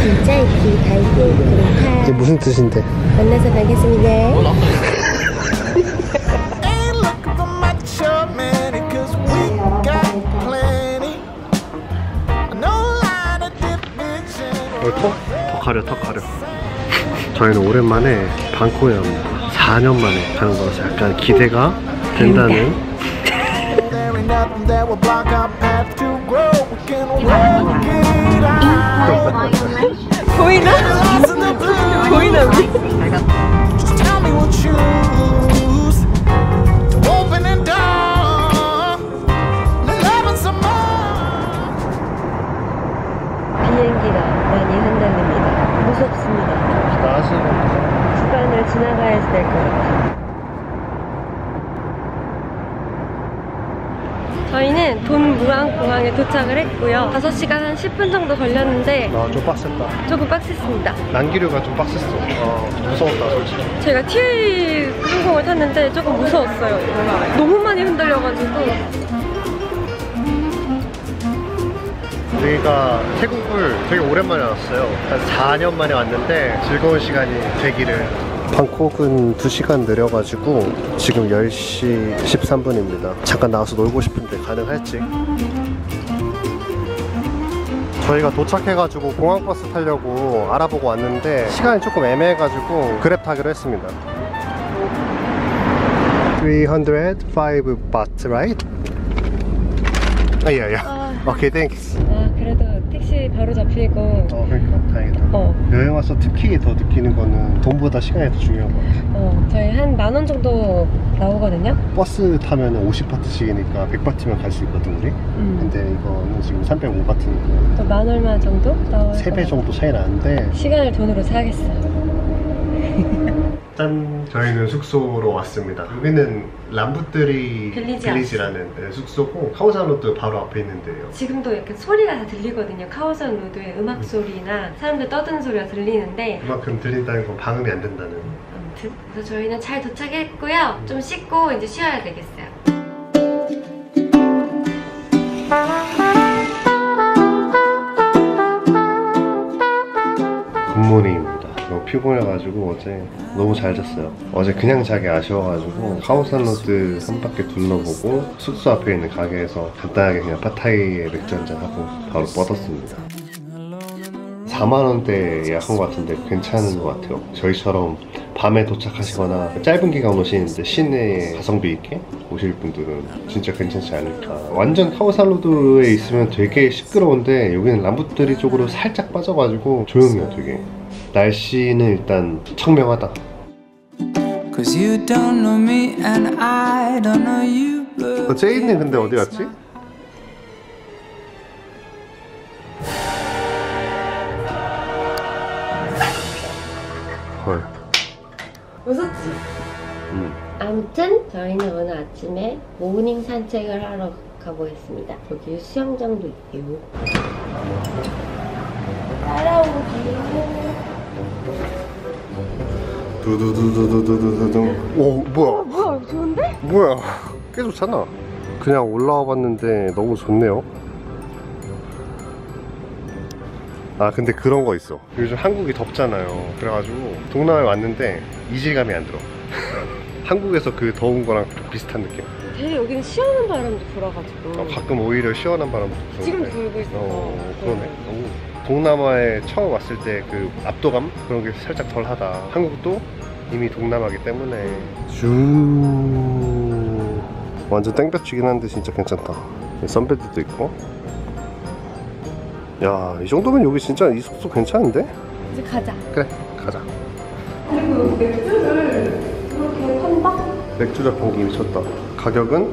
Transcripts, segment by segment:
진짜 길 갈길 그렇다. 이게 무슨 뜻인데? 만나서 division. 어, 턱? 턱 가려, 턱 가려. 저희는 오랜만에 방콕에 갑니다. 4년 만에 가는 거라서 약간 기대가 된다는. 보이나? 보이나 우리? 비행기가 많이 흔들립니다. 무섭습니다. 주변을 지나가야 될것 같아요. 저희는 돈무안공항에 도착을 했고요. 5시간 한 10분 정도 걸렸는데 아, 좀 빡셌다. 조금 빡셌습니다. 난기류가 좀 빡셌어. 어, 무서웠다, 솔직히. 저희가 TA 항공을 탔는데 조금 무서웠어요. 너무 많이 흔들려가지고 저희가 태국을 되게 오랜만에 왔어요. 한 4년 만에 왔는데 즐거운 시간이 되기를. 방콕은 2시간 느려가지고 지금 10시 13분입니다. 잠깐 나와서 놀고 싶은데 가능할지. 저희가 도착해가지고 공항버스 타려고 알아보고 왔는데 시간이 조금 애매해가지고 그랩 타기로 했습니다. 305 baht, right? 아, 예, 예. 아, 오 바로 잡히고 어, 그러니까 다행이다. 어, 여행 와서 특히 더 느끼는 거는 돈보다 시간이 더 중요한 것 같아. 어 저희 한 만 원 정도 나오거든요. 버스 타면 50바트씩이니까 100바트면 갈 수 있거든, 우리. 음. 근데 이거는 지금 305바트니까 또 만 얼마 정도 나올 3배 것 정도 차이 나는데. 시간을 돈으로 사야겠어요. 짠! 저희는 숙소로 왔습니다. 여기는 람부뜨리 빌리지 빌리지라는 네, 숙소고 카오산 로드 바로 앞에 있는데요. 지금도 이렇게 소리가 다 들리거든요. 카오산 로드의 음악 소리나 사람들 떠드는 소리가 들리는데 그만큼 들린다는 건 방음이 안 된다는. 아무튼 그래서 저희는 잘 도착했고요. 좀 씻고 이제 쉬어야 되겠어요. 피곤해가지고 어제 너무 잘 잤어요. 어제 그냥 자기 아쉬워가지고 카오산로드 한 바퀴 둘러보고 숙소 앞에 있는 가게에서 간단하게 그냥 파타이에 맥주 한잔 하고 바로 뻗었습니다. 4만원대 예약한 것 같은데 괜찮은 것 같아요. 저희처럼 밤에 도착하시거나 짧은 기간 오시는데 시내에 가성비 있게 오실 분들은 진짜 괜찮지 않을까. 완전 카오산로드에 있으면 되게 시끄러운데 여기는 람부뜨리 쪽으로 살짝 빠져가지고 조용해요 되게. 날씨는 일단 청명하다. 어, 제이는 근데 어디 갔지? 헐. 무섭지? 음. 아무튼 저희는 오늘 아침에 모닝 산책을 하러 가보겠습니다. 여기 수영장도 있고요. 따라오기. 두두두두두두두둥. 오 뭐야? 어, 뭐야 좋은데? 뭐야? 꽤 좋잖아. 그냥 올라와 봤는데 너무 좋네요. 아 근데 그런 거 있어. 요즘 한국이 덥잖아요. 그래가지고 동남아에 왔는데 이질감이 안 들어. 한국에서 그 더운 거랑 비슷한 느낌. 되게 여기는 시원한 바람도 불어가지고. 아, 가끔 오히려 시원한 바람도 불어. 지금 불고 있어. 어, 그러네. 네. 너무 동남아에 처음 왔을 때 그 압도감 그런 게 살짝 덜하다. 한국도 이미 동남아기 때문에 슈 완전 땡볕이긴 한데 진짜 괜찮다. 선베드도 있고. 야, 이 정도면 여기 진짜 이 숙소 괜찮은데? 이제 가자. 그래, 가자. 그리고 맥주를 이렇게 판다? 맥주 자판기 미쳤다. 가격은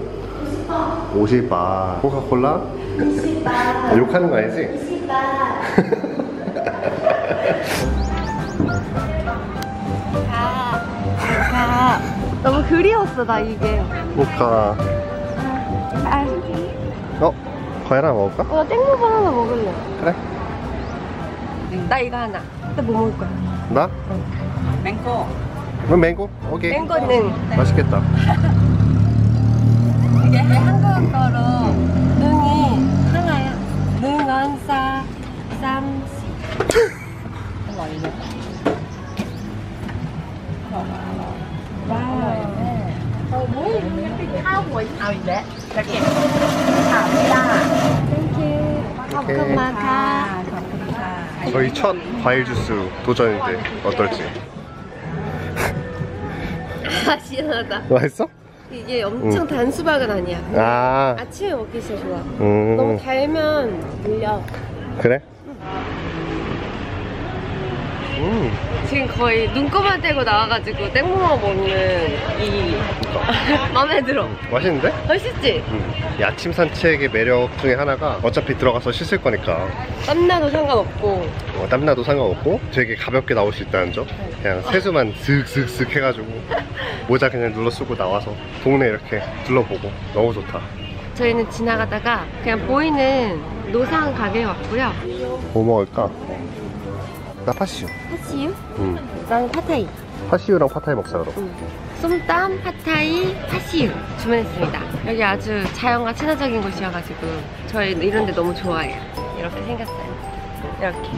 50바. 코카콜라? 20바. 욕하는 거 아니지? 너무 그리웠어 나 이게. 코카. 아, 어? 과일 하나 먹을까? 어, 땡모반 하나 먹을래. 그래. 나 이거 하나. 나뭐 먹을 거야? 나? Mango. 그럼 맹고? 오케이. 맹거는 맛있겠다. 이게 한국어로 능이 하나야. 능언사 쌈시. 이렇게 마카. 저희 첫 과일 주스 도전인데 어떨지 아 시원하다. 맛있어? 이게 엄청 응. 단 수박은 아니야. 아 아침에 먹기 진짜 좋아. 음, 너무 달면 물려. 그래? 음 지금 거의 눈곱만 떼고 나와가지고 땡모어 먹는 이 마음에 들어. 맛있는데? 맛있지? 음. 이 아침 산책의 매력 중에 하나가 어차피 들어가서 씻을 거니까 땀나도 상관없고 어, 땀나도 상관없고 되게 가볍게 나올 수 있다는 점 그냥 세수만 슥슥슥 해가지고 모자 그냥 눌러 쓰고 나와서 동네 이렇게 둘러보고 너무 좋다 저희는 지나가다가 그냥 보이는 노상 가게에 왔고요. 뭐 먹을까? 나 파시우 파시유? 음. 난 파타이. 파시우랑 파타이 먹자 그럼 음. 쏨땀, 파타이, 파시유 주문했습니다. 여기 아주 자연과 친화적인 곳이어가지고 저희 이런 데 너무 좋아해요. 이렇게 생겼어요. 이렇게.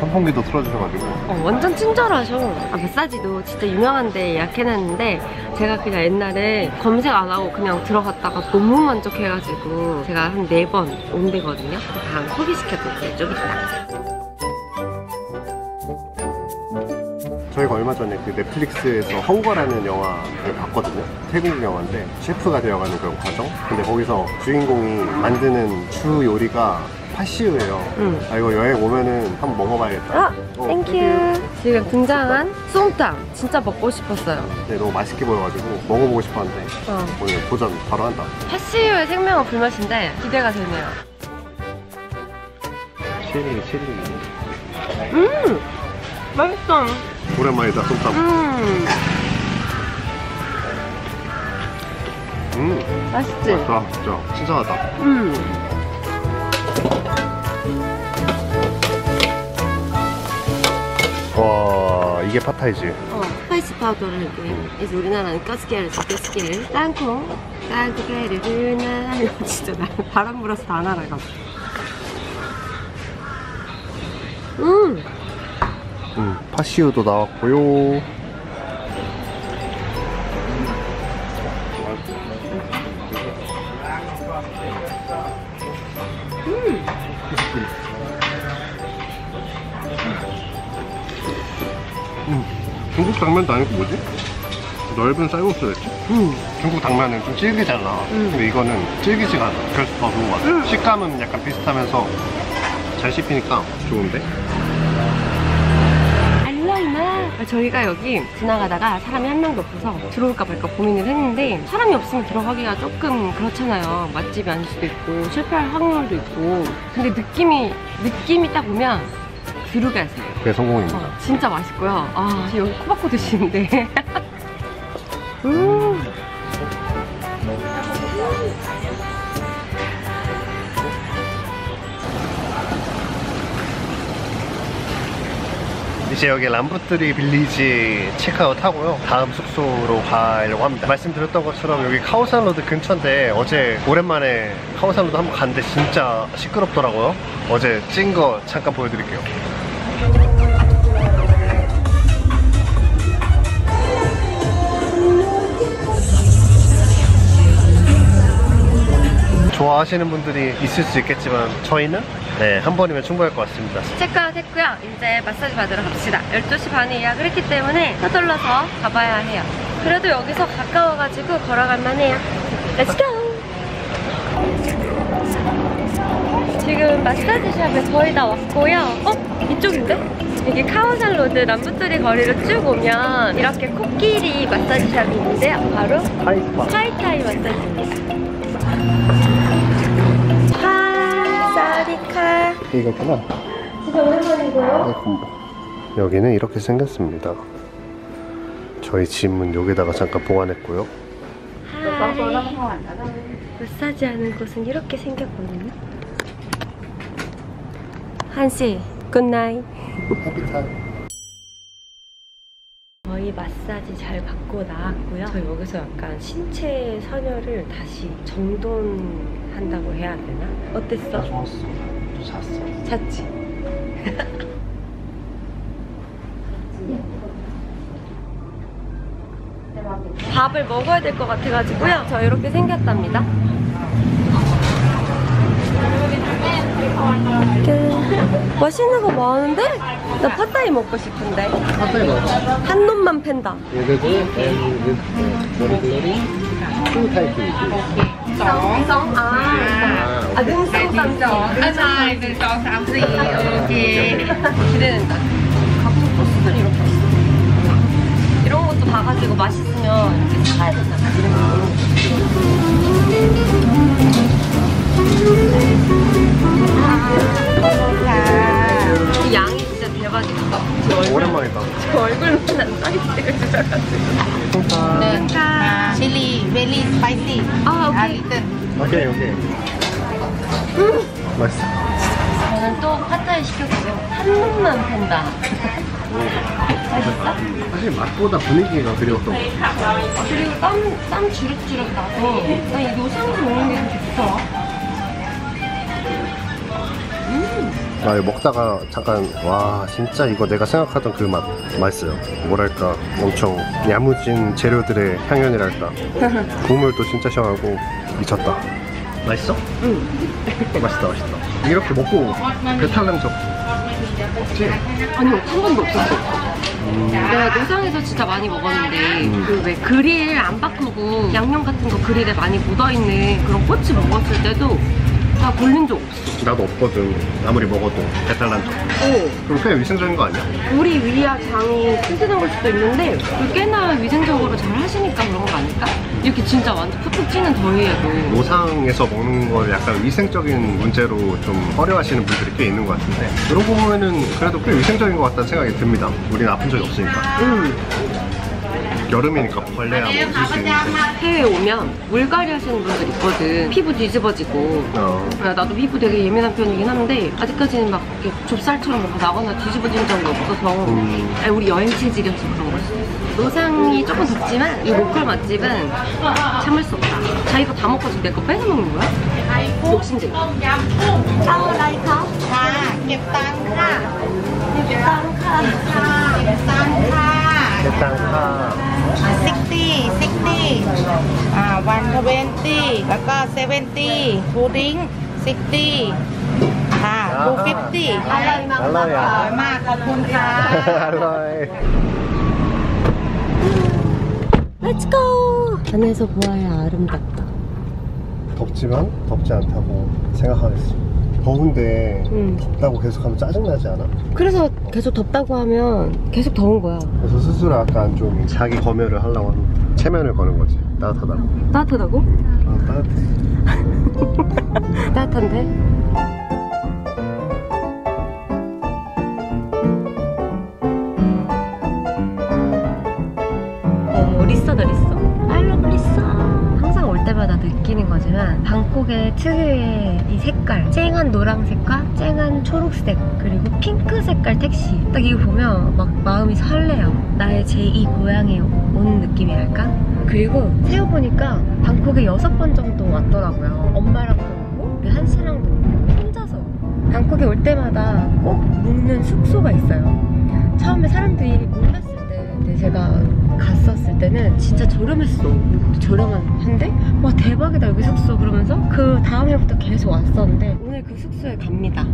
선풍기도 틀어주셔가지고 어, 완전 친절하셔. 아, 마사지도 진짜 유명한데 예약해놨는데 제가 그냥 옛날에 검색 안 하고 그냥 들어갔다가 너무 만족해가지고 제가 한 네 번 온 데거든요. 다음 소개시켜드릴게요. 좀 이따. 저희가 얼마 전에 그 넷플릭스에서 헝거라는 영화를 봤거든요. 태국 영화인데 셰프가 되어가는 그런 과정. 근데 거기서 주인공이 만드는 주 요리가 파시우예요. 응. 아 이거 여행 오면은 한번 먹어봐야겠다. 아, 어, thank you. 지금 등장한 쏨땀 진짜 먹고 싶었어요. 네, 너무 맛있게 보여가지고 먹어보고 싶었는데 어. 오늘 도전 바로 한다. 파시유의 생명은 불맛인데 기대가 되네요. 칠리 칠리. 음, 맛있어. 오랜만이다 솜땀. 음, 음, 맛있지. 아 진짜 신선하다. 음. 와 이게 파타이지. 어, 스파이스 파우더를 이렇게 그래서 우리나라는 까스게를 까스게를 땅콩 땅콩게를 그나 이거 진짜 나 바람 불어서 다 날아가 음 음, 파시우도 나왔고요. 음, 중국 당면도 아니고 뭐지? 넓은 쌀국수였지? 음. 중국 당면은 좀 질기잖아. 음. 근데 이거는 질기지가 않아. 그래서 더 좋은 것 같아. 식감은 약간 비슷하면서 잘 씹히니까 좋은데? 알라이나 저희가 여기 지나가다가 사람이 한 명도 없어서 들어올까 말까 고민을 했는데 사람이 없으면 들어가기가 조금 그렇잖아요 맛집이 아닐 수도 있고 실패할 확률도 있고 근데 느낌이 느낌이 딱 오면 들어가세요 그게 성공입니다. 어, 진짜 맛있고요. 아, 여기 코 박고 드시는데. 음. 이제 여기 람부트리 빌리지 체크아웃 하고요. 다음 숙소로 가려고 합니다. 말씀드렸던 것처럼 여기 카오산 로드 근처인데 어제 오랜만에 카오산 로드 한번 갔는데 진짜 시끄럽더라고요. 어제 찐 거 잠깐 보여드릴게요. 좋아하시는 분들이 있을 수 있겠지만 저희는 네, 한 번이면 충분할 것 같습니다. 체크아웃 했고요. 이제 마사지 받으러 갑시다. 12시 반에 예약을 했기 때문에 서둘러서 가봐야 해요. 그래도 여기서 가까워가지고 걸어갈 만 해요. Let's go! 지금 마사지샵에 거의 다 왔고요. 어? 이쪽인데? 여기 카오산 로드 람부뜨리 거리로 쭉 오면 이렇게 코끼리 마사지샵이 있는데요. 바로 하이스파. 타이타이 마사지입니다. 하, สวัสดีค่ะ. 이거구나. 진짜 오랜만이고요. 여기는 이렇게 생겼습니다. 저희 짐은 여기다가 잠깐 보관했고요. 마사지 하는 곳은 이렇게 생겼거든요. 한씨, good night. 저희 마사지 잘 받고 나왔고요. 저 여기서 약간 신체 선열을 다시 정돈한다고 해야 되나? 어땠어? 좋았어. 또 잤어. 잤지? 밥을 먹어야 될 것 같아가지고요. 저 이렇게 생겼답니다. 맛있는 거 많은데? 나 팟타이 먹고 싶은데. 핫도그 먹어. 한 놈만 팬다. 얘들도 머리 글러리 투 타이프. สองสองอ่าอ่ะหนึ่งสองสามสี่ เออใช่หนึ่งสองสามสี่โอเค 기대된다. 각종 소스들이 이렇게 있어. 이런 것도 봐가지고 맛있으면 이렇게 사야 되잖아. 이런 거. 이 양이 진짜 대박이다. 저 얼굴, 오랜만이다. 저 얼굴만 안 사이즈가 주셔가지고. ห chili, very spicy. 아, 오케이. 아, 오케이, 오케이. 음. 맛있어. 저는 또 파타이 시켰고요. 한눈만 팬다. 맛있어? 사실 맛보다 분위기가 그리웠던 것 같아요. 그리고 땀, 땀 주룩주룩 나고 나이 요새 먹는 게좀 좋더라. 나 이거 먹다가 잠깐 와 진짜 이거 내가 생각하던 그 맛 맛있어요. 뭐랄까 엄청 야무진 재료들의 향연이랄까. 국물도 진짜 시원하고 미쳤다. 맛있어? 응. 맛있다 맛있다. 이렇게 먹고 배탈 남적 없지? 아니, 한 번도 없었어. 내가 노상에서 진짜 많이 먹었는데 음. 그왜 그릴 안 바꾸고 양념 같은 거 그릴에 많이 묻어있는 그런 꼬치 먹었을 때도 나 걸린 적 없어. 나도 없거든. 아무리 먹어도 배탈 남적. 오. 그럼 그냥 위생적인 거 아니야? 우리 위야 장이 튼튼한 걸 수도 있는데 그 꽤나 위생적으로 잘 하시니까 그런 거 아닐까? 이렇게 진짜 완전 푹푹 찌는 더위에도 노상에서 먹는 걸 약간 위생적인 문제로 좀 꺼려하시는 분들이 꽤 있는 것 같은데 그러고 보면은 그래도 꽤 위생적인 것 같다는 생각이 듭니다. 우리는 아픈 적이 없으니까. 음. 여름이니까 벌레야 뭐 있을 수 있는데. 해외 오면 물갈이 하시는 분들 있거든. 피부 뒤집어지고. 어. 아, 나도 피부 되게 예민한 편이긴 한데 아직까지는 막 이렇게 좁쌀처럼 막 나거나 뒤집어진 적이 없어서 음. 아니, 우리 여행 체질이어서 그런 걸 수도 있어. 노상이 조금 덥지만 이 로컬 맛집은 참을 수 없다. 자기가 다 먹고 지금 내 거 뺏어 먹는 거야? 욕심쟁이. เอาอะไรคะค่ะเก็บตังค์ค่ะเก็บตังค์ค่ะเก็บตังค์ค่ะ 일단 파 ซิกตี้ซิกตี้อ่าวันทเวนตี้แล้วก็เซเวนตี้ทูดิงซิกตี้ค่ะทูฟิฟตี้อร่อยมาก อร่อยอ่ะ อร่อยมากขอบคุณค่ะ 알로이 Let's go! 안에서 보아야 아름답다. 덥지만 덥지 않다고 생각하겠어. 더운데 음. 덥다고 계속 하면 짜증나지 않아? 그래서 계속 덥다고 하면 계속 더운 거야. 그래서 스스로 약간 좀 자기 검열을 하려고 하는 체면을 거는 거지. 따뜻하다고. 따뜻하다고? 아, 따뜻해. 따뜻한데? 느끼는 거지만 방콕의 특유의 이 색깔 쨍한 노란색과 쨍한 초록색 그리고 핑크 색깔 택시. 딱 이거 보면 막 마음이 설레요. 나의 제2 고향에 온 느낌이랄까? 그리고 세어보니까 방콕에 여섯 번 정도 왔더라고요. 엄마랑도 오고 한씨랑도 오고 혼자서. 방콕에 올 때마다 꼭 묵는 숙소가 있어요. 처음에 사람들이 몰랐을 때 근데 제가 갔었을 때는 진짜 저렴했어. 저렴한 한데 와 대박이다 여기 숙소 그러면서 그 다음 해부터 계속 왔었는데 오늘 그 숙소에 갑니다.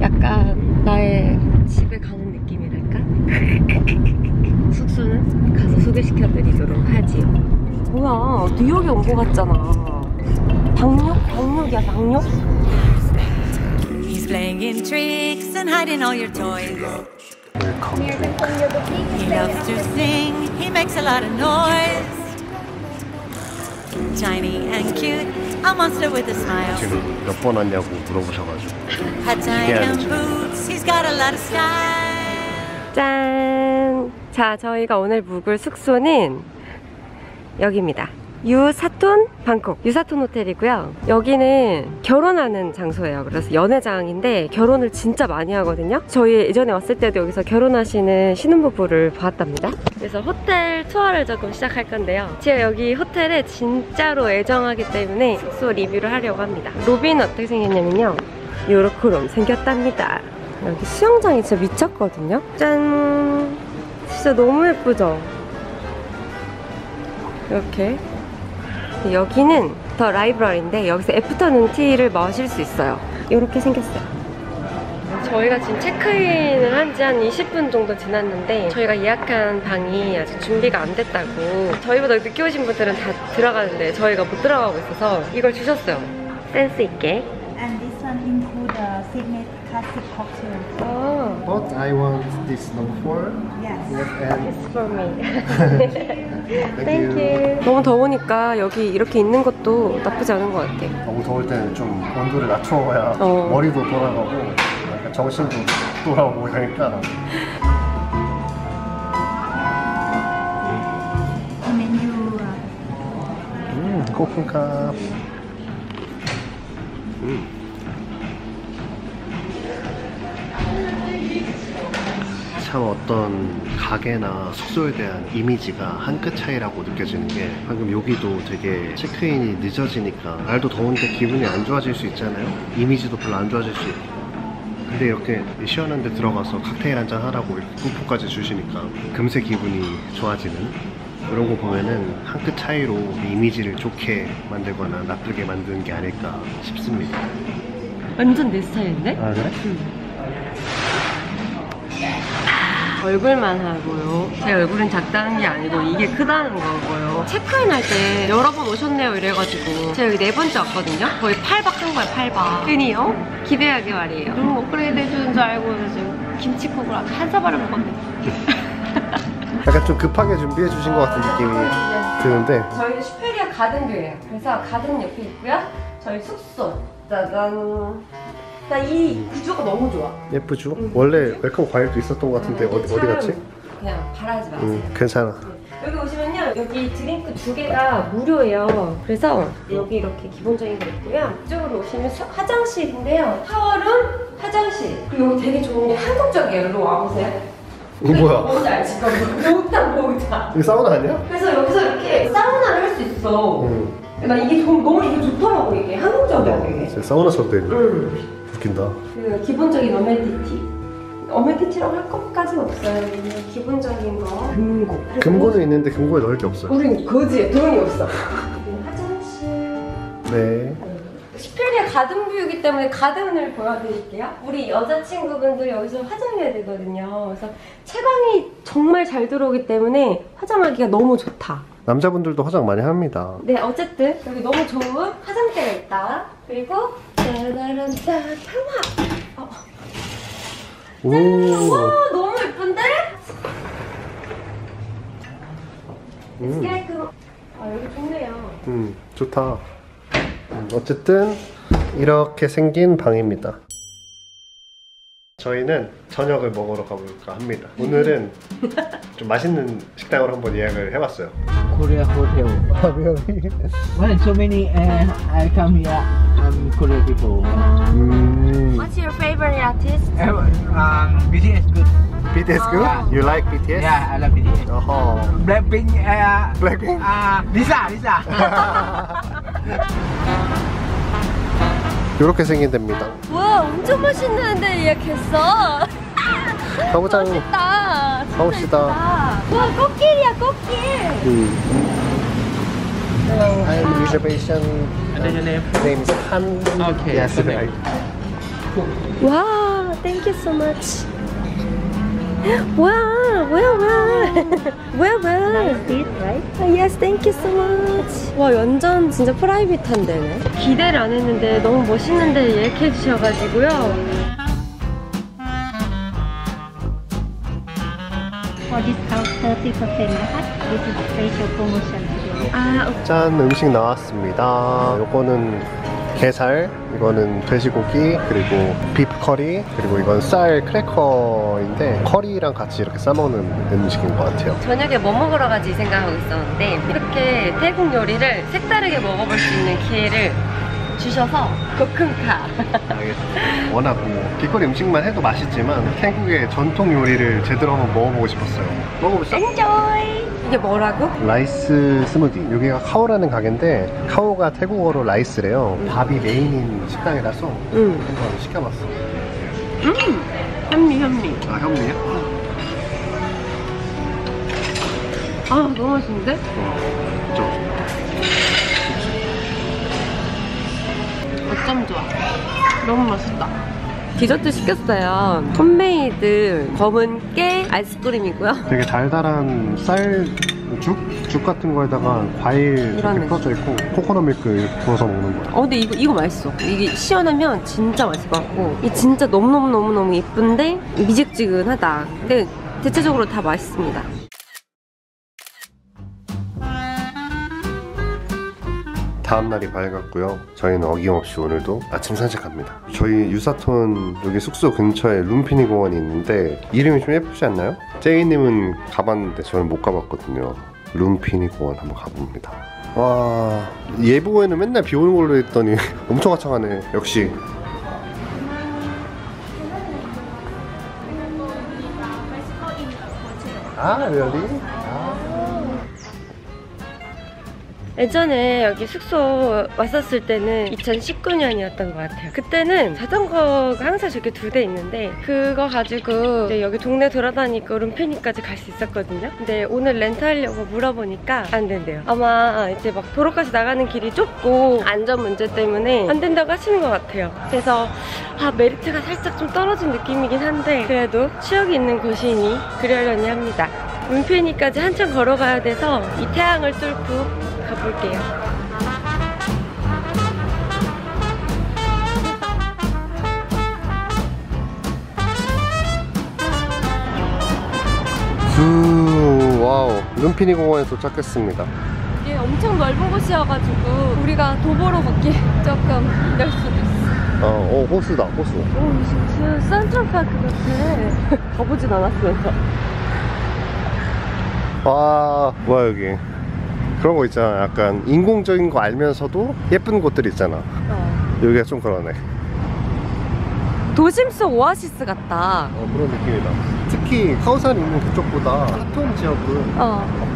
약간 나의 집에 가는 느낌이랄까? 숙소는 가서 소개시켜드리도록 하지요. 뭐야 뉴욕에 온 거 같잖아. 방역? 방역이야 방역? He's playing tricks and hiding all your toys. 웰컴 He loves to sing, he makes a lot of noise. Shiny and cute, a monster with a smile. 지금 몇 번 왔냐고 물어보셔가지고 Yeah. and boots, he's got a lot of style. 짠! 자, 저희가 오늘 묵을 숙소는 여기입니다. 유사톤 방콕 유사톤 호텔이고요. 여기는 결혼하는 장소예요. 그래서 연회장인데 결혼을 진짜 많이 하거든요. 저희 예전에 왔을 때도 여기서 결혼하시는 신혼부부를 봤답니다. 그래서 호텔 투어를 조금 시작할 건데요. 제가 여기 호텔에 진짜로 애정하기 때문에 숙소 리뷰를 하려고 합니다. 로비는 어떻게 생겼냐면요. 요렇게 생겼답니다. 여기 수영장이 진짜 미쳤거든요. 짠! 진짜 너무 예쁘죠? 이렇게. 여기는 더 라이브러리인데 여기서 애프터눈 티를 마실 수 있어요. 이렇게 생겼어요. 저희가 지금 체크인을 한 지 한 20분 정도 지났는데 저희가 예약한 방이 아직 준비가 안 됐다고 저희보다 늦게 오신 분들은 다 들어가는데 저희가 못 들어가고 있어서 이걸 주셨어요. 센스 있게. Classic cocktail. 아, But I want this number four. Yes. and it's for me. Thank you. 너무 더우니까 여기 이렇게 있는 것도 나쁘지 않은 것 같아. 너무 더울 때는 좀 온도를 낮춰야 어. 머리도 돌아가고 약간 정신도 돌아오고 이러니까 Menu uh, 음, 코쿤카 음. 참 어떤 가게나 숙소에 대한 이미지가 한 끗 차이라고 느껴지는 게 방금 여기도 되게 체크인이 늦어지니까 날도 더운데 기분이 안 좋아질 수 있잖아요 이미지도 별로 안 좋아질 수 있고 근데 이렇게 시원한 데 들어가서 칵테일 한 잔 하라고 이렇게 쿠폰까지 주시니까 금세 기분이 좋아지는 이런 거 보면은 한 끗 차이로 이미지를 좋게 만들거나 나쁘게 만드는 게 아닐까 싶습니다 완전 내 스타일인데? 아 그래? 얼굴만 하고요. 제 얼굴은 작다는 게 아니고 이게 크다는 거고요. 체크인 할 때 여러 번 오셨네요 이래가지고 제가 여기 네 번째 왔거든요. 거의 8박 한 거예요 8박. 괜히요? 기대하기 말이에요. 그럼 업그레이드 해주는 줄 알고 지금 김치국을 한 사발을 먹었네. 약간 좀 급하게 준비해 주신 것 같은 느낌이 드는데 저희는 superior garden view예요. 그래서 가든 옆에 있고요. 저희 숙소. 짜잔. 나 이 구조가 너무 좋아. 예쁘죠? 원래 welcome 과일도 있었던 것 같은데 어디, 어디 갔지? 그냥 바라지 마세요. 음, 괜찮아 여기 오시면요 여기 드링크 두 개가 무료예요 그래서 여기 이렇게 기본적인 거 있고요 이쪽으로 오시면 수- 화장실인데요 샤워룸 화장실 그리고 여기 되게 좋은 게 한국적이에요 여기 와보세요 이거 뭐야? 뭔지 알지? 목욕탕 목욕탕 이거 사우나 아니야? 그래서 여기서 이렇게 사우나를 할 수 있어 응나 이게 좀 너무 이게 좋더라고 이게 한국적이야 되게 진짜 사우나 sor때 응. 웃긴다 그 기본적인 어메니티 어메니티라고 할 것까지는 없어요 그냥 기본적인 거 금고 금고는 있는데 금고에 넣을 게 없어요 우린 거지에 돈이 없어. 화장실. 네 시페리아 가든뷰이기 때문에 가든을 보여드릴게요. 우리 여자친구분들 여기서 화장해야 되거든요. 그래서 채광이 정말 잘 들어오기 때문에 화장하기가 너무 좋다. 남자분들도 화장 많이 합니다 네, 어쨌든 여기 너무 좋은 화장대가 있다. 그리고 평화. 어, 오 와, 너무 예쁜데? 음. 아, 여기 좋네요. 음 좋다 음, 어쨌든 이렇게 생긴 방입니다 저희는 저녁을 먹으러 가볼까 합니다 오늘은 좀 맛있는 식당으로 한번 예약을 해봤어요 Korea hotel. Well, so many, and I come here, um, Korean people. 음, What's your favorite artist? Um, BTS good. BTS good? You like BTS? Yeah, I love BTS. 어허 Blackpink, uh, 블랙핑? uh, Lisa, Lisa. 이렇게 생긴 데입니다 와, 엄청 맛있는데 예약했어. 가보자 맛있다. 진짜 가봅시다. 와, 꽃길이야, 꽃길. 음. I'm reservation And then your name? name is Han Okay, Yes, okay. right. 와, thank you so much. 뭐야 뭐야 뭐야 뭐야 뭐야 Yes, thank you so much. 와 연전 진짜 프라이빗한 데네. 기대를 안 했는데 너무 멋있는 데 예약해 주셔가지고요. For 아, 짠 음식 나왔습니다. 요거는 게살, 이거는 돼지고기, 그리고 beef curry, 그리고 이건 쌀 크래커인데 커리랑 같이 이렇게 싸먹는 음식인 것 같아요. 저녁에 뭐 먹으러 가지 생각하고 있었는데 이렇게 태국 요리를 색다르게 먹어볼 수 있는 기회를 주셔서 ขอบคุณค่ะ 알겠습니다. 워낙 뭐 길거리 음식만 해도 맛있지만 태국의 전통 요리를 제대로 한번 먹어보고 싶었어요. 먹어보시죠. enjoy 이게 뭐라고? Rice smoothie. 여기가 카오라는 가게인데 ข้าว가 태국어로 rice래요. 밥이 메인인 식당이라서 응 한번 시켜봤어. 현미 현미 아 현미야? 아 너무 맛있는데? 좀 어쩜 좋아. 너무 맛있다. 디저트 시켰어요. 홈메이드 검은 깨 아이스크림이고요. 되게 달달한 쌀 죽? 죽 같은 거에다가 과일 이렇게 풀어져 있고 코코넛 밀크 부어서 먹는 거야 어 근데 이거 이거 맛있어. 이게 시원하면 진짜 맛있을 것 같고 이 진짜 너무 너무 너무 너무 예쁜데 미직지근하다. 근데 대체적으로 다 맛있습니다. 다음 날이 밝았고요. 저희는 어김없이 오늘도 아침 산책합니다. 저희 유사톤 여기 숙소 근처에 룸피니 공원이 있는데 이름이 좀 예쁘지 않나요? 제이님은 가봤는데 저는 못 가봤거든요. 룸피니 공원 한번 가봅니다. 와 예보에는 맨날 비 오는 걸로 했더니 엄청 화창하네. 역시 아, really? 예전에 여기 숙소 왔었을 때는 2019년이었던 것 같아요. 그때는 자전거가 항상 저렇게 두 대 있는데 그거 가지고 여기 동네 돌아다니고 룸피니까지 갈 수 있었거든요. 근데 오늘 렌트하려고 물어보니까 안 된대요. 아마 이제 막 도로까지 나가는 길이 좁고 안전 문제 때문에 안 된다고 하시는 것 같아요. 그래서 아 메리트가 살짝 좀 떨어진 느낌이긴 한데 그래도 추억이 있는 곳이니 그러려니 합니다. 룸피니까지 한참 걸어가야 돼서 이 태양을 뚫고 가볼게요. 수 wow 룸피니 공원에 도착했습니다. 이게 엄청 넓은 곳이어가지고 우리가 도보로 걷기 조금 힘들 수도 있어. 어, 오 호수다 호수. 오, 진짜 센트럴파크 같아. 가보진 않았으면서. 와 뭐야 여기 그런 거 있잖아. 약간 인공적인 거 알면서도 예쁜 곳들 있잖아. 어. 여기가 좀 그러네. 도심 속 오아시스 같다. 어 그런 느낌이다. 특히 카오산 있는 그쪽보다 사톤 지역은 어.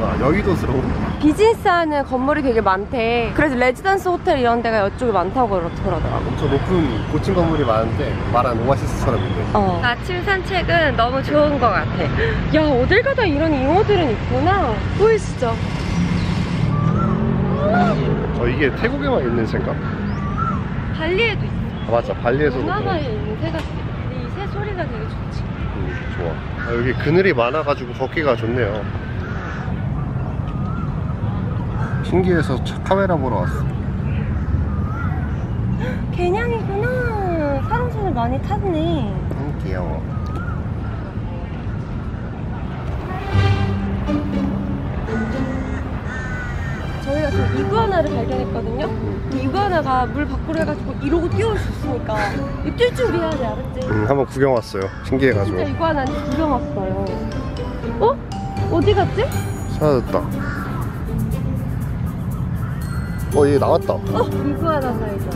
와, 여의도스러운. 비즈니스하는 건물이 되게 많대. 그래서 레지던스 호텔 이런 데가 이쪽에 많다고 그러더라고. 엄청 높은 고층 건물이 많은데 말한 오아시스처럼 있네. 어. 아침 산책은 너무 좋은 것 같아. 야, 어딜 가다 이런 잉어들은 있구나. 보이시죠? 어 이게 태국에만 있는 새인가? 발리에도 있어. 아 맞아 발리에서도. 동남아에 있는 새가 있어. 근데 이새 소리가 되게 좋지. 음, 좋아. 아, 여기 그늘이 많아가지고 걷기가 좋네요. 신기해서 차- 카메라 보러 왔어. 개냥이구나. 사람 손을 많이 탔네. 음, 귀여워. 지금 이구아나를 발견했거든요. 그 이구아나가 물 밖으로 해가지고 이러고 뛰어올 수 있으니까 뛸 준비해야 돼, 알았지? 음, 한번 구경 왔어요. 신기해가지고. 진짜 이구아나한테 구경 왔어요. 어? 어디 갔지? 사라졌다. 어, 얘 나왔다. 어? 이구아나 사이즈.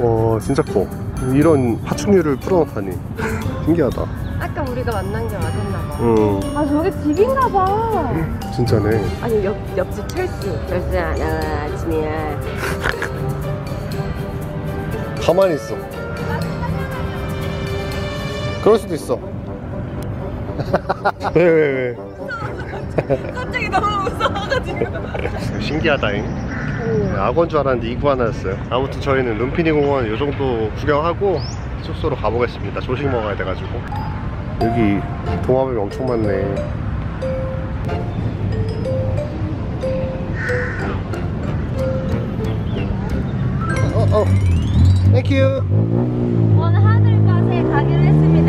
와, 진짜 커. 이런 파충류를 풀어놓다니. 신기하다. 아까 우리가 만난 게 맞았나 봐. 음, 아, 저게 집인가 봐. 진짜네. 아니, 옆, 옆집 철수. 철수야, 나 아침이야. 가만히 있어. 그럴 수도 있어. 왜, 왜, 왜? 갑자기 너무 무서워가지고. 신기하다잉. 네, 악어인 줄 알았는데 이구아나였어요. 아무튼 저희는 룸피니 공원 요 정도 구경하고 숙소로 가보겠습니다. 조식 먹어야 돼가지고. 여기 동화뱀이 엄청 많네. 어, 어. 땡큐. 오늘 하늘밭에 가기로 했습니다.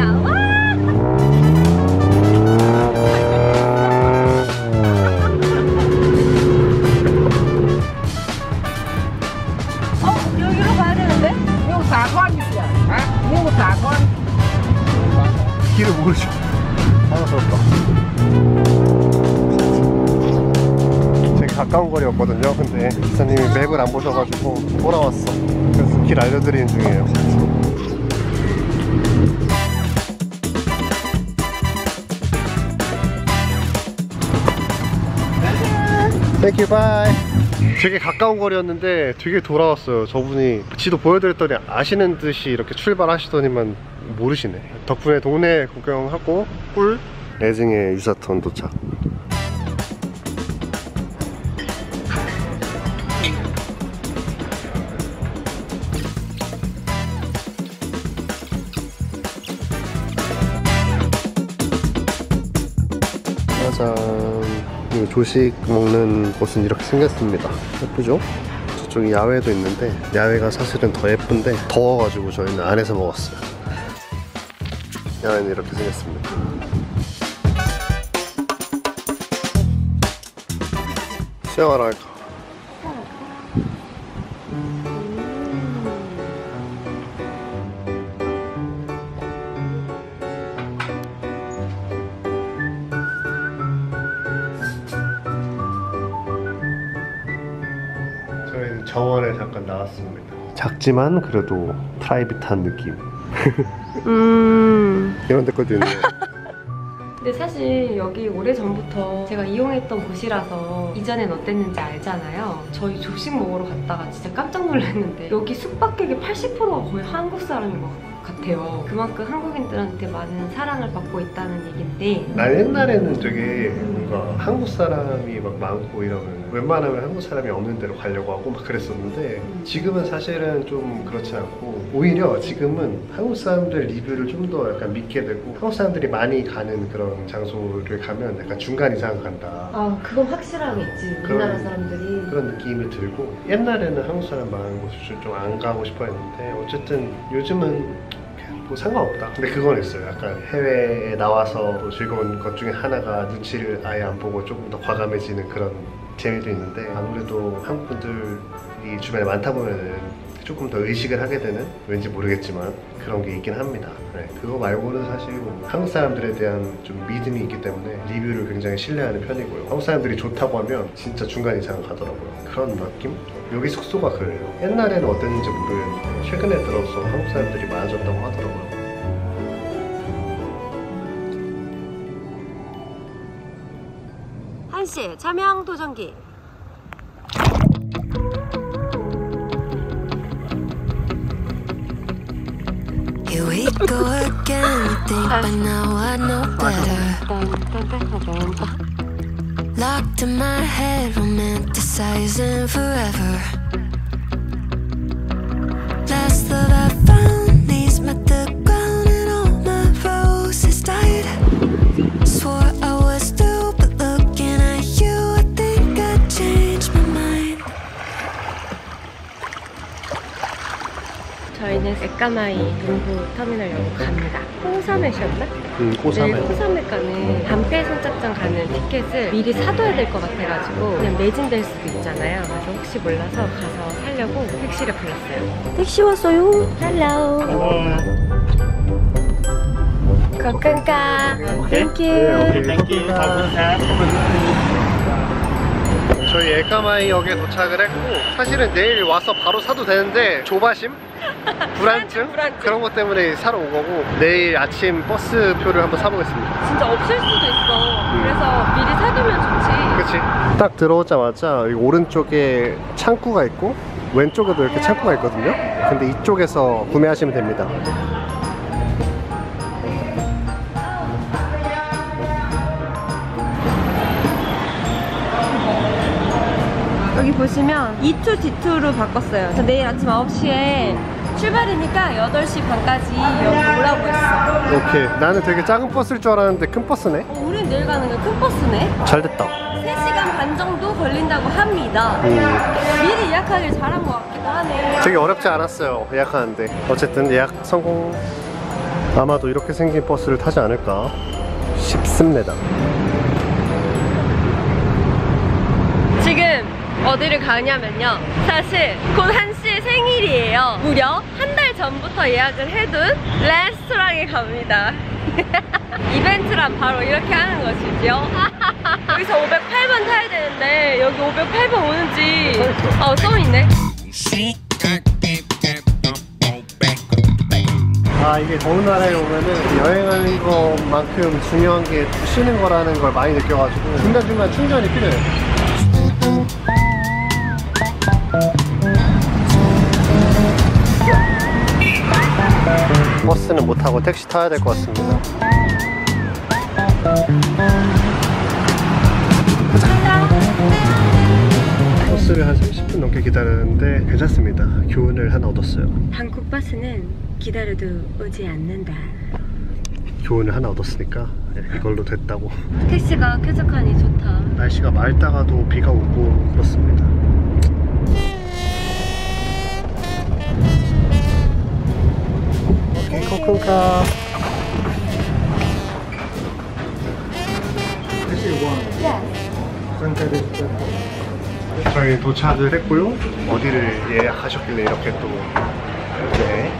길을 모르죠. 당황스럽다. 되게 가까운 거리였거든요. 근데 기사님이 map을 안 보셔가지고 돌아왔어. 그래서 길 알려드리는 중이에요. thank you bye 되게 가까운 거리였는데 되게 돌아왔어요 저분이 지도 보여드렸더니 아시는 듯이 이렇게 출발하시더니만 모르시네. 덕분에 동네 구경하고 꿀. 레징의 유사턴 도착. 짜잔. 이 조식 먹는 곳은 이렇게 생겼습니다. 예쁘죠? 저쪽이 야외도 있는데 야외가 사실은 더 예쁜데 더워가지고 저희는 안에서 먹었어요. 야외는 이렇게 생겼습니다. 수영하러 갈까? 저희는 정원에 잠깐 나왔습니다. 작지만 그래도 프라이빗한 느낌. 음. 이런 데까지 있네. 근데 사실 여기 오래전부터 제가 이용했던 곳이라서 이전엔 어땠는지 알잖아요. 저희 조식 먹으러 갔다가 진짜 깜짝 놀랐는데 여기 숙박객의 80%가 거의 한국 사람인 것 같아요. 그만큼 한국인들한테 많은 사랑을 받고 있다는 얘긴데 난 옛날에는 되게 뭔가 한국 사람이 막 많고 이러면 웬만하면 한국 사람이 없는 데로 가려고 하고 막 그랬었는데 지금은 사실은 좀 그렇지 않고 오히려 지금은 한국 사람들 리뷰를 좀 더 약간 믿게 되고 한국 사람들이 많이 가는 그런 장소를 가면 약간 중간 이상 간다. 아 그건 확실하게 있지. 우리나라 사람들이. 그런 느낌이 들고 옛날에는 한국 사람 많은 곳을 좀 안 가고 싶어 했는데 어쨌든 요즘은 뭐 상관없다 근데 그건 있어요 약간 해외에 나와서 또 즐거운 것 중에 하나가 눈치를 아예 안 보고 조금 더 과감해지는 그런 재미도 있는데 아무래도 한국 분들이 주변에 많다 보면은 조금 더 의식을 하게 되는 왠지 모르겠지만 그런 게 있긴 합니다. 네, 그거 말고는 사실 뭐 한국 사람들에 대한 좀 믿음이 있기 때문에 리뷰를 굉장히 신뢰하는 편이고요. 한국 사람들이 좋다고 하면 진짜 중간 이상 가더라고요. 그런 느낌? 여기 숙소가 그래요. 옛날에는 어땠는지 모르겠는데 최근에 들어서 한국 사람들이 많아졌다고 하더라고요. 한시 차명 도전기 Locked in my head, romanticizing forever. Last love I found, knees met 저희는 에까마이 동부 터미널역으로 갑니다. 홍삼회셨나? 음, 내일 코사멧. 코사멧 가는 반페 선착장 가는 티켓을 미리 사둬야 될 것 같아가지고 그냥 매진될 수도 있잖아요. 그래서 혹시 몰라서 가서 살려고 택시를 불렀어요. 택시 왔어요. Hello. ขอบคุณค่ะ. Thank you 저희 에카마이 역에 도착을 했고 사실은 내일 와서 바로 사도 되는데 조바심? 불안증? 불안증. 그런 것 때문에 사러 온 거고 내일 아침 버스 표를 한번 사보겠습니다 진짜 없을 수도 있어 그래서 미리 사두면 좋지 그치? 딱 들어오자마자 오른쪽에 창구가 있고 왼쪽에도 이렇게 창구가 있거든요 근데 이쪽에서 구매하시면 됩니다 보시면 E2, D2로 바꿨어요. 그래서 내일 아침 9시에 출발이니까 8시 반까지 여기 오라고 했어. 오케이 나는 되게 작은 버스일 줄 알았는데 큰 버스네 어, 우린 내일 가는 게 큰 버스네? 잘 됐다 3시간 반 정도 걸린다고 합니다. 음, 미리 예약하길 잘한 것 같기도 하네. 되게 어렵지 않았어요 예약하는데 어쨌든 예약 성공 아마도 이렇게 생긴 버스를 타지 않을까 싶습니다 어디를 가냐면요. 사실 곧 한씨의 생일이에요. 무려 한 달 전부터 예약을 해둔 레스토랑에 갑니다. 이벤트란 바로 이렇게 하는 것이죠. 여기서 508번 타야 되는데 여기 508번 오는지 어, 써있네. 아 이게 더운 나라에 오면은 여행하는 것만큼 중요한 게 쉬는 거라는 걸 많이 느껴가지고 중간중간 충전이 필요해요 버스는 못 타고 택시 타야 될 것 같습니다. 버스를 한 30분 넘게 기다렸는데 괜찮습니다. 교훈을 하나 얻었어요. 한국 버스는 기다려도 오지 않는다. 교훈을 하나 얻었으니까 네, 이걸로 됐다고. 택시가 쾌적하니 좋다. 날씨가 맑다가도 비가 오고 그렇습니다 오케이 코쿤카 저희 도착을 했고요. 어디를 예약하셨길래 이렇게 또. 이렇게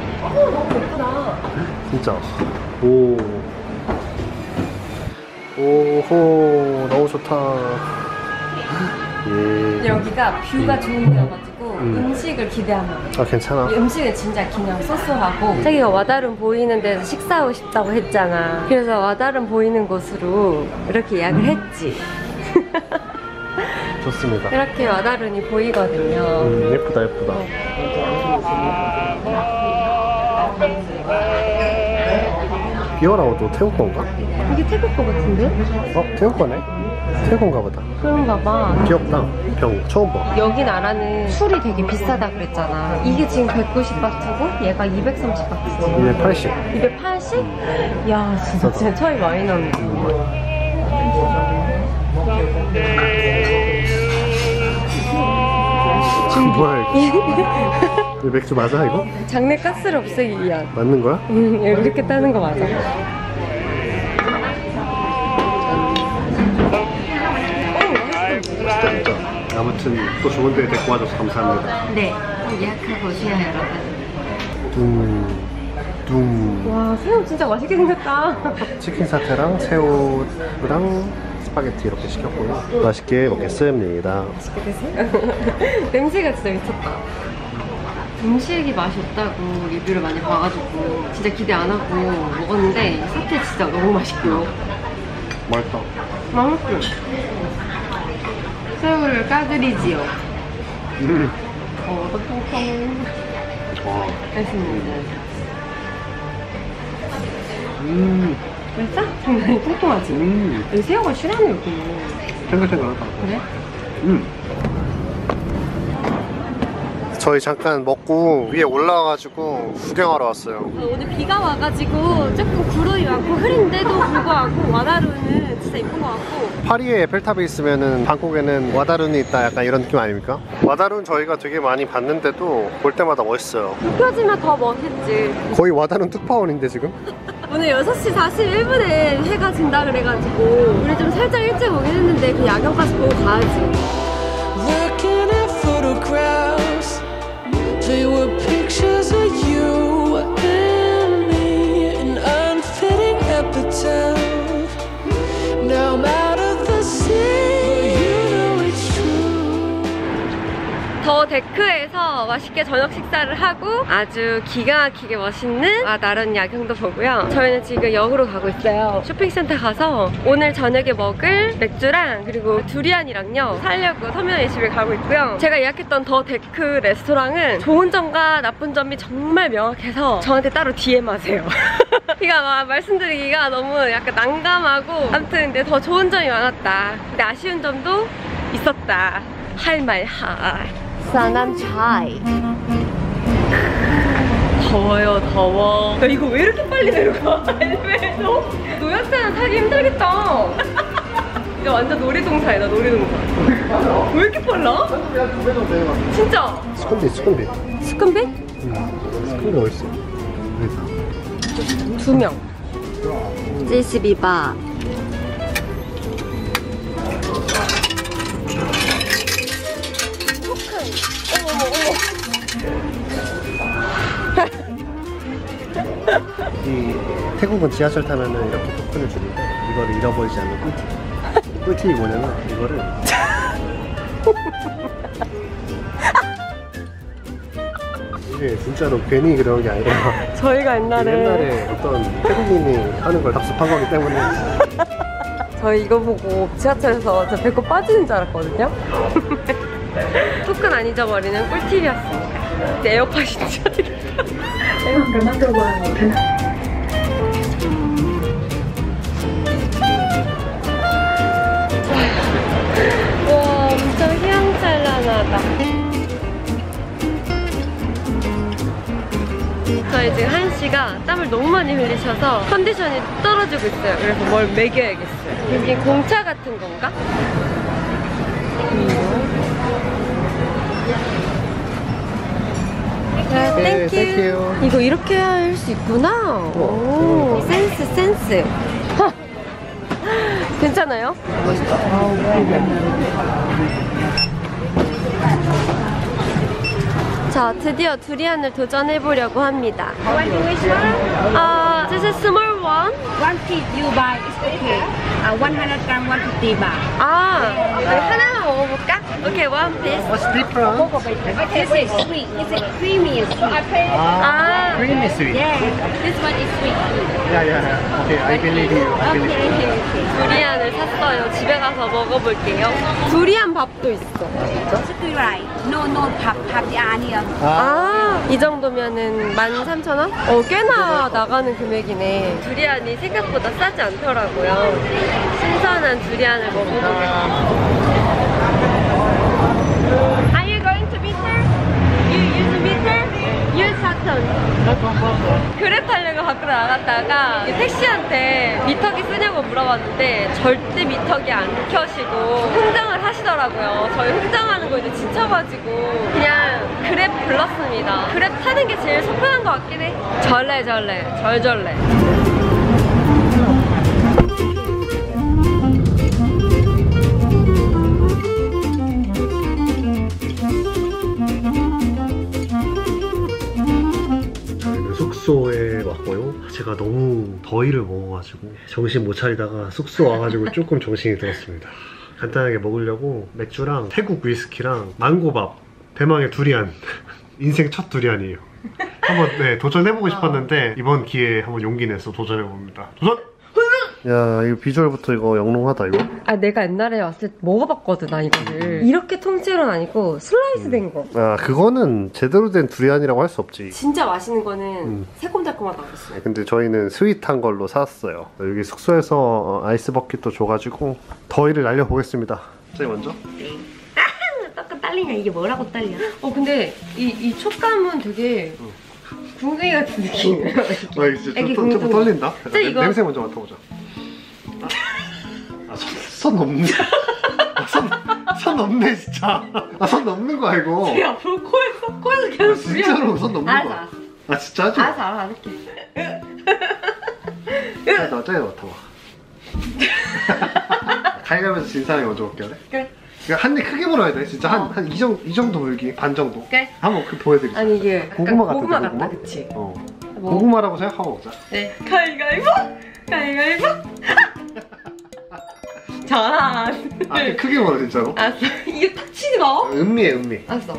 진짜. 오. 오호 너무 좋다. 예. 여기가 뷰가 좋은 데여가 지고 음. 음. 식을 기대하면 돼. 아 괜찮아 이 음식은 진짜 그냥 쏘쏘하고 자기가 와다른 보이는 데서 식사하고 싶다고 했잖아 그래서 와다른 보이는 곳으로 이렇게 예약을 했지 좋습니다 이렇게 와다른이 보이거든요 음, 예쁘다 예쁘다 비어라고도 태국 건가? 이게 태국 거 같은데? 어 태국 거네 태국인가 보다. 그런가 봐. 귀엽다. 병 처음 봐. 여기 나라는 술이 되게 비싸다 그랬잖아. 이게 지금 190바트고 얘가 230바트지. 280 280? 야 진짜 차이 많이 나네. 뭐야 이거? 이거 맥주 맞아 이거? 장내 가스를 없애기 위한. 맞는 거야? 음, 이렇게 따는 거 맞아 아무튼 또 좋은 데 데리고 와줘서 감사합니다. 네 예약하고 오세요 여러분. 둥둥. 와 새우 진짜 맛있게 생겼다. 치킨 사테랑 새우랑 스파게티 이렇게 시켰고요. 맛있게 먹겠습니다. 맛있게 드세요. 냄새가 진짜 미쳤다. 음식이 맛이 없다고 리뷰를 많이 봐가지고 진짜 기대 안 하고 먹었는데 사테 진짜 너무 맛있고 맛있다. 맛있어 새우를 까드리지요 음. 어, 통통 와. 했습니다 음. 맛있어? 굉장히 통통하지? 음. 여기 새우가 실하네 여기 탱글탱글하다 그래? 음. 저희 잠깐 먹고 위에 올라와가지고 구경하러 왔어요 오늘 비가 와가지고 조금 구름이 많고 흐린데도 불구하고 와다루는 진짜 이쁜 것 같고 파리에 에펠탑이 있으면은 방콕에는 와다룬이 있다 약간 이런 느낌 아닙니까? 와다룬 저희가 되게 많이 봤는데도 볼 때마다 멋있어요 펴지면 더 멋있지 거의 와다룬 특파원인데 지금? 오늘 6시 41분에 해가 진다 그래가지고 우리 좀 살짝 일찍 오긴 했는데 그 야경까지 보고 가야지 Looking at photographs, they were pictures of you and me, an unfitting epitaph. 더 데크에서 맛있게 저녁 식사를 하고 아주 기가 막히게 멋있는 아, 나른 야경도 보고요. 저희는 지금 역으로 가고 있어요. 쇼핑센터 가서 오늘 저녁에 먹을 맥주랑 그리고 두리안이랑요 사려고 서면에 집에 가고 있고요. 제가 예약했던 더 데크 레스토랑은 좋은 점과 나쁜 점이 정말 명확해서 저한테 따로 DM 하세요. 그러니까 막 말씀드리기가 너무 약간 난감하고 아무튼 근데 더 좋은 점이 많았다. 근데 아쉬운 점도 있었다. 할말 하. 사남 차이. 더워요, 더워. 야, 이거 왜 이렇게 빨리 내려가? 엘리베이터? 노약자는 타기 힘들겠다. 야, 완전 놀이동산이다, 놀이동산. 왜 이렇게 빨라? 진짜? 스콘비 스콘비 스콘비? 스콘비 어딨어? 여기다 두 명. 72바. 이 태국은 지하철 타면은 이렇게 토큰을 주는데 이거를 잃어버리지 않는 꿀팁 꿀팁이 뭐냐면 이거를 이게 진짜로 괜히 그런 게 아니라 저희가 옛날에, 옛날에 어떤 태국인이 하는 걸 답습한 거기 때문에 저희 이거 보고 지하철에서 저 배꼽 빠지는 줄 알았거든요. 토큰 안 잊어버리는 꿀팁이었습니다. 근데 에어팟이 진짜 와 엄청 휘황찬란하다. 저희 지금 한 씨가 땀을 너무 많이 흘리셔서 컨디션이 떨어지고 있어요. 그래서 뭘 먹여야겠어요. 이게 공차 같은 건가? 네, thank you. Thank you. 이거 이렇게 할 수 있구나. 오, 센스, 센스. 하. 괜찮아요? 자, 드디어 두리안을 도전해보려고 합니다. Want to which one? 아, this is small one. One piece you buy is okay. Uh, 100 gram, 150 baht. 아, 우리 하나만 먹어볼까? 오케이, one piece. What's different? This is sweet. This is creamy and sweet. 아, Creamy sweet. Yeah. This one is sweet. Yeah, yeah. Okay, I believe you. I believe you. Okay, okay. 두리안을 샀어요. 집에 가서 먹어볼게요. 두리안 밥도 있어. Rice. No, no, pap, pap 아니요. 아, 이 정도면은 13,000원? 어, 꽤나 나가는 금액이네. 두리안이 생각보다 싸지 않더라고요. 신선한 두리안을 먹어보겠습니다. 그랩 타려고 밖으로 나갔다가 택시한테 미터기 쓰냐고 물어봤는데 절대 미터기 안 켜시고 흥정을 하시더라고요. 저희 흥정하는 거 이제 지쳐가지고 그냥 그랩 불렀습니다. 그랩 타는 게 제일 속편한 것 같긴 해. 절레 절레, 절절레. 숙소에 왔고요. 제가 너무 더위를 먹어가지고 정신 못 차리다가 숙소 와가지고 조금 정신이 들었습니다. 간단하게 먹으려고 맥주랑 태국 위스키랑 망고밥, 대망의 두리안. 인생 첫 두리안이에요. 한번 네, 도전해보고 싶었는데 이번 기회에 한번 용기 내서 도전해봅니다. 도전! 야 이거 비주얼부터 이거 영롱하다 이거. 아, 내가 옛날에 왔을 때 먹어봤거든, 나 이거를. 이렇게 통째로는 아니고 슬라이스 된 거. 아 그거는 제대로 된 두리안이라고 할 수 없지. 진짜 맛있는 거는 음. 새콤달콤하다고 했어요. 네, 근데 저희는 sweet한 걸로 샀어요. 여기 숙소에서 어, ice bucket도 줘가지고 더위를 날려보겠습니다. 제일 먼저? 떡 딸리냐 이게 뭐라고 딸려? 어 근데 이, 이 촉감은 되게 궁둥이 같은 느낌이에요. 아 이거 진짜 애기 좀, 좀 궁둥이. 떨린다. 진짜 이거- 냄새 먼저 맡아보자. 아, 손, 손 넘네. 아, 손, 손 넘네 진짜. 아, 손 넘는 거야 이거. 이 앞으로 코에서 코에서 아, 계속 진짜로 손 넘는 알았어. 알았어 아 진짜지? 알았어 알았어 안 할게. 짜다 짜다 맡아봐. 가위가위에서 진 사람이 먼저 볼게 그래? 그래. 그러니까 한입 크게 물어야 돼. 진짜 어. 한한 이 정도 이 정도 물기 반 정도. 그래. 한번 그 보여드리자. 아니 이게 고구마 같은데, 고구마 고구마? 같다 그치? 어. 뭐. 고구마라고 생각하고 먹자. 네 가위가위보 가위가위보 잘한 아 크게 물어 진짜로. 알았어 이게 탁 치지 마 음미해 음미. 알았어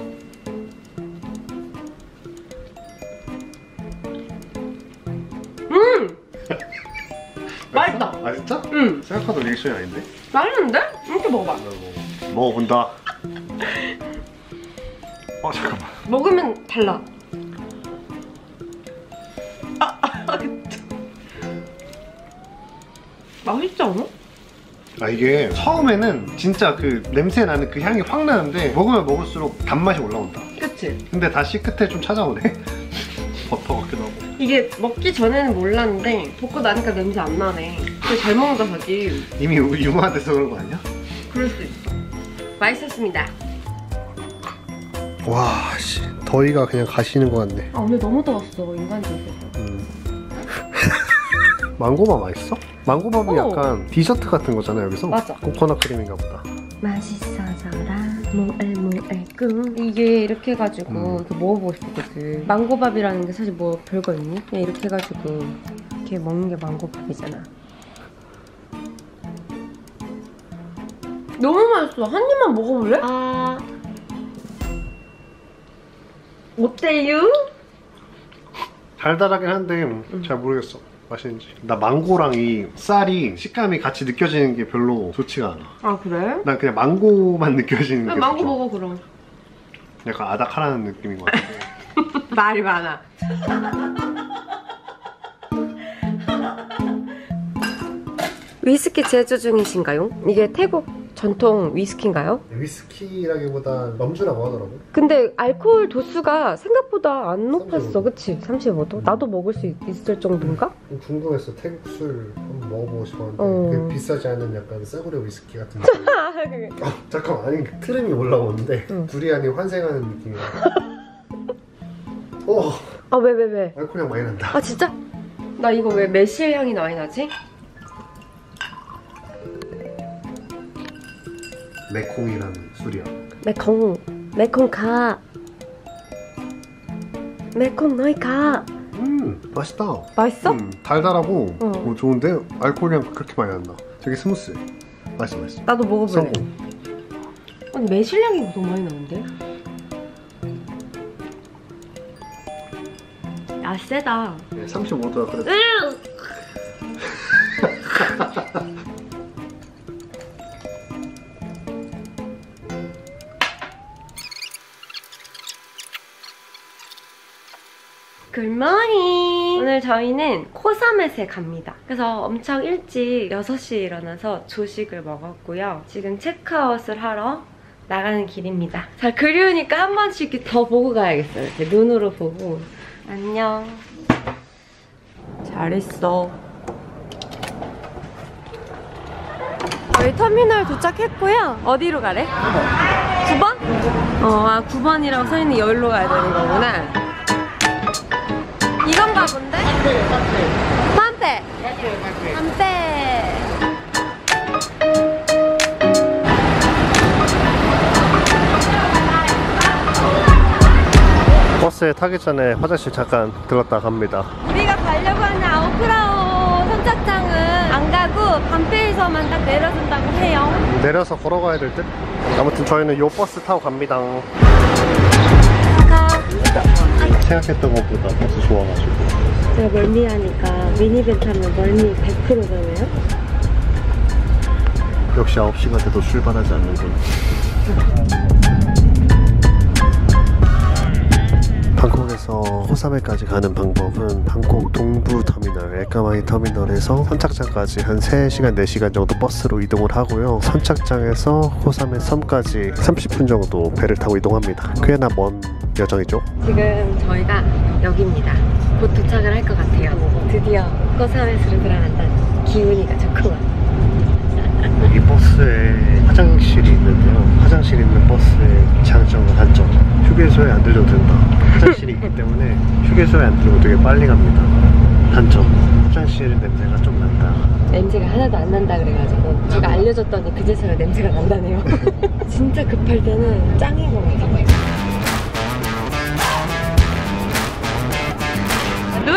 음 맛있다 아 진짜? 음 생각하던 리액션이 아닌데? 맛있는데? 이렇게 먹어봐 먹어본다. 어 잠깐만. 먹으면 달라. 맛있지 않아? 아 이게 처음에는 진짜 그 냄새 나는 그 향이 확 나는데 먹으면 먹을수록 단맛이 올라온다. 그치? 근데 다시 끝에 좀 찾아오네. 버터 같기도 하고. 이게 먹기 전에는 몰랐는데 먹고 나니까 냄새 안 나네. 근데 잘 먹는다 하지. 이미 유- 유마돼서 그런 거 아니야? 그럴 수 있어. 맛있었습니다. 와, 씨. 더위가 그냥 가시는 것 같네. 아 오늘 너무 더웠어 인간적으로. 망고밥 맛있어? 망고밥이 어. 약간 디저트 같은 거잖아, 여기서? 맞아. 코코넛 크림인가 보다. 맛있어져라 모엘모엘꿍 이게 이렇게 해가지고 음. 이렇게 먹어보고 싶었거든 망고밥이라는 게 사실 뭐 별거 있니? 그냥 이렇게 해가지고 이렇게 먹는 게 망고밥이잖아 너무 맛있어 한 입만 먹어볼래? 아 어때요? 달달하긴 한데 잘 모르겠어. 맛있는지. 나 망고랑 이 쌀이 식감이 같이 느껴지는 게 별로 좋지가 않아. 아 그래? 난 그냥 망고만 느껴지는 게 그럼 망고 좋죠. 먹어 그럼 약간 아닥하라는 느낌인 것 같아. 말이 많아 위스키 제조 중이신가요? 이게 태국 전통 위스키인가요? 위스키라기보다 럼주라고 하더라고요. 근데 알코올 도수가 생각보다 안 높았어, 그치? 35도? 나도 먹을 수 있- 있을 정도인가? 궁금했어. 태국 술 한번 먹어보고 싶었는데 어. 그 비싸지 않은 약간 싸구려 위스키 같은 느낌. 아, 잠깐만 아니 트름이 올라오는데 응. 두리안이 환생하는 느낌이야. 어 아, 왜, 왜, 왜? 알코올 향 많이 난다. 아, 진짜? 나 이거 왜 매실 향이 많이 나지? 메콩이라는 술이야. 메콩, 메콩 가. 메콩 너희 가. 음 맛있다. 맛있어? 음, 달달하고 어. 어, 좋은데 알코올 향 그렇게 많이 안 나. 되게 smooth. 맛있어 맛있어. 나도 먹어볼래. 성공. 아니, 매실 향이 너무 많이 나는데? 아, 세다. 35도야 그래도. 으! 굿모닝! 오늘 저희는 코사멧에 갑니다. 그래서 엄청 일찍 6시에 일어나서 조식을 먹었고요. 지금 체크아웃을 하러 나가는 길입니다. 잘 그리우니까 한 번씩 이렇게 더 보고 가야겠어요. 이렇게 눈으로 보고. 안녕. 잘했어. 저희 터미널 도착했고요. 어디로 가래? 9번? 어, 아, 9번이라고 써있는 여기로 가야 되는 거구나. 이건가 본데? 맘빼! 맘빼! 버스에 타기 전에 화장실 잠깐 들렀다 갑니다. 우리가 가려고 하는 아오프라오 선착장은 안 가고 반페에서만 딱 내려준다고 해요. 내려서 걸어가야 될 듯? 아무튼 저희는 요 버스 타고 갑니다. 가. 생각했던 것보다 버스 좋아가지고. 제가 멀미하니까 미니밴 타면 멀미 100%잖아요. 역시 9시가 돼도 출발하지 않는군. 방콕에서 코사멧까지 가는 방법은 방콕 동부 터미널, 에까마이 터미널에서 선착장까지 한 3시간, 4시간 정도 버스로 이동을 하고요. 선착장에서 코사멧 섬까지 30분 정도 배를 타고 이동합니다. 꽤나 먼 여정이죠. 지금 저희가 여기입니다. 곧 도착을 할 것 같아요. 드디어 코사멧으로 들어간다는 기분이가 좋구만. 여기 버스에 화장실이 있는데요. 화장실 있는 버스의 장점과 단점. 휴게소에 안 들려도 된다. 화장실이 있기 때문에 휴게소에 안 들고 되게 빨리 갑니다. 단점. 화장실 냄새가 좀 난다. 냄새가 하나도 안 난다 그래가지고 제가 알려줬더니 그제서야 냄새가 난다네요. 진짜 급할 때는 짱인 것 같아요. 루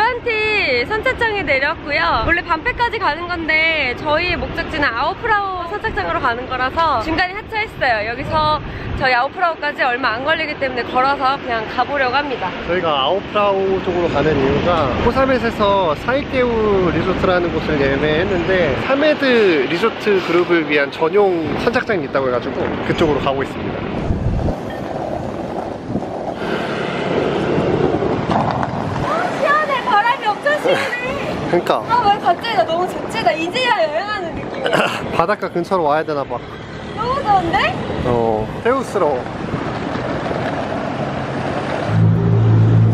선착장에 내렸고요. 원래 반페까지 가는 건데 저희의 목적지는 아웃프라우 선착장으로 가는 거라서 중간에 하차했어요. 여기서 저희 아오프라오까지 얼마 안 걸리기 때문에 걸어서 그냥 가보려고 합니다. 저희가 아오프라오 쪽으로 가는 이유가 코사멧에서 사이케우 리조트라는 곳을 예매했는데 사멧 리조트 그룹을 위한 전용 선착장이 있다고 해가지고 그쪽으로 가고 있습니다. 시원해 바람이 엄청 시원해. 그러니까 아왜 갑자기 나 너무 자체가 이제야 여행하는 느낌이야. 바닷가 근처로 와야 되나 봐. 너무 좋은데? 어, 태우스러워.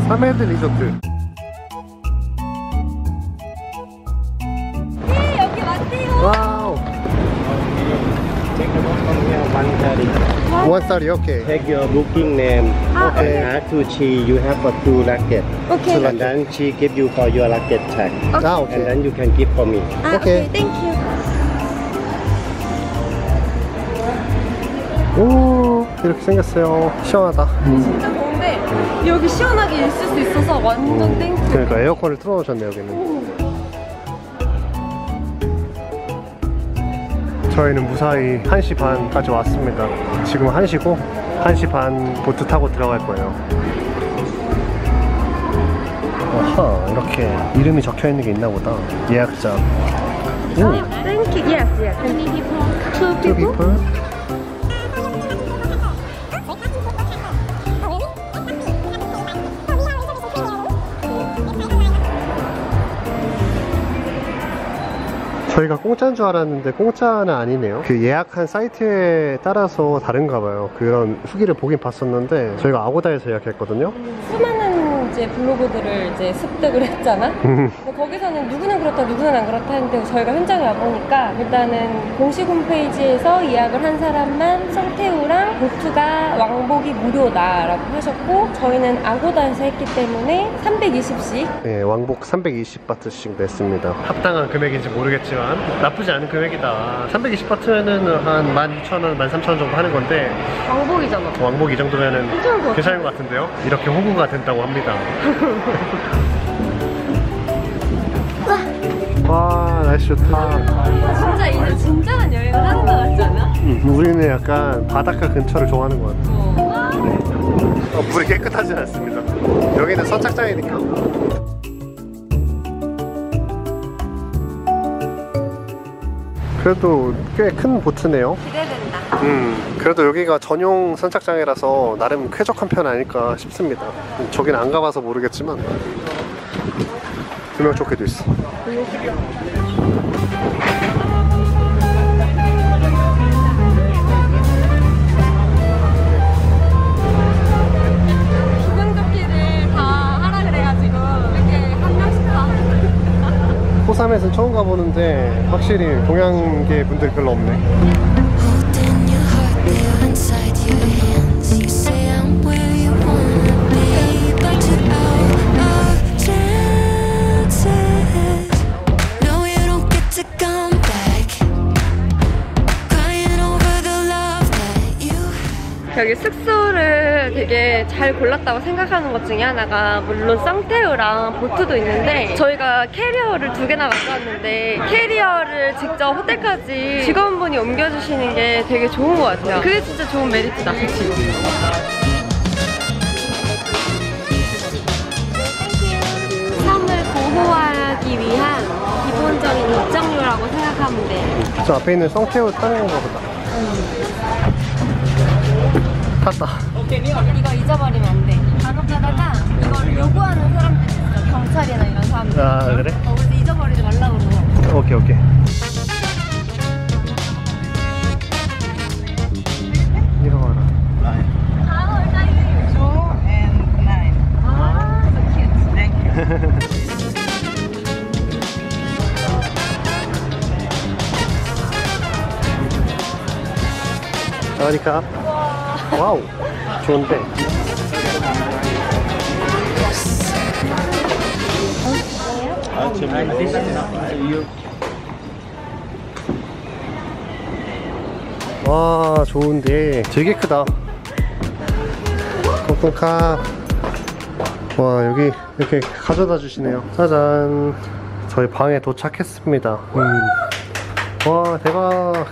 사메드 리조트. 네 여기 맞대요. 와우. 오케이. Take your booking name. Ah, and ask to she you have for two racket. Okay. And then she give you for your racket check. 아, And 오케이. then you can give for me. 아 오케이. 오케이 땡큐. 오, 이렇게 생겼어요. 시원하다. 진짜 더운데 여기 시원하게 있을 수 있어서 완전 thank you. 그러니까 에어컨을 틀어놓으셨네, 여기는. 저희는 무사히 1시 반까지 왔습니다. 지금 1시고, 1시 반 보트 타고 들어갈 거예요. 아하, 이렇게 이름이 적혀 있는 게 있나 보다. 예약자. 오, Thank you. Yes, yes. Two people. Two people. 저희가 공짜 공짜인 줄 알았는데 공짜는 아니네요. 그 예약한 사이트에 따라서 다른가 봐요. 그런 후기를 보긴 봤었는데 저희가 아고다에서 예약했거든요. 이제 블로그들을 이제 습득을 했잖아. 음. 근데 거기서는 누구 는 그렇다, 누구는 안 그렇다 했는데 저희가 현장에 와보니까 일단은 공식 홈페이지에서 예약을 한 사람만 썽태우랑 보트가 왕복이 무료다라고 하셨고 저희는 아고다에서 했기 때문에 320씩 네, 왕복 320바트씩 냈습니다. 합당한 금액인지 모르겠지만 나쁘지 않은 금액이다. 320바트면은 한 12,000원, 13,000원 정도 하는 건데 왕복이잖아. 왕복 이 정도면은. 괜찮은 것 같은데요? 이렇게 호구가 된다고 합니다. 와 날씨 좋다. 진짜 이제 진정한 여행을 하는 것 같지 않아? 음, 우리는 약간 바닷가 근처를 좋아하는 것 같아. 어, 물이 깨끗하지 않습니다. 여기는 선착장이니까. 그래도 꽤 큰 보트네요. 기대된다. 음, 그래도 여기가 전용 선착장이라서 나름 쾌적한 편 아닐까 싶습니다. 음, 저긴 안 가봐서 모르겠지만 조명 좋게도 있어. 구경조끼를 다 하라 그래가지고 이렇게 한 명씩 다. 호삼에는 처음 가보는데 확실히 동양계 분들 별로 없네. 여기 숙소를 되게 잘 골랐다고 생각하는 것 중에 하나가 물론 쌍태우랑 보트도 있는데 저희가 캐리어를 두 개나 갖고 왔는데 캐리어를 직접 호텔까지 직원분이 옮겨주시는 게 되게 좋은 것 같아요. 그게 진짜 좋은 메리트다. 그치? 섬을 보호하기 위한 기본적인 입장료라고 생각하면 돼. 저 앞에 있는 성태우 타는 건가 보다. 탔다. 이거 잊어버리면 안 돼. 간혹 가다가 이걸 요구하는 사람들이 있어. 경찰이나 이런 사람들. 아 그래? 어, 그래서 잊어버리지 말라고 그러고. 오케이 오케이. 사와디카. 와우. 좋은데. 와 좋은데 되게 크다. 콩콩카. 와 여기 이렇게 가져다 주시네요. 짜잔. 저희 방에 도착했습니다. 음. 와 대박.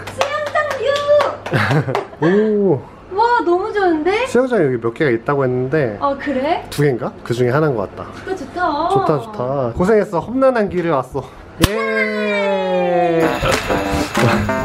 오 와 너무 좋은데? 수영장 여기 몇 개가 있다고 했는데 아 그래? 두 개인가? 그 중에 하나인 것 같다 그거 좋다. 좋다 좋다 고생했어 험난한 길을 왔어 예 지금은 2시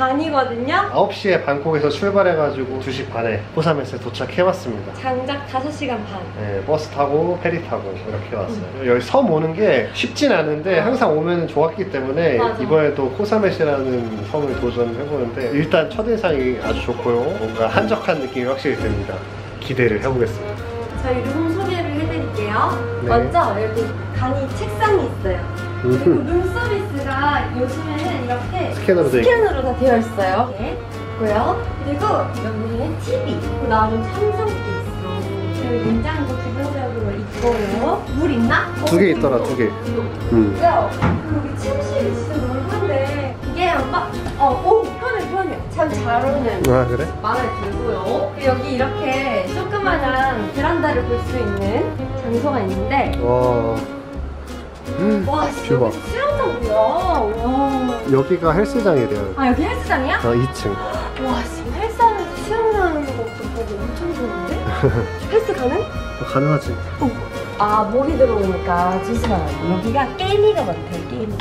반이거든요. 9시에 방콕에서 출발해가지고 2시 반에 코사멧에 도착해왔습니다 장장 5시간 반. 네, 버스 타고 페리 타고 이렇게 왔어요. 여기 섬 오는 게 쉽진 않은데 항상 오면 좋았기 때문에 맞아. 이번에도 코사멧이라는 섬을 도전해보는데 일단 첫인상이 아주 좋고요. 뭔가 한적한 느낌이 확실히 듭니다. 기대를 해보겠습니다. 저희 룸 소개를 해드릴게요. 네. 먼저 여기 간이 책상이 있어요. 그리고 음, 룸 서비스가 요즘에는 이렇게 있고. 스캔으로 다 되어 있어요. 네. 있고요. 그리고 여기는 TV. 그 나름 찬성도 있어. 여기 냉장고 기본적으로 있고요. 물 있나? 두 개 있더라, 두 개. 음. 있고요. 그리고 여기 침실이 진짜 넓은데 이게 막 어, 오 편해 편해. 참잘 어울리는 아 그래? 마음에 들고요. 그리고 여기 이렇게 조그만한 베란다를 볼 수 있는 장소가 있는데 와. 와뷰 진짜 봐. 여기 수영장이야. 와. 여기가 헬스장이래요. 아 여기 헬스장이야? 어, 2층. 와 지금 헬스하면서 수영하는 것도 보고 엄청 좋은데? 헬스 가능? 가능하지. 아 목이 들어오니까 조심하라. 여기가 게임이가 많대 게임.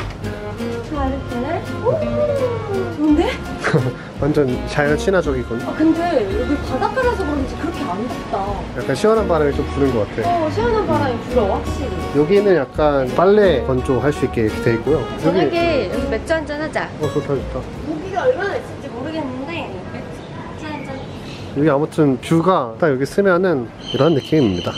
자 이렇게. 오 좋은데? 완전 자연 친화적이군. 아 근데 여기 바닷가라서 그런지 그렇게 안 덥다. 약간 시원한 바람이 좀 부는 것 같아. 어 시원한 바람이 불어 확실히. 여기는 약간 빨래 건조할 수 있게 이렇게 돼 있고요. 저녁에 여기 맥주 한잔 하자. 어 좋다 좋다. 고기가 얼마나 있을지 모르겠는데 맥주 한잔. 여기 아무튼 뷰가 딱 여기 쓰면은 이런 느낌입니다.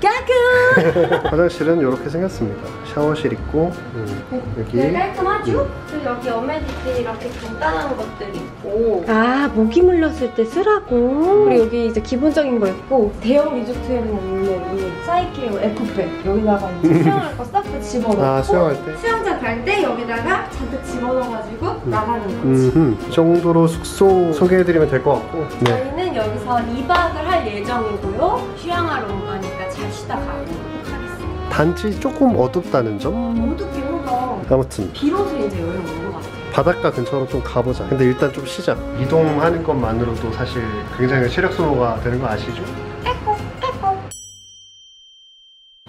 까꿍! 화장실은 이렇게 생겼습니다. 샤워실 있고 음, 여기 되게 깔끔하죠? 그리고 여기 어메니티 이렇게 간단한 것들이 있고. 아 모기 물렸을 때 쓰라고. 그리고 여기 이제 기본적인 거 있고 대형 리조트에는 있는 이 사이케어 에코백. 여기다가 이제 수영할 거 싹 다 집어넣고 아, 수영할 때? 수영장 갈 때 여기다가 잔뜩 집어넣어가지고 나가는 거지. 음, 이 정도로 숙소 소개해드리면 될 것 같고. 네. 저희는 여기서 2박을 할 예정이고요. 휴양하러 온 거니까 잘 쉬다 가도록 하겠습니다. 단지 조금 어둡다는 점? 모두 비로소 아무튼. 비로소 이제 여행 같아요 바닷가 근처로 좀 가보자. 근데 일단 좀 쉬자. 이동하는 것만으로도 사실 굉장히 체력 소모가 되는 거 아시죠?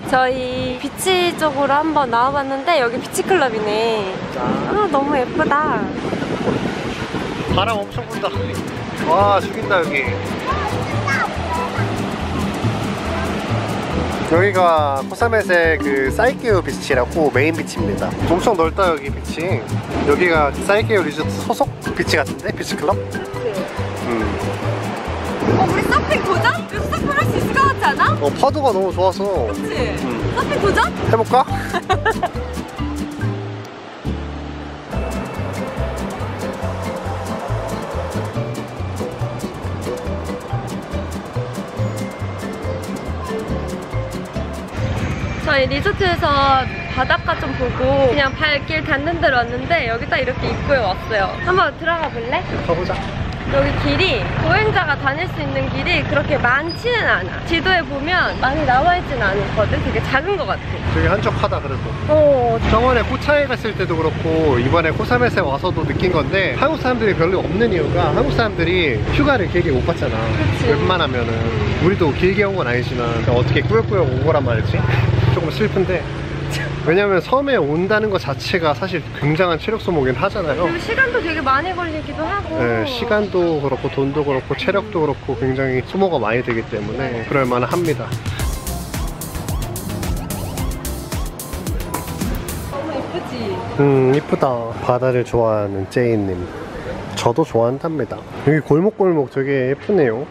저희 beach 쪽으로 한번 나와봤는데 여기 beach club이네 아 너무 예쁘다 바람 엄청 분다. 와 죽인다 여기. 여기가 코사멧의 그 사이케오 beach라고 main beach입니다. 엄청 넓다 여기 beach. 여기가 사이케오 리조트 소속 beach 같은데 beach club? 음. 어 우리 서핑 도전? 여기서 서핑 할 수 있을 것 같지 않아? 어 파도가 너무 좋아서 그치? 음. 서핑 도전? 해볼까? 저희 리조트에서 바닷가 좀 보고 그냥 발길 닿는 데로 왔는데 여기 딱 이렇게 입구에 왔어요 한번 들어가 볼래? 가보자. 여기 길이 보행자가 다닐 수 있는 길이 그렇게 많지는 않아 지도에 보면 많이 나와 있지는 않거든 되게 작은 것 같아 되게 한적하다 그래도. 어 저번에 코차에 갔을 때도 그렇고 이번에 코사멧에 와서도 느낀 건데 한국 사람들이 별로 없는 이유가 한국 사람들이 휴가를 길게 못 갔잖아 그치. 웬만하면은 우리도 길게 온 건 아니지만 어떻게 꾸역꾸역 온 거란 말이지 조금 슬픈데 왜냐면 섬에 온다는 것 자체가 사실 굉장한 체력 소모긴 하잖아요. 그리고 시간도 되게 많이 걸리기도 하고. 네, 시간도 그렇고 돈도 그렇고 체력도 그렇고 굉장히 소모가 많이 되기 때문에 그럴 만합니다. 너무 예쁘지? 음 이쁘다. 바다를 좋아하는 제이님. 저도 좋아한답니다. 여기 골목골목 되게 예쁘네요.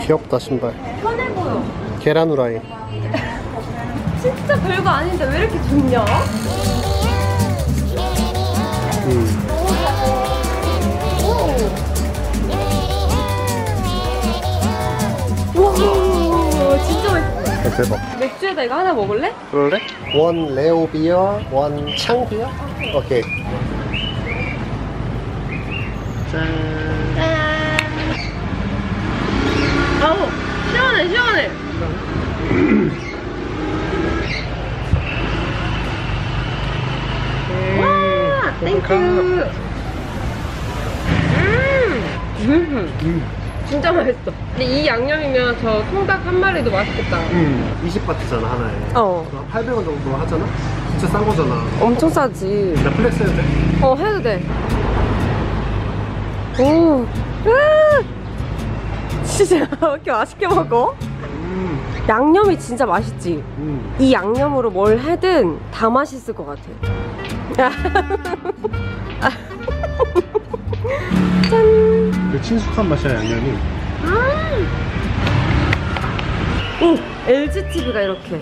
귀엽다 신발. 편해 보여 계란 후라이 진짜 별거 아닌데 왜 이렇게 좋냐? 음. 우와 진짜 맛있어 아, 대박 맥주에다 이거 하나 먹을래? 그럴래? one Leo beer one Chang beer okay 짠 아우 시원해 시원해 와 thank you 음. 음. 진짜 맛있어 근데 이 양념이면 저 통닭 한 마리도 맛있겠다 음, 20바트잖아 하나에 어 800원 정도 하잖아? 진짜 싼 거잖아 엄청 싸지 나 flex 해도 돼? 어 해도 돼. 오. 으! 진짜 왜 이렇게 맛있게 먹어? 음, 양념이 진짜 맛있지. 음. 이 양념으로 뭘 해든 다 맛있을 것 같아. 짠. 그 친숙한 맛이야 양념이 오, LG TV가 이렇게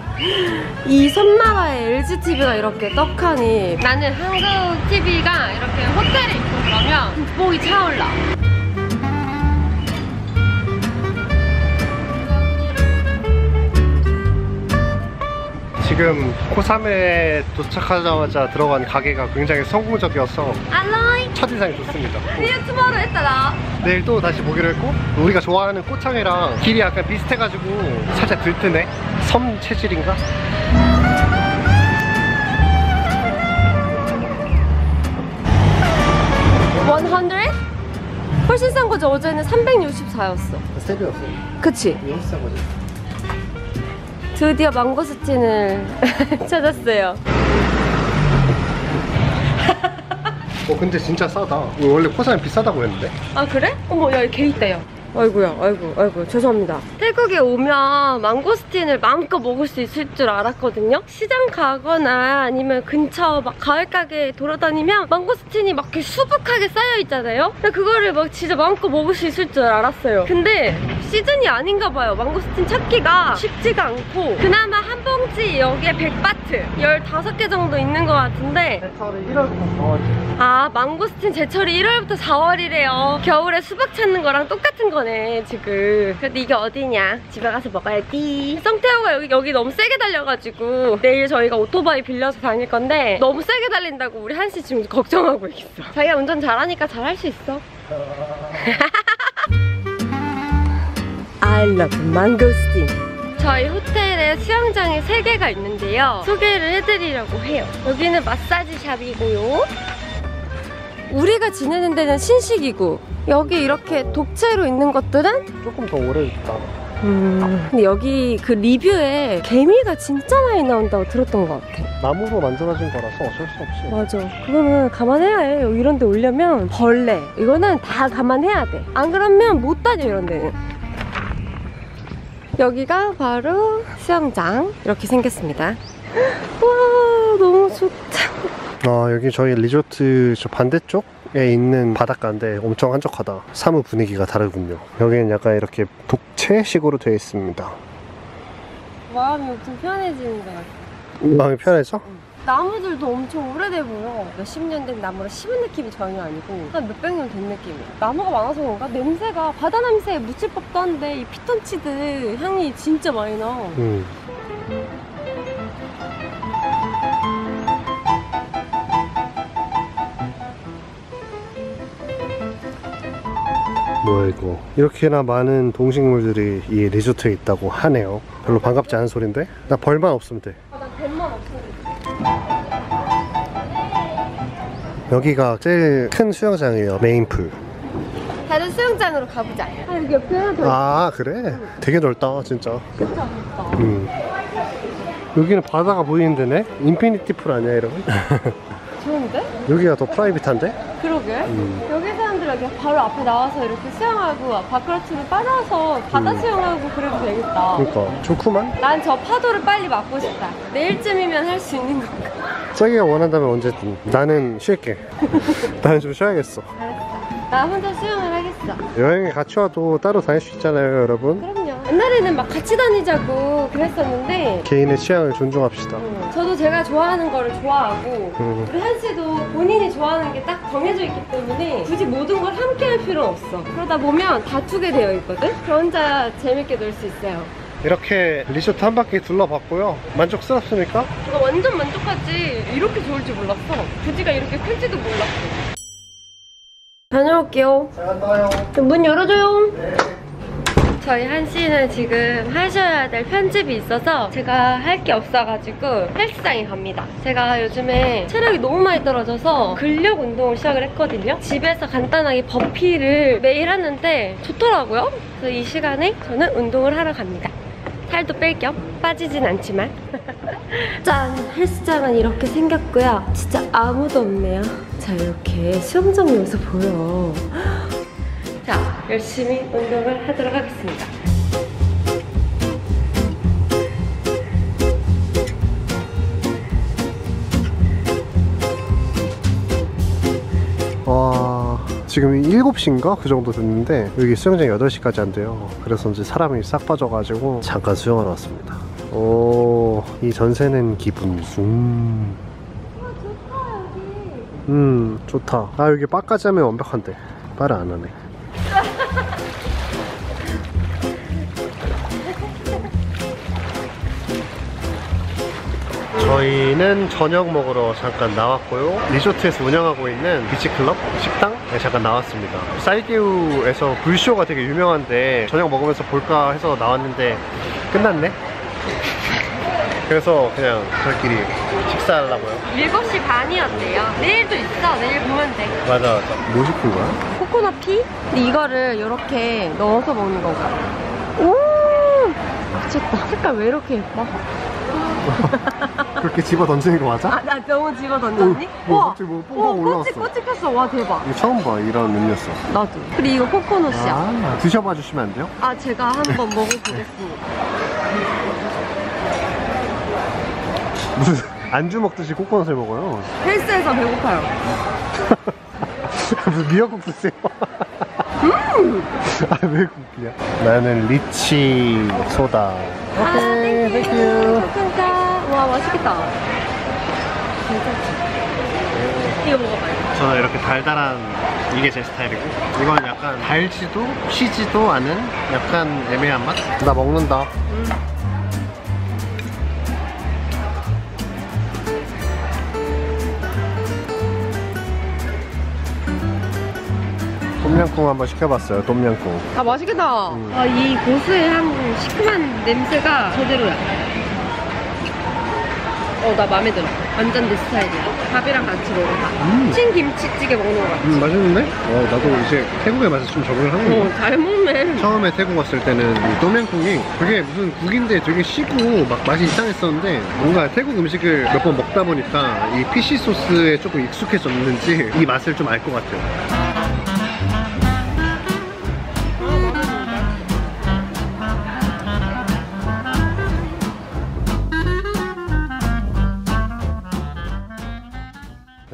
이 섬나라의 LG TV가 이렇게 떡하니 나는 한국 TV가 이렇게 호텔에 있고 그러면 국복이 차올라. 지금 코사메 도착하자마자 들어간 가게가 굉장히 성공적이어서 첫인상이 좋습니다. 유튜버로 했더라. 내일 또 다시 보기로 했고 우리가 좋아하는 꽃창이랑 길이 약간 비슷해가지고 살짝 들뜨네? 섬 체질인가? (100) 훨씬 싼 거죠. 어제는 (364였어) 세배였어 그치? 이거 비싼 거지 드디어 망고스틴을 찾았어요. 어 근데 진짜 싸다. 원래 코사메 비싸다고 했는데. 아 그래? 어머 야걔 있다 야 아이고야, 아이고, 아이고, 죄송합니다. 태국에 오면 망고스틴을 마음껏 먹을 수 있을 줄 알았거든요? 시장 가거나 아니면 근처 막 가을 가게 돌아다니면 망고스틴이 막 이렇게 수북하게 쌓여 있잖아요? 그거를 막 진짜 마음껏 먹을 수 있을 줄 알았어요. 근데 시즌이 아닌가 봐요. 망고스틴 찾기가 쉽지가 않고 그나마 한 봉지 여기에 100바트 15개 정도 있는 것 같은데 제철이 1월부터 4월이에요. 아 망고스틴 제철이 1월부터 4월이래요 겨울에 수박 찾는 거랑 똑같은 거네 지금 근데 이게 어디냐 집에 가서 먹어야지 성태호가 여기 여기 너무 세게 달려가지고 내일 저희가 오토바이 빌려서 다닐 건데 너무 세게 달린다고 우리 한씨 지금 걱정하고 있어 자기가 운전 잘하니까 잘 할 수 있어 I love mangosteen 저희 호텔에 수영장이 3개가 있는데요. 소개를 해드리려고 해요. 여기는 마사지 샵이고요. 우리가 지내는 데는 신식이고 여기 이렇게 독채로 있는 것들은 조금 더 오래 있다. 음, 근데 여기 그 리뷰에 개미가 진짜 많이 나온다고 들었던 것 같아. 나무로 만들어진 거라서 어쩔 수 없지. 맞아. 그거는 감안해야 해. 여기 이런 데 오려면 벌레. 이거는 다 감안해야 돼. 안 그러면 못 다녀, 이런 데는. 여기가 바로 수영장. 이렇게 생겼습니다. 와, 너무 좋다. 아 여기 저희 리조트 저 반대쪽 에 있는 바닷가인데 엄청 한적하다. 사무 분위기가 다르군요. 여기는 약간 이렇게 독채식으로 되어 있습니다. 마음이 엄청 편해지는 것 같아. 마음이 편해져? 나무들도 엄청 오래돼 보여. 몇십 년 된 나무라 심은 느낌이 전혀 아니고 한 몇백 년 된 느낌이야. 나무가 많아서 그런가? 냄새가 바다 냄새에 묻힐 법도 한데 이 피톤치드 향이 진짜 많이 나. 음. 뭐야 이거 이렇게나 많은 동식물들이 이 리조트에 있다고 하네요 별로 반갑지 않은 소린데 나 벌만 없으면 돼 아, 없으면 여기가 제일 큰 수영장이에요 main pool 다른 수영장으로 가보자. 아, 여기 옆에 하나 더 있어. 아 그래? 되게 넓다 진짜 진짜. 음. 여기는 바다가 보이는 데네? infinity pool 아니야 이러면? 좋은데? 여기가 더 private한데? 그러게. 음. 여기 사람들 여기 바로 앞에 나와서 이렇게 수영하고 바크라트를 빨아서 바다 음. 수영하고 그래도 되겠다. 그러니까 좋구만 난 저 파도를 빨리 맞고 싶다. 내일쯤이면 할 수 있는 건가? 자기가 원한다면 언제든 나는 쉴게 나는 좀 쉬어야겠어 알았어. 나 혼자 수영을 하겠어. 여행에 같이 와도 따로 다닐 수 있잖아요 여러분 그럼요. 옛날에는 막 같이 다니자고 그랬었는데 개인의 취향을 존중합시다 음, 저도 제가 좋아하는 거를 좋아하고 음. 우리 한 씨도 본인이 좋아하는 게 딱 정해져 있기 때문에 굳이 모든 걸 함께 할 필요는 없어. 그러다 보면 다투게 되어 있거든? 저 혼자 재밌게 놀 수 있어요. 이렇게 리조트 한 바퀴 둘러봤고요 만족스럽습니까? 나 완전 만족하지. 이렇게 좋을 줄 몰랐어. 부지가 이렇게 클지도 몰랐어. 다녀올게요. 잘 갔다 와요 문 열어줘요. 저희 한 씨는 지금 하셔야 될 편집이 있어서 제가 할 게 없어가지고 헬스장에 갑니다. 제가 요즘에 체력이 너무 많이 떨어져서 근력 운동을 시작을 했거든요. 집에서 간단하게 버피를 매일 하는데 좋더라고요. 그래서 이 시간에 저는 운동을 하러 갑니다. 살도 뺄 겸 빠지진 않지만 짠! 헬스장은 이렇게 생겼고요. 진짜 아무도 없네요. 자 이렇게 수영장 여기서 보여. 자, 열심히 운동을 하도록 하겠습니다. 와 지금 7시인가? 그 정도 됐는데 여기 수영장이 8시까지 안 돼요 그래서 이제 사람이 싹 빠져가지고 잠깐 수영하러 왔습니다 오이 전세는 기분 음. 음 좋다 아 여기 바까지 하면 완벽한데 바를 안 하네 저희는 저녁 먹으러 잠깐 나왔고요. 리조트에서 운영하고 있는 비치클럽 식당에 잠깐 나왔습니다. 사이게우에서 불쇼가 되게 유명한데 저녁 먹으면서 볼까 해서 나왔는데 끝났네. 그래서 그냥 저희끼리 식사하려고요. 7시 반이었대요. 내일도 있어. 내일 보면 돼. 맞아, 맞아. 뭐 시킨 거야? 코코넛 피? 근데 이거를 이렇게 넣어서 먹는 건가? 오! 미쳤다. 색깔 왜 이렇게 예뻐? 그렇게 집어 던지는 거 맞아? 아, 나 너무 집어 던졌니? 뭐 우와, 갑자기 뭐 뽕뽕 올라왔어. 꽃이, 꽃이 폈어. 와, 대박. 이거 처음 봐 이런 음료수 나도. 그리고 이거 코코넛이야. 아, 드셔봐 주시면 안 돼요? 아, 제가 한번 먹어보겠습니다. 무슨 안주 먹듯이 코코넛을 먹어요 헬스에서 배고파요. 무슨 미역국 드세요? 음! 아, 왜 웃기냐? 나는 lychee soda. 아, Thank you. 감사합니다. 와, 맛있겠다. 괜찮지? 이거 먹어봐요. 저는 이렇게 달달한 이게 제 스타일이고 이건 약간 달지도 시지도 않은 약간 애매한 맛? 나 먹는다. 똠양꿍 한번 시켜봤어요. 똠양꿍. 아, 맛있겠다. 음. 아, 이 고수한 시큼한 냄새가 저대로야. 어, 나 마음에 들어. 완전 내 스타일이야. 밥이랑 같이 먹어봐. 음. 찐김치찌개 먹는 거 같아. 음, 맛있는데? 어, 나도 이제 태국의 맛에 좀 적응을 하는 거야. 어, 잘 먹네. 처음에 태국 왔을 때는 이 똠양꿍이 그게 무슨 국인데 되게 시고 막 맛이 이상했었는데 뭔가 태국 음식을 몇 번 먹다 보니까 이 피시 소스에 조금 익숙해졌는지 이 맛을 좀 알 것 같아요.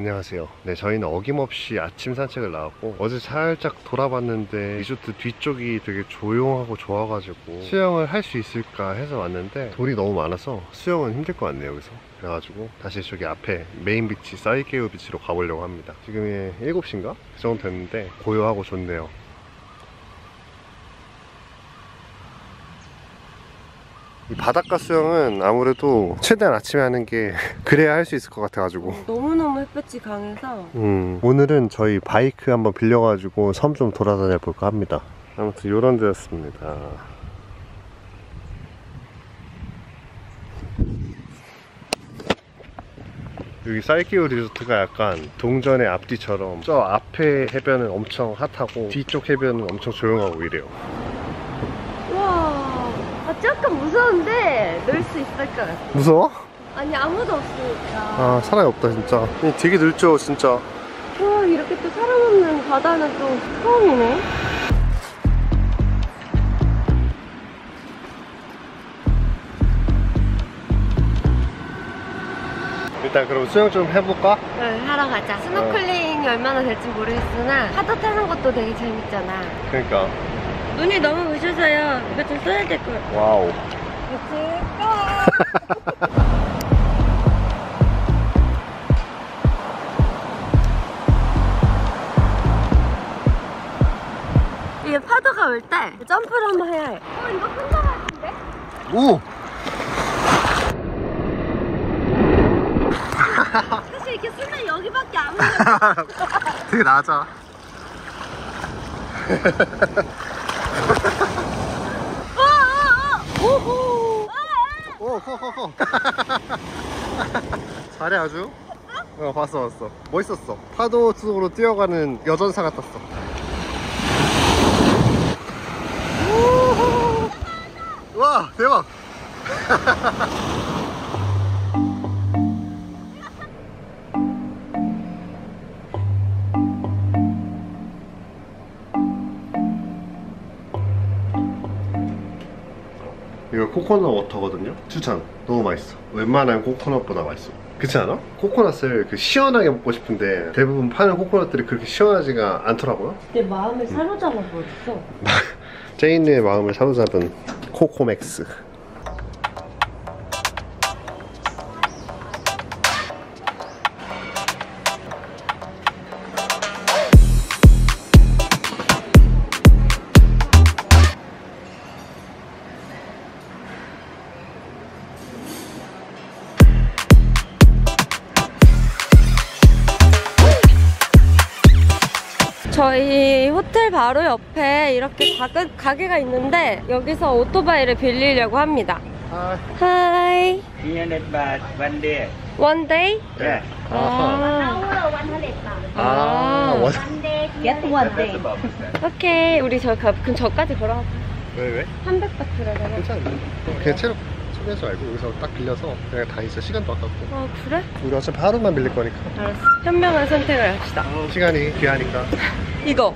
안녕하세요. 네, 저희는 어김없이 아침 산책을 나왔고 어제 살짝 돌아봤는데 리조트 뒤쪽이 되게 조용하고 좋아가지고 수영을 할 수 있을까 해서 왔는데 돌이 너무 많아서 수영은 힘들 것 같네요, 여기서. 그래가지고 다시 저기 앞에 main beach 사이케우 beach로 가보려고 합니다. 지금이 7시인가? 그 정도 됐는데 고요하고 좋네요. 바닷가 수영은 아무래도 최대한 아침에 하는 게 그래야 할 수 있을 것 같아가지고 너무너무 햇볕이 강해서 음, 오늘은 저희 바이크 한번 빌려가지고 섬 좀 돌아다녀 볼까 합니다. 아무튼 이런 데였습니다. 여기 사이키오 리조트가 약간 동전의 앞뒤처럼 저 앞에 해변은 엄청 핫하고 뒤쪽 해변은 엄청 조용하고 이래요. 조금 무서운데 놀 수 있을 것 같아. 무서워? 아니 아무도 없으니까. 아 사람이 없다 진짜. 되게 넓죠 진짜. 와 이렇게 또 사람 없는 바다는 또 처음이네. 일단 그럼 수영 좀 해볼까? 네, 하러 가자. 스노클링이 얼마나 될지 모르겠으나 파도 타는 것도 되게 재밌잖아. 그러니까 눈이 너무 부셔서요. 이거 좀 써야 될것 같아. Wow. 이게 파도가 올 때 점프를 한번 해야 해. 어 이거 큰거 같은데? 오! 사실 이렇게 쓰면 여기밖에 안 보여. 되게 낮아. 오호. 커, 커, 커. 잘해 아주. 어, 봤어, 봤어. 멋있었어. 파도 속으로 뛰어가는 여전사 같았어. 와, 대박. 이거 coconut water거든요. 추천. 너무 맛있어. 웬만한 코코넛보다 맛있어. 그렇지 않아? 코코넛을 그 시원하게 먹고 싶은데 대부분 파는 코코넛들이 그렇게 시원하지가 않더라고요. 내 마음을 사로잡아 버렸어. 제인의 마음을 사로잡은 코코맥스. 호텔 바로 옆에 이렇게 가게, 가게가 있는데 여기서 오토바이를 빌리려고 합니다. 하이. 300 baht one day. One day? Yeah. 아, 아, 원. get one day. 오케이. 우리 저, 가- 그럼 저까지 걸어가자. 왜, 왜? 300바트라잖아. 괜찮은데? 그냥 체력 내지 말고 여기서 딱 빌려서 그냥 다 있어 시간도 아깝고 어, 그래? 우리 어차피 하루만 빌릴 거니까 알았어. 현명한 선택을 합시다. 시간이 귀하니까 이거.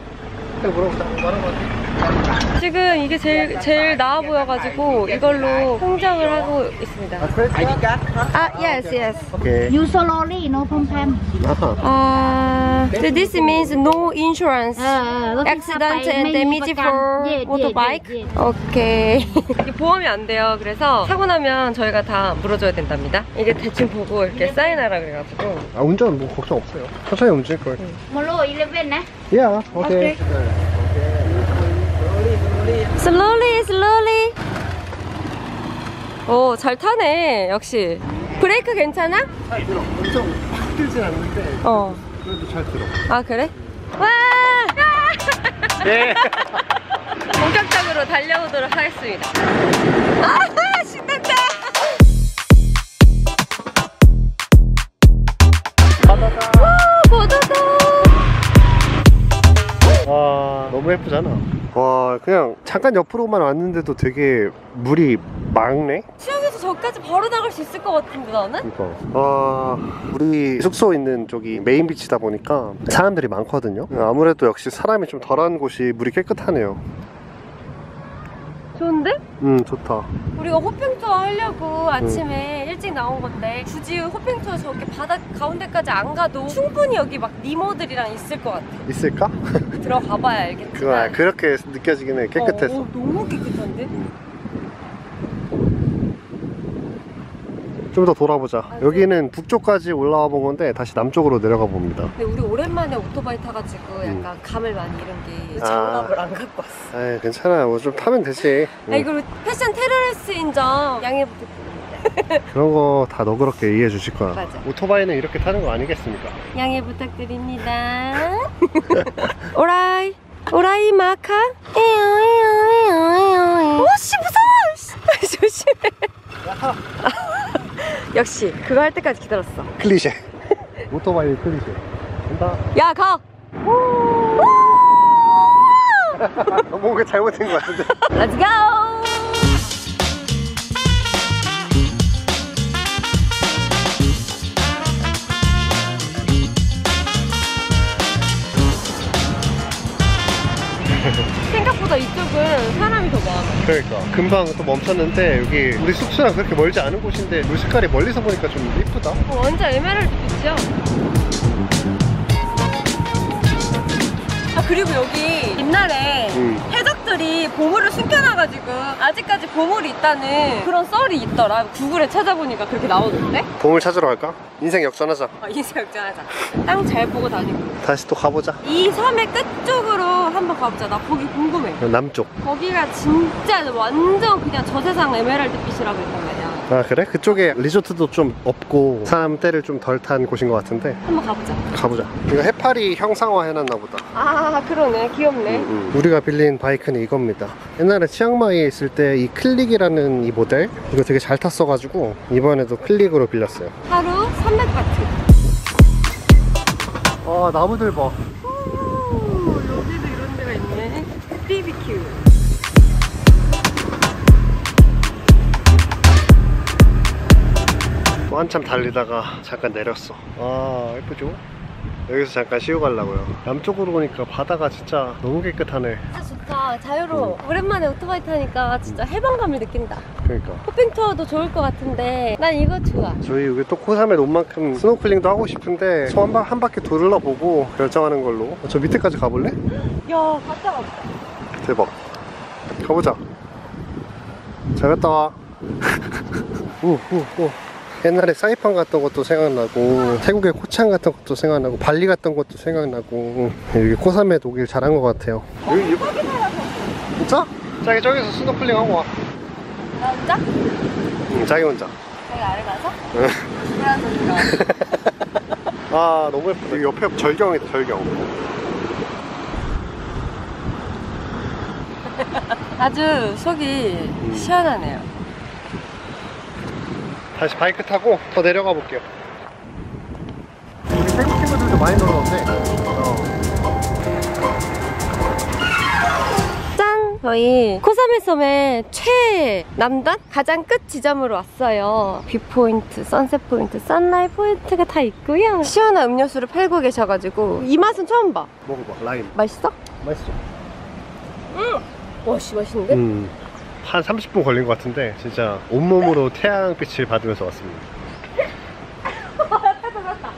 물어보자 왔지 지금 이게 제일, 제일 나아 보여가지고 이걸로 흥정을 하고 있습니다. 아, yes, yes. 오케이 You slowly, no. 아하 아, so this means no insurance. Accident and damage for Yeah, yeah, motorbike. yeah, yeah. 오케이. 이게 보험이 안 돼요. 그래서 사고 나면 저희가 다 물어줘야 된답니다. 이게 대충 보고 이렇게 사인하라 그래가지고. 아 운전 뭐 걱정 없어요 천천히 움직일 거예요 Molo 11 nè. 야 오케 이 오케이. Slowly, slowly. 오, 잘 타네. 역시. 브레이크 괜찮아? 잘 들어 엄청 확 들진 않는데 어. 그래도 잘 들어 아, 그래? 와! 예 본격적으로 달려오도록 하겠습니다. 아, 너무 예쁘잖아. 와 그냥 잠깐 옆으로만 왔는데도 되게 물이 맑네 수영에서 저까지 바로 나갈 수 있을 것 같은데, 나는? 그러니까. 와 우리 숙소 있는 쪽이 main beach다 보니까 사람들이 많거든요? 아무래도 역시 사람이 좀 덜한 곳이 물이 깨끗하네요 좋은데? 음 좋다 우리가 hopping tour 하려고 아침에 일찍 나온 건데 굳이 hopping tour 저렇게 바다 가운데까지 안 가도 충분히 여기 막 니모들이랑 있을 것 같아. 있을까? 들어가 봐야 그거 알겠지만. 그렇게 느껴지긴 해 깨끗해서 어, 어, 너무 깨끗한데? 좀 더 돌아보자 여기는 북쪽까지 올라와 본 건데 다시 남쪽으로 내려가 봅니다 근데 우리 오랜만에 오토바이 타가지고 약간 감을 많이 잃은 게 장갑을 안 갖고 왔어. 에이 괜찮아 뭐 좀 타면 되지 아 이거 패션 테러리스트인 점 양해 부탁드립니다. 그런 거 다 너그럽게 이해해 주실 거야 맞아. 오토바이는 이렇게 타는 거 아니겠습니까? 양해 부탁드립니다. 오라이 오라이 마카. 오씨 무서워. 씨. 조심해. 역시 그거 할 때까지 기다렸어. 클리셰 오토바이 클리셰 간다 야 가. 뭔가 잘못된 거 같은데 Let's go. 생각보다 이쪽은 사람이 더 많아. 그러니까 금방 또 멈췄는데 여기 우리 숙소랑 그렇게 멀지 않은 곳인데 물 색깔이 멀리서 보니까 좀 이쁘다 어, 완전 에메랄드 빛이야. 그리고 여기 옛날에 음. 해적들이 보물을 숨겨놔가지고 아직까지 보물이 있다는 그런 썰이 있더라. 구글에 찾아보니까 그렇게 나오던데? 보물 찾으러 갈까? 인생 역전하자 아, 인생 역전하자. 땅 잘 보고 다니고. 다시 또 가보자 이 섬의 끝쪽으로 한번 가보자. 나 거기 궁금해. 남쪽 거기가 진짜 완전 그냥 저세상 에메랄드 빛이라고 했단 말이야. 아 그래? 그쪽에 리조트도 좀 없고 사람 때를 좀 덜 탄 곳인 것 같은데 한번 가보자. 가보자 이거 해파리 형상화 해놨나 보다 아 그러네. 귀엽네. 음, 우리가 빌린 bike는 이겁니다 옛날에 치앙마이에 있을 때 이 클릭이라는 이 모델 이거 되게 잘 탔어가지고 이번에도 클릭으로 빌렸어요 하루 300바트. 아 나무들 봐 또 한참 달리다가 잠깐 내렸어 아 예쁘죠? 여기서 잠깐 쉬고 가려고요 남쪽으로 오니까 바다가 진짜 너무 깨끗하네 진짜 좋다. 자유로워. 오랜만에 오토바이 타니까 진짜 해방감을 느낀다. 그러니까 hopping tour도 좋을 것 같은데 난 이거 좋아. 저희 여기 또 코사멧 온 만큼 스노클링도 하고 싶은데 소 한, 바, 한 바퀴 둘러보고 결정하는 걸로 저 밑에까지 가볼래? 야, 갔다 가보자. 대박 가보자 잘 갔다 와 오, 오, 오. 옛날에 사이판 갔던 것도 생각나고 태국의 코창 갔던 것도 생각나고 발리 갔던 것도 생각나고 여기 코사멧도 오길 잘한 것 같아요 여기 진짜? 자기 저기서 스노클링 하고 와 나 혼자? 응, 자기 혼자 여기 아래 가서? 응. 아 너무 예쁘다 여기 옆에 절경이다 절경 아주 속이 시원하네요. 다시 바이크 타고 더 내려가 볼게요. 우리 태국 친구들도 많이 놀러 온대. 어. 짠! 저희 코사메 섬의 최남단 가장 끝 지점으로 왔어요. viewpoint, sunset point, sunrise point가 다 있고요. 시원한 음료수를 팔고 계셔가지고 이 맛은 처음 봐. 먹어봐 라임 맛있어? 맛있어 와씨 맛있는데? 음, 한 30분 걸린 것 같은데 진짜 온몸으로 태양빛을 받으면서 왔습니다.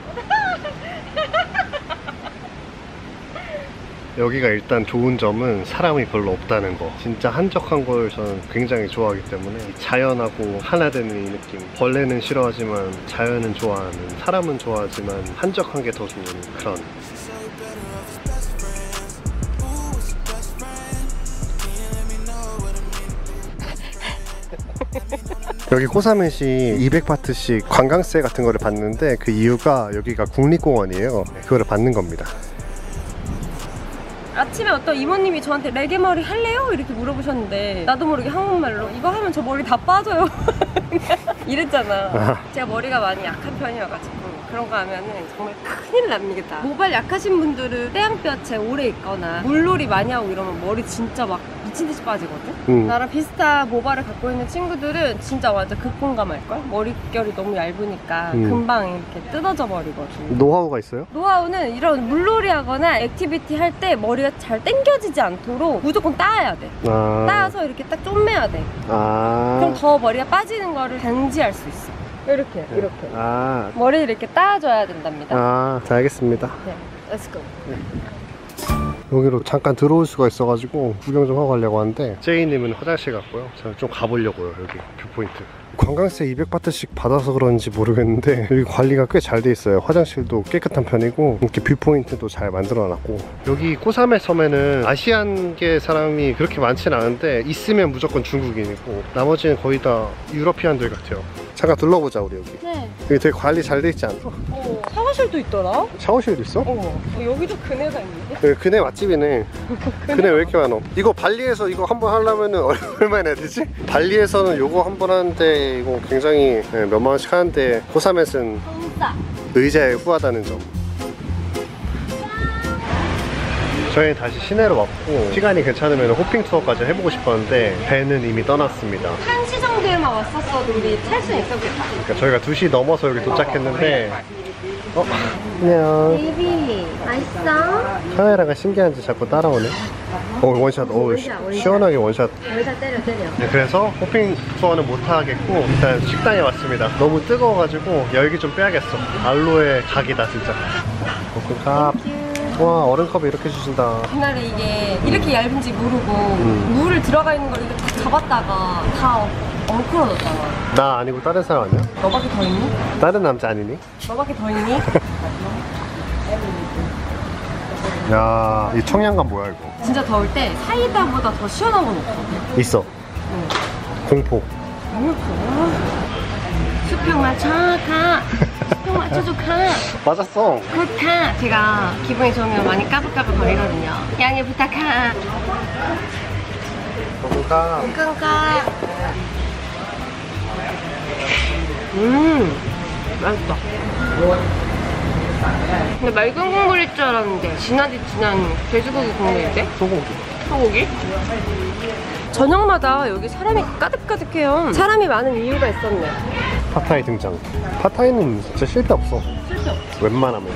여기가 일단 좋은 점은 사람이 별로 없다는 거. 진짜 한적한 걸 저는 굉장히 좋아하기 때문에 이 자연하고 하나 되는 이 느낌. 벌레는 싫어하지만 자연은 좋아하는 사람은 좋아하지만 한적한 게 더 좋은 그런 여기 코사메시 200바트씩 관광세 같은 거를 받는데 그 이유가 여기가 국립공원이에요. 그거를 받는 겁니다. 아침에 어떤 이모님이 저한테 레게 머리 할래요? 이렇게 물어보셨는데 나도 모르게 한국말로 이거 하면 저 머리 다 빠져요. 이랬잖아. 아. 제가 머리가 많이 약한 편이어가지고 그런 거 하면은 정말 큰일 납니다. 모발 약하신 분들은 태양볕에 오래 있거나 물놀이 많이 하고 이러면 머리 진짜 막 미친 듯이 빠지거든 음. 나랑 비슷한 모발을 갖고 있는 친구들은 진짜 완전 극공감할걸 머릿결이 너무 얇으니까 음. 금방 이렇게 뜯어져 버리거든 노하우가 있어요? 노하우는 이런 물놀이 하거나 activity 할 때 머리가 잘 당겨지지 않도록 무조건 따야 돼. 아, 따서 이렇게 딱 쪼매야 돼. 아, 그럼 더 머리가 빠지는 거를 방지할 수 있어. 이렇게, 이렇게. 아, 머리를 이렇게 따줘야 된답니다. 아, 자, 알겠습니다 네, let's go. 여기로 잠깐 들어올 수가 있어가지고 구경 좀 하고 가려고 하는데 제이님은 화장실 갔고요. 저는 좀 가보려고요 여기 viewpoint. 관광세 200바트씩 받아서 그런지 모르겠는데 여기 관리가 꽤 잘 돼 있어요. 화장실도 깨끗한 편이고 이렇게 viewpoint도 잘 만들어 놨고. 여기 꼬사메 섬에는 Asian계 사람이 그렇게 많진 않은데 있으면 무조건 중국인이고 나머지는 거의 다 European들 같아요 잠깐 둘러보자 우리 여기 네. 여기 되게 관리 잘 돼 있지 않아? 어, 샤워실도 있더라. 샤워실도 있어? 어, 여기도 그네가 있는데? 여기 그네 맛집이네. 그네 왜 이렇게 많어? 이거 발리에서 이거 한 번 하려면은 얼마 내야 되지? 발리에서는 요거 한 번 하는데 이거 굉장히 네, 몇만 원씩 하는데 코사멧은 진짜. 의자에 후하다는 점. 저희 다시 시내로 왔고 시간이 괜찮으면 호핑 투어까지 해보고 싶었는데 배는 이미 떠났습니다. 1시 정도에만 왔었어도 우리 탈수 있었겠다. 그러니까 저희가 2시 넘어서 여기 도착했는데 어? 안녕. baby, 맛있어? 카메라가 신기한지 자꾸 따라오네. 어 원샷. 어 원샷, 원샷. 시원하게 원샷. 여기다 때려, 때려. 네, 그래서 hopping tour는 못 하겠고 일단 식당에 왔습니다. 너무 뜨거워가지고 열기 좀 빼야겠어. 알로에 각이다 진짜. 볶음밥. 와 얼음컵에 이렇게 주신다. 옛날에 이게 이렇게 얇은지 모르고 음. 물을 들어가 있는 걸 이렇게 딱 잡았다가 다 엉클어졌잖아. 나 아니고 다른 사람 아니야? 너밖에 더 있니? 다른 남자 아니니? 너밖에 더 있니? 야, 이 청량감 뭐야 이거? 진짜 더울 때 사이다보다 더 시원한 건 없어. 있어. 응. 공포. 너무 예뻐. 수평 맞춰 가. 수평 맞춰줘 가. 맞았어. good 가. 제가 기분이 좋으면 많이 까불까불 거리거든요. 양해 부탁하. 볶음밥. 깡깡. 음, 맛있다. 근데 맑은 국물일 줄 알았는데 진하디 진한 돼지고기 국물인데? 소고기. 소고기? 저녁마다 여기 사람이 가득가득해요. 사람이 많은 이유가 있었네. 파타이 등장. 파타이는 진짜 실패 없어. 실패 없어. 웬만하면.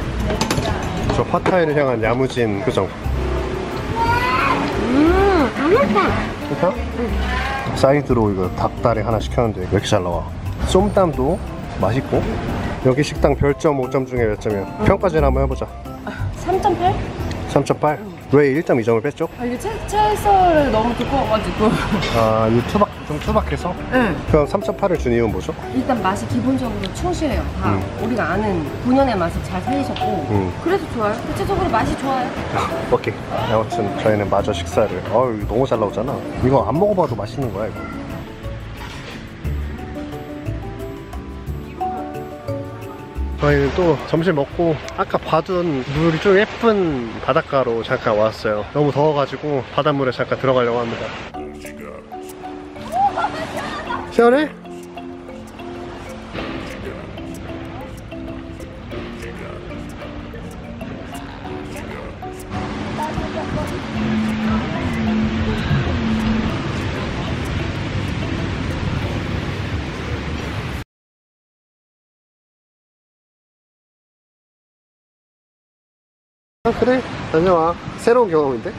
저 파타이를 향한 야무진 표정. 음, 맛있다. 괜찮아? 사이드로 이거 닭다리 하나 시켰는데 왜 이렇게 잘 나와? 쏨땀도 맛있고 여기 식당 별점 5점 중에 몇 점이야? 평가 전 한번 해보자 3.8? 3.8? 왜 1.2점을 뺐죠? 아, 이게 채, 채소를 너무 두꺼워가지고. 아 이거 투박, 좀 투박해서? 응. 그럼 3.8을 준 이유는 뭐죠? 일단 맛이 기본적으로 충실해요. 다 음. 우리가 아는 본연의 맛을 잘 살리셨고. 음. 그래서 좋아요. 대체적으로 맛이 좋아요. 오케이 아무튼 저희는 마저 식사를 어우 너무 잘 나오잖아 이거 안 먹어봐도 맛있는 거야 이거 저희는 또 점심 먹고 아까 봐둔 물이 좀 예쁜 바닷가로 잠깐 왔어요. 너무 더워가지고 바닷물에 잠깐 들어가려고 합니다. 시원해? 아 그래 다녀와 새로운 경험인데?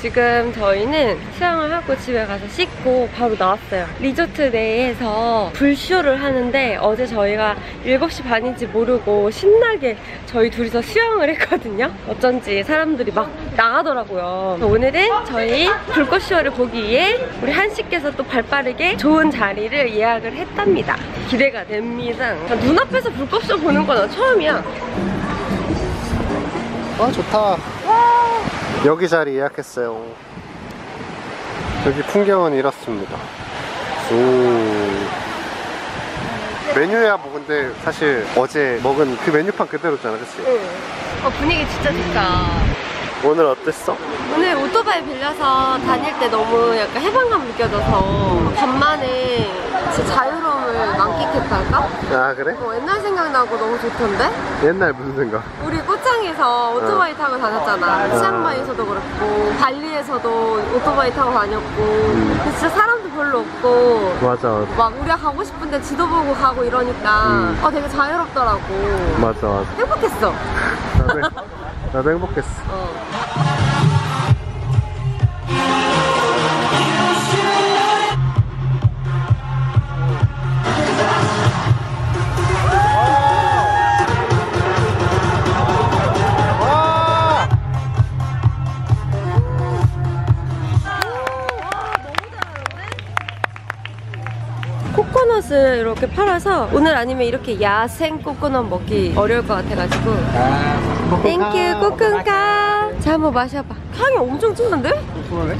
지금 저희는 수영을 하고 집에 가서 씻고 바로 나왔어요. 리조트 내에서 불쇼를 하는데 어제 저희가 7시 반인지 모르고 신나게 저희 둘이서 수영을 했거든요. 어쩐지 사람들이 막 나가더라고요. 오늘은 저희 불꽃쇼를 보기 위해 우리 한씨께서 또 발빠르게 좋은 자리를 예약을 했답니다. 기대가 됩니다. 눈앞에서 불꽃쇼 보는 건 처음이야. 아 좋다 여기 자리 예약했어요 여기 풍경은 이렇습니다 오 메뉴야 뭐 근데 사실 어제 먹은 그 메뉴판 그대로잖아 그치? 어, 분위기 진짜 좋다. 오늘 어땠어? 오늘 오토바이 빌려서 다닐 때 너무 약간 해방감 느껴져서 간만에 진짜 자유로움을 만끽했달까? 아 그래? 어, 옛날 생각나고 너무 좋던데? 옛날 무슨 생각? 우리 꼬창에서 오토바이 타고 다녔잖아. 치앙마이에서도 그렇고 발리에서도 오토바이 타고 다녔고 근데 진짜 사람도 별로 없고 맞아 막 우리가 가고 싶은데 지도 보고 가고 이러니까 음. 어, 되게 자유롭더라고. 맞아 맞아 행복했어. 나도, 나도 행복했어 어. 코코넛을 이렇게 팔아서 오늘 아니면 이렇게 야생 코코넛 먹기 어려울 것 같아가지고. thank you ขอบคุณค่ะ. 자 한번 마셔봐. 향이 엄청 진한데? 그러네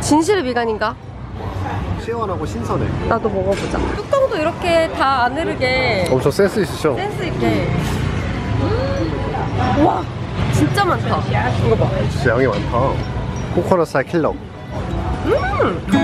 진실의 미간인가? 시원하고 신선해. 나도 먹어보자. 뚜껑도 이렇게 다 안 흐르게. 엄청 센스 있으셔. 센스 있게. 음. 와 진짜 많다. 이거 봐. 진짜 양이 많다. 코코넛 살 킬러. 이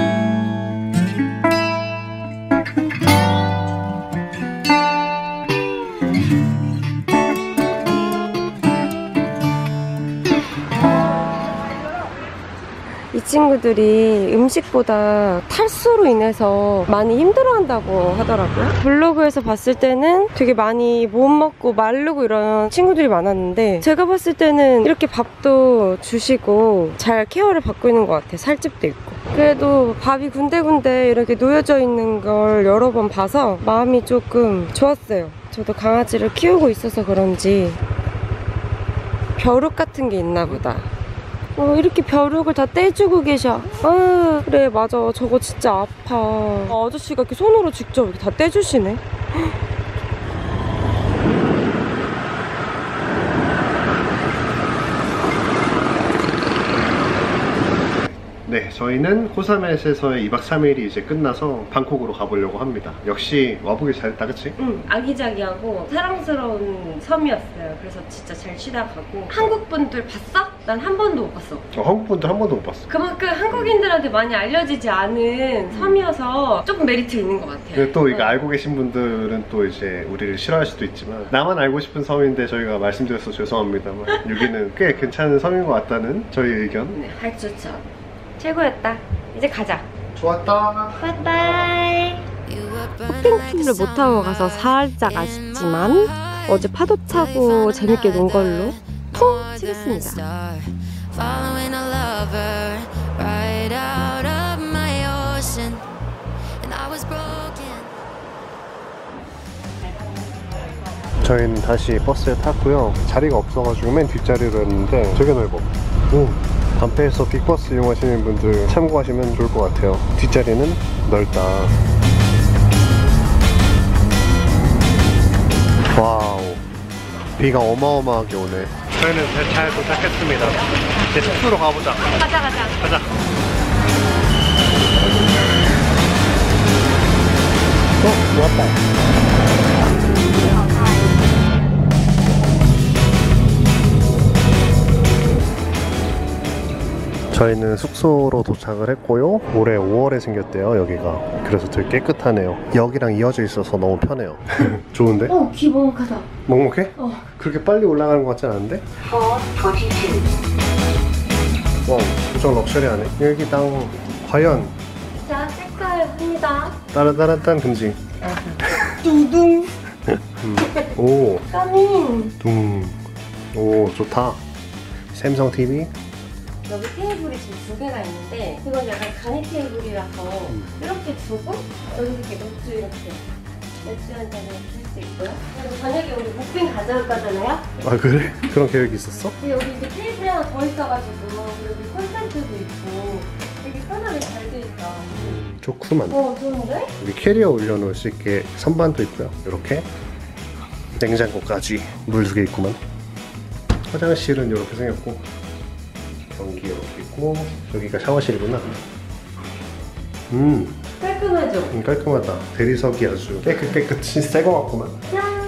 친구들이 음식보다 탈수로 인해서 많이 힘들어한다고 하더라고요. 블로그에서 봤을 때는 되게 많이 못 먹고 마르고 이런 친구들이 많았는데 제가 봤을 때는 이렇게 밥도 주시고 잘 케어를 받고 있는 것 같아요. 살집도 있고. 그래도 밥이 군데군데 이렇게 놓여져 있는 걸 여러 번 봐서 마음이 조금 좋았어요. 저도 강아지를 키우고 있어서 그런지 벼룩 같은 게 있나 보다. 어, 이렇게 벼룩을 다 떼주고 계셔. 아, 그래, 맞아. 저거 진짜 아파. 아, 아저씨가 이렇게 손으로 직접 이렇게 다 떼주시네. 네, 저희는 호사멧에서의 2박 3일이 이제 끝나서 방콕으로 가보려고 합니다. 역시 와보길 잘했다, 그치? 응, 아기자기하고 사랑스러운 섬이었어요. 그래서 진짜 잘 쉬다 가고. 한국 분들 봤어? 난 한 번도 못 봤어. 어, 한국 분들 한 번도 못 봤어. 그만큼 한국인들한테 많이 알려지지 않은 섬이어서 조금 메리트 있는 것 같아요. 또 이거 어. 알고 계신 분들은 또 이제 우리를 싫어할 수도 있지만 나만 알고 싶은 섬인데 저희가 말씀드려서 죄송합니다만 여기는 꽤 괜찮은 섬인 것 같다는 저희 의견. 네, 발주처. 최고였다. 이제 가자. 좋았다. 바이바이. 호핑팀을 못 타고 가서 살짝 아쉽지만 어제 파도 차고 재밌게 논 걸로 통 치겠습니다. 저희는 다시 버스에 탔고요. 자리가 없어가지고 맨 뒷자리로 했는데 되게 넓어. 오, 반페에서 big bus 이용하시는 분들 참고하시면 좋을 것 같아요. 뒷자리는 넓다. wow. 비가 어마어마하게 오네. 저희는 잘 도착했습니다. 이제 숙소로 가보자. 가자 가자. 가자. 어, 좋았다. 저희는 숙소로 도착을 했고요. 올해 5월에 생겼대요, 여기가. 그래서 되게 깨끗하네요. 여기랑 이어져 있어서 너무 편해요. 좋은데? 어, 기봉하다. 먹먹해? 어. 그렇게 빨리 올라가는 것 같진 않은데? 와, 엄청 럭셔리하네. 여기당 과연 자, 색깔 합니다. 따란따란딴 금지. 어. 두둥. 음. 오, 까민. 둥. 오, 좋다. 삼성 TV. 여기 테이블이 지금 두 개가 있는데 이건 약간 간이 테이블이라서 이렇게 두고 여기 이렇게 맥주 이렇게 맥주 한잔 이렇게 할수 있고요. 그리고 저녁에 우리 무삥 가져올 거잖아요. 아 그래? 그런 계획이 있었어? 근데 여기 이제 테이블이 하나 더 있어가지고 여기 콘센트도 있고 되게 편하게 잘 돼 있어. 좋구만. 어 좋은데? 여기 캐리어 올려놓을 수 있게 선반도 있고요. 이렇게 냉장고까지 물 두 개 있구만. 화장실은 이렇게 생겼고 변기 이렇게 있고 여기가 샤워실이구나. 음, 깔끔하죠? 음, 깔끔하다. 대리석이 아주 깨끗 깨끗이 새거 같구만. 짠.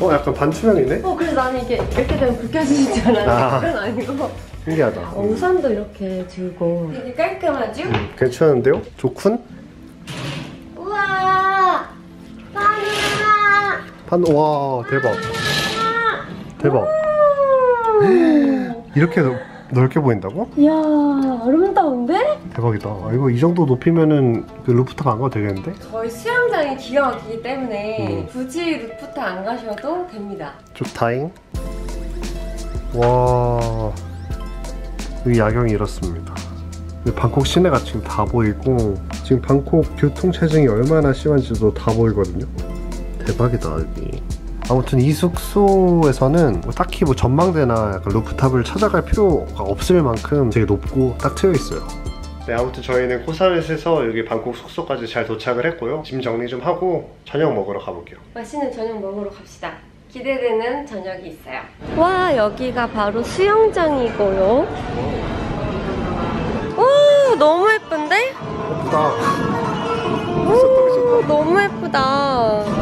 어, 약간 반투명이네. 어 그래서 나는 이게 이렇게 되면 불 켜지는 줄 알았는데 아. 그건 아니고 신기하다. 어, 우산도 이렇게 들고 되게 깔끔하죠? 음, 괜찮은데요? 좋군. 우와 바나나 판, 와 대박. 대박. 이렇게 넓- 넓게 보인다고? 이야 아름다운데? 대박이다. 아, 이거 이 정도 높이면은 그 루프탑 안 가도 되겠는데? 저희 수영장이 기가 막히기 때문에 음. 굳이 루프탑 안 가셔도 됩니다 좋다잉. 와. 여기 야경이 이렇습니다. 방콕 시내가 지금 다 보이고 지금 방콕 교통 체증이 얼마나 심한지도 다 보이거든요. 대박이다 여기. 아무튼 이 숙소에서는 뭐 딱히 뭐 전망대나 약간 루프탑을 찾아갈 필요가 없을 만큼 되게 높고 딱 트여 있어요. 네, 아무튼 저희는 코사렛에서 여기 방콕 숙소까지 잘 도착을 했고요. 짐 정리 좀 하고 저녁 먹으러 가볼게요. 맛있는 저녁 먹으러 갑시다 기대되는 저녁이 있어요 와 여기가 바로 수영장이고요 오 너무 예쁜데? 예쁘다. 오 너무 예쁘다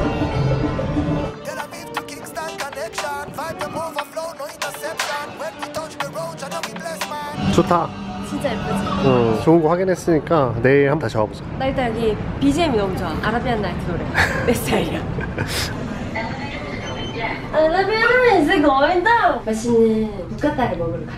좋다. 진짜 예쁘지? 어, 좋은 거 확인했으니까 내일 한번 다시 와보자. 나 일단 여기 BGM이 너무 좋아 아라비안 나이트 노래 내 스타일이야 아라비안 나이트 거인다 맛있는 무카타를 먹으러 가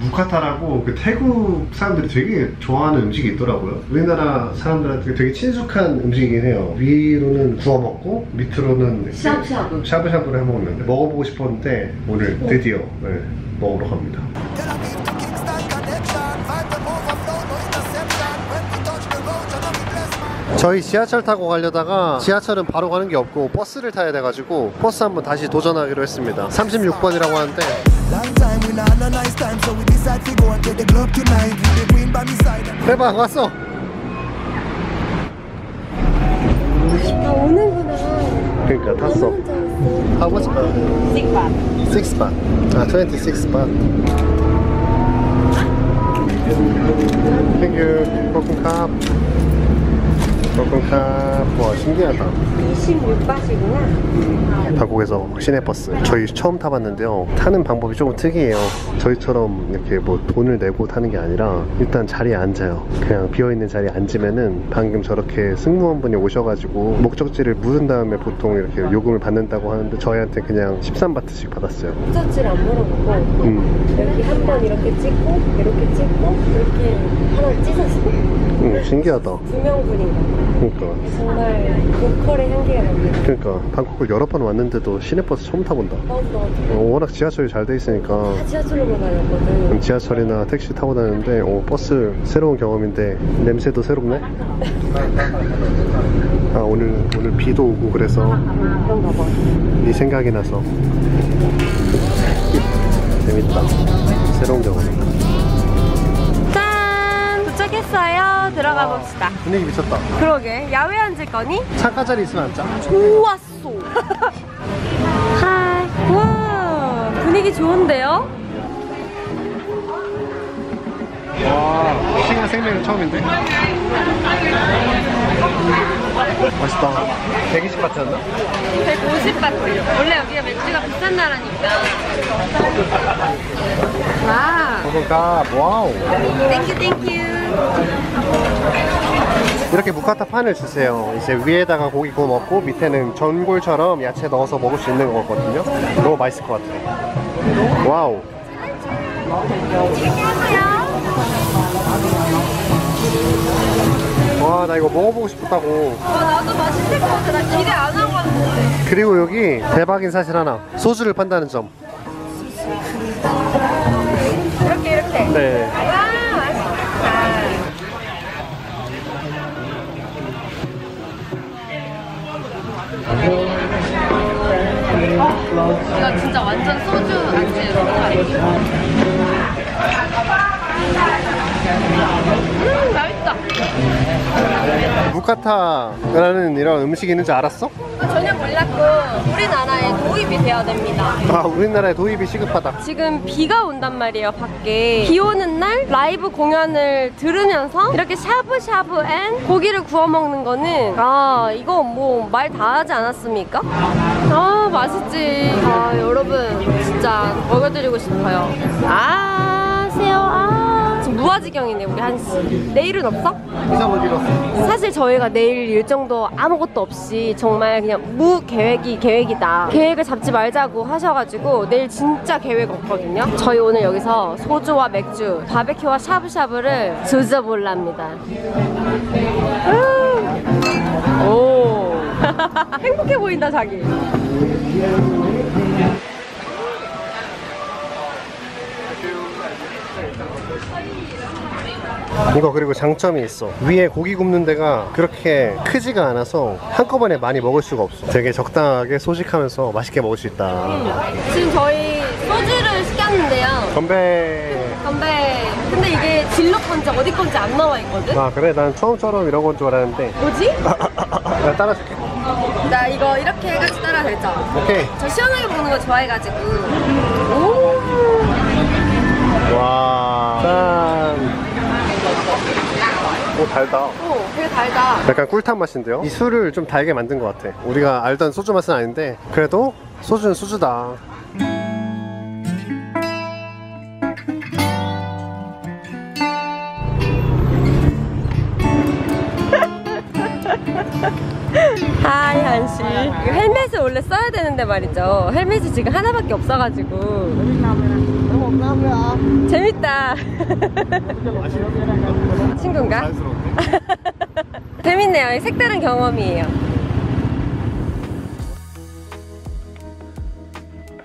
무카타라고 그 태국 사람들이 되게 좋아하는 음식이 있더라고요. 우리나라 사람들한테 되게 친숙한 음식이긴 해요. 위로는 구워 먹고 밑으로는 샤브샤브. 샤브샤브를 해 먹는데 먹어보고 싶었는데 오늘 드디어 네, 먹으러 갑니다. 저희 지하철 타고 가려다가 지하철은 바로 가는 게 없고 버스를 타야 돼가지고 버스 한번 다시 도전하기로 했습니다. 36번이라고 하는데. 대박 왔어. 아 오는구나 그러니까 탔어. How much? 식밥 6 baht. 아, 26 baht. Thank you. 코쿤 캅. 코쿤캅. 와, 신기하다. 26바시구나 방콕에서 시내버스. 저희 처음 타봤는데요. 타는 방법이 조금 특이해요. 저희처럼 이렇게 뭐 돈을 내고 타는 게 아니라 일단 자리에 앉아요. 그냥 비어있는 자리에 앉으면은 방금 저렇게 승무원분이 오셔가지고 목적지를 물은 다음에 보통 이렇게 요금을 받는다고 하는데 저희한테 그냥 13바트씩 받았어요. 목적지를 안 물어보고 음. 여기 한 번 이렇게 찍고 이렇게 찍고 이렇게 하나 찢었어 응, 신기하다. 두 명분인가 그러니까. 정말 local의 향기가 납니다 그러니까 방콕을 여러 번 왔는데도 시내버스 처음 타본다. 나도 나도 어, 워낙 지하철이 잘 돼 있으니까 다 지하철로만 다녔거든 지하철이나 택시 타고 다니는데 어, 버스 새로운 경험인데 냄새도 새롭네. 아 오늘 오늘 비도 오고 그래서 그런가 봐이 생각이 나서 재밌다. 새로운 경험 도착했어요 들어가 봅시다 분위기 미쳤다. 그러게 야외 앉을 거니? 창가 자리 있으면 앉자. 좋았어 Hi 와 분위기 좋은데요? 와 싱하 생맥은 처음인데. 맛있다. 120바트였나? 150바트 원래 여기가 맥주가 비싼 나라니까 와 고기가 wow. Thank you thank you 이렇게 무카타 판을 주세요. 이제 위에다가 고기 구워 먹고 밑에는 전골처럼 야채 넣어서 먹을 수 있는 거거든요. 너무 맛있을 것 같아요. 와우. 안녕하세요 와 나 이거 먹어보고 싶었다고 아, 나도 맛있을 것 같아. 나 기대 안 하고 왔는데. 그리고 여기 대박인 사실 하나 소주를 판다는 점 이렇게, 이렇게. 네. 와, 맛있다. 이거 진짜 완전 소주 안주로 음, 맛있다. 무카타라는 이런 음식이 있는지 알았어? 전혀 몰랐고 우리나라에 도입이 돼야 됩니다. 아 우리나라에 도입이 시급하다 지금 비가 온단 말이에요 밖에 비 오는 날 라이브 공연을 들으면서 이렇게 샤브샤브 and 고기를 구워 먹는 거는 아 이거 뭐 말 다 하지 않았습니까? 아 맛있지 아 여러분 진짜 먹여드리고 싶어요 아 새우 아 무아지경이네 우리 한씨 내일은 없어? 비자 못 잃었어 사실 저희가 내일 일정도 아무것도 없이 정말 그냥 무계획이 계획이다. 계획을 잡지 말자고 하셔가지고 내일 진짜 계획 없거든요. 저희 오늘 여기서 소주와 맥주, 바베큐와 샤브샤브를 조져볼랍니다. 음. 오. 행복해 보인다, 자기. 이거 그리고 장점이 있어 위에 고기 굽는 데가 그렇게 크지가 않아서 한꺼번에 많이 먹을 수가 없어 되게 적당하게 소식하면서 맛있게 먹을 수 있다 지금 저희 소주를 시켰는데요. 건배 건배. 근데 이게 진로 건지 어디 건지 안 나와 있거든? 아 그래 난 처음처럼 이런 건 줄 알았는데 뭐지? 내가 따라줄게 나 이거 이렇게 해가지고 따라 될죠? 오케이 저 시원하게 먹는 거 좋아해가지고 오 와 오 달다. 오, 되게 달다. 약간 꿀탄 맛인데요? 이 술을 좀 달게 만든 것 같아. 우리가 알던 소주 맛은 아닌데 그래도 소주는 소주다 하이 한씨. 이거 헬멧을 원래 써야 되는데 말이죠. 헬멧이 지금 하나밖에 없어가지고. 재밌다. 친구인가? 재밌네요. 색다른 경험이에요.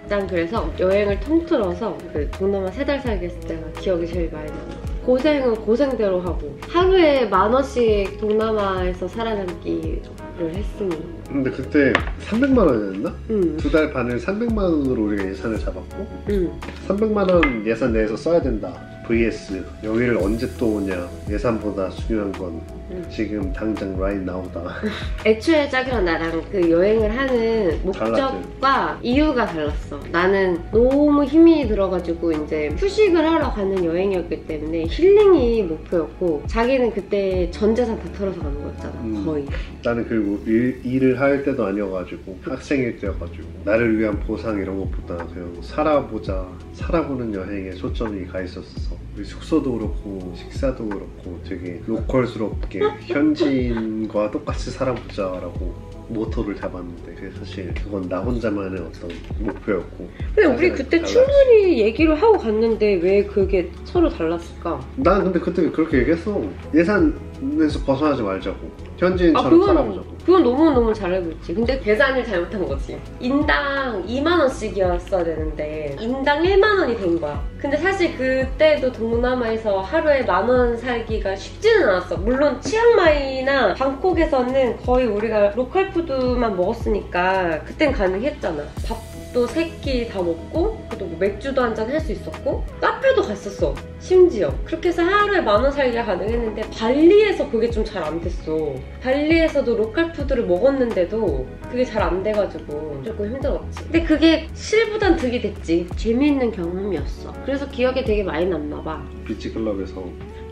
난 그래서 여행을 통틀어서 그 동남아 세 달 살기 했을 때가 기억이 제일 많이 나요. 고생은 고생대로 하고 하루에 만 원씩 동남아에서 살아남기를 했습니다. 근데 그때 300만 원이었나? 응, 두 달 반을 300만 원으로 우리가 예산을 잡았고 응. 300만 원 예산 내에서 써야 된다 vs 여기를 언제 또 오냐 예산보다 중요한 건 음. 지금 당장 라인 나오다 애초에 짝이랑 나랑 그 여행을 하는 목적과 이유가 달랐어. 나는 너무 힘이 들어가지고 이제 휴식을 하러 가는 여행이었기 때문에 힐링이 목표였고 자기는 그때 전 재산 다 털어서 가는 거였잖아. 음. 거의. 나는 그리고 일, 일을 할 때도 아니어가지고 학생일 때여가지고 나를 위한 보상 이런 것보다 그냥 살아보자 살아보는 여행에 초점이 가 있었어 우리 숙소도 그렇고 식사도 그렇고 되게 local스럽게 현지인과 똑같이 살아보자라고 모토를 잡았는데 그게 사실 그건 나 혼자만의 어떤 목표였고 근데 우리 그때. 충분히 얘기를 하고 갔는데 왜 그게 서로 달랐을까? 난 근데 그때 그렇게 얘기했어 예산에서 벗어나지 말자고 현지인처럼 아 그건 살아보자고 그건 너무 너무 잘 알고 있지. 근데 계산을 잘못한 거지. 인당 2만 원씩이었어야 되는데 인당 1만 원이 된 거야. 근데 사실 그때도 동남아에서 하루에 만원 살기가 쉽지는 않았어. 물론 치앙마이나 방콕에서는 거의 우리가 local food만 먹었으니까 그땐 가능했잖아. 밥 도 세 끼 다 먹고 그리고 뭐 맥주도 한 잔 할 수 있었고 카페도 갔었어. 심지어 그렇게 해서 하루에 만 원 살기가 가능했는데 발리에서 그게 좀 잘 안 됐어. 발리에서도 local food를 먹었는데도 그게 잘 안 돼가지고 조금 힘들었지. 근데 그게 실보단 득이 됐지. 재미있는 경험이었어. 그래서 기억에 되게 많이 남나 봐. beach club에서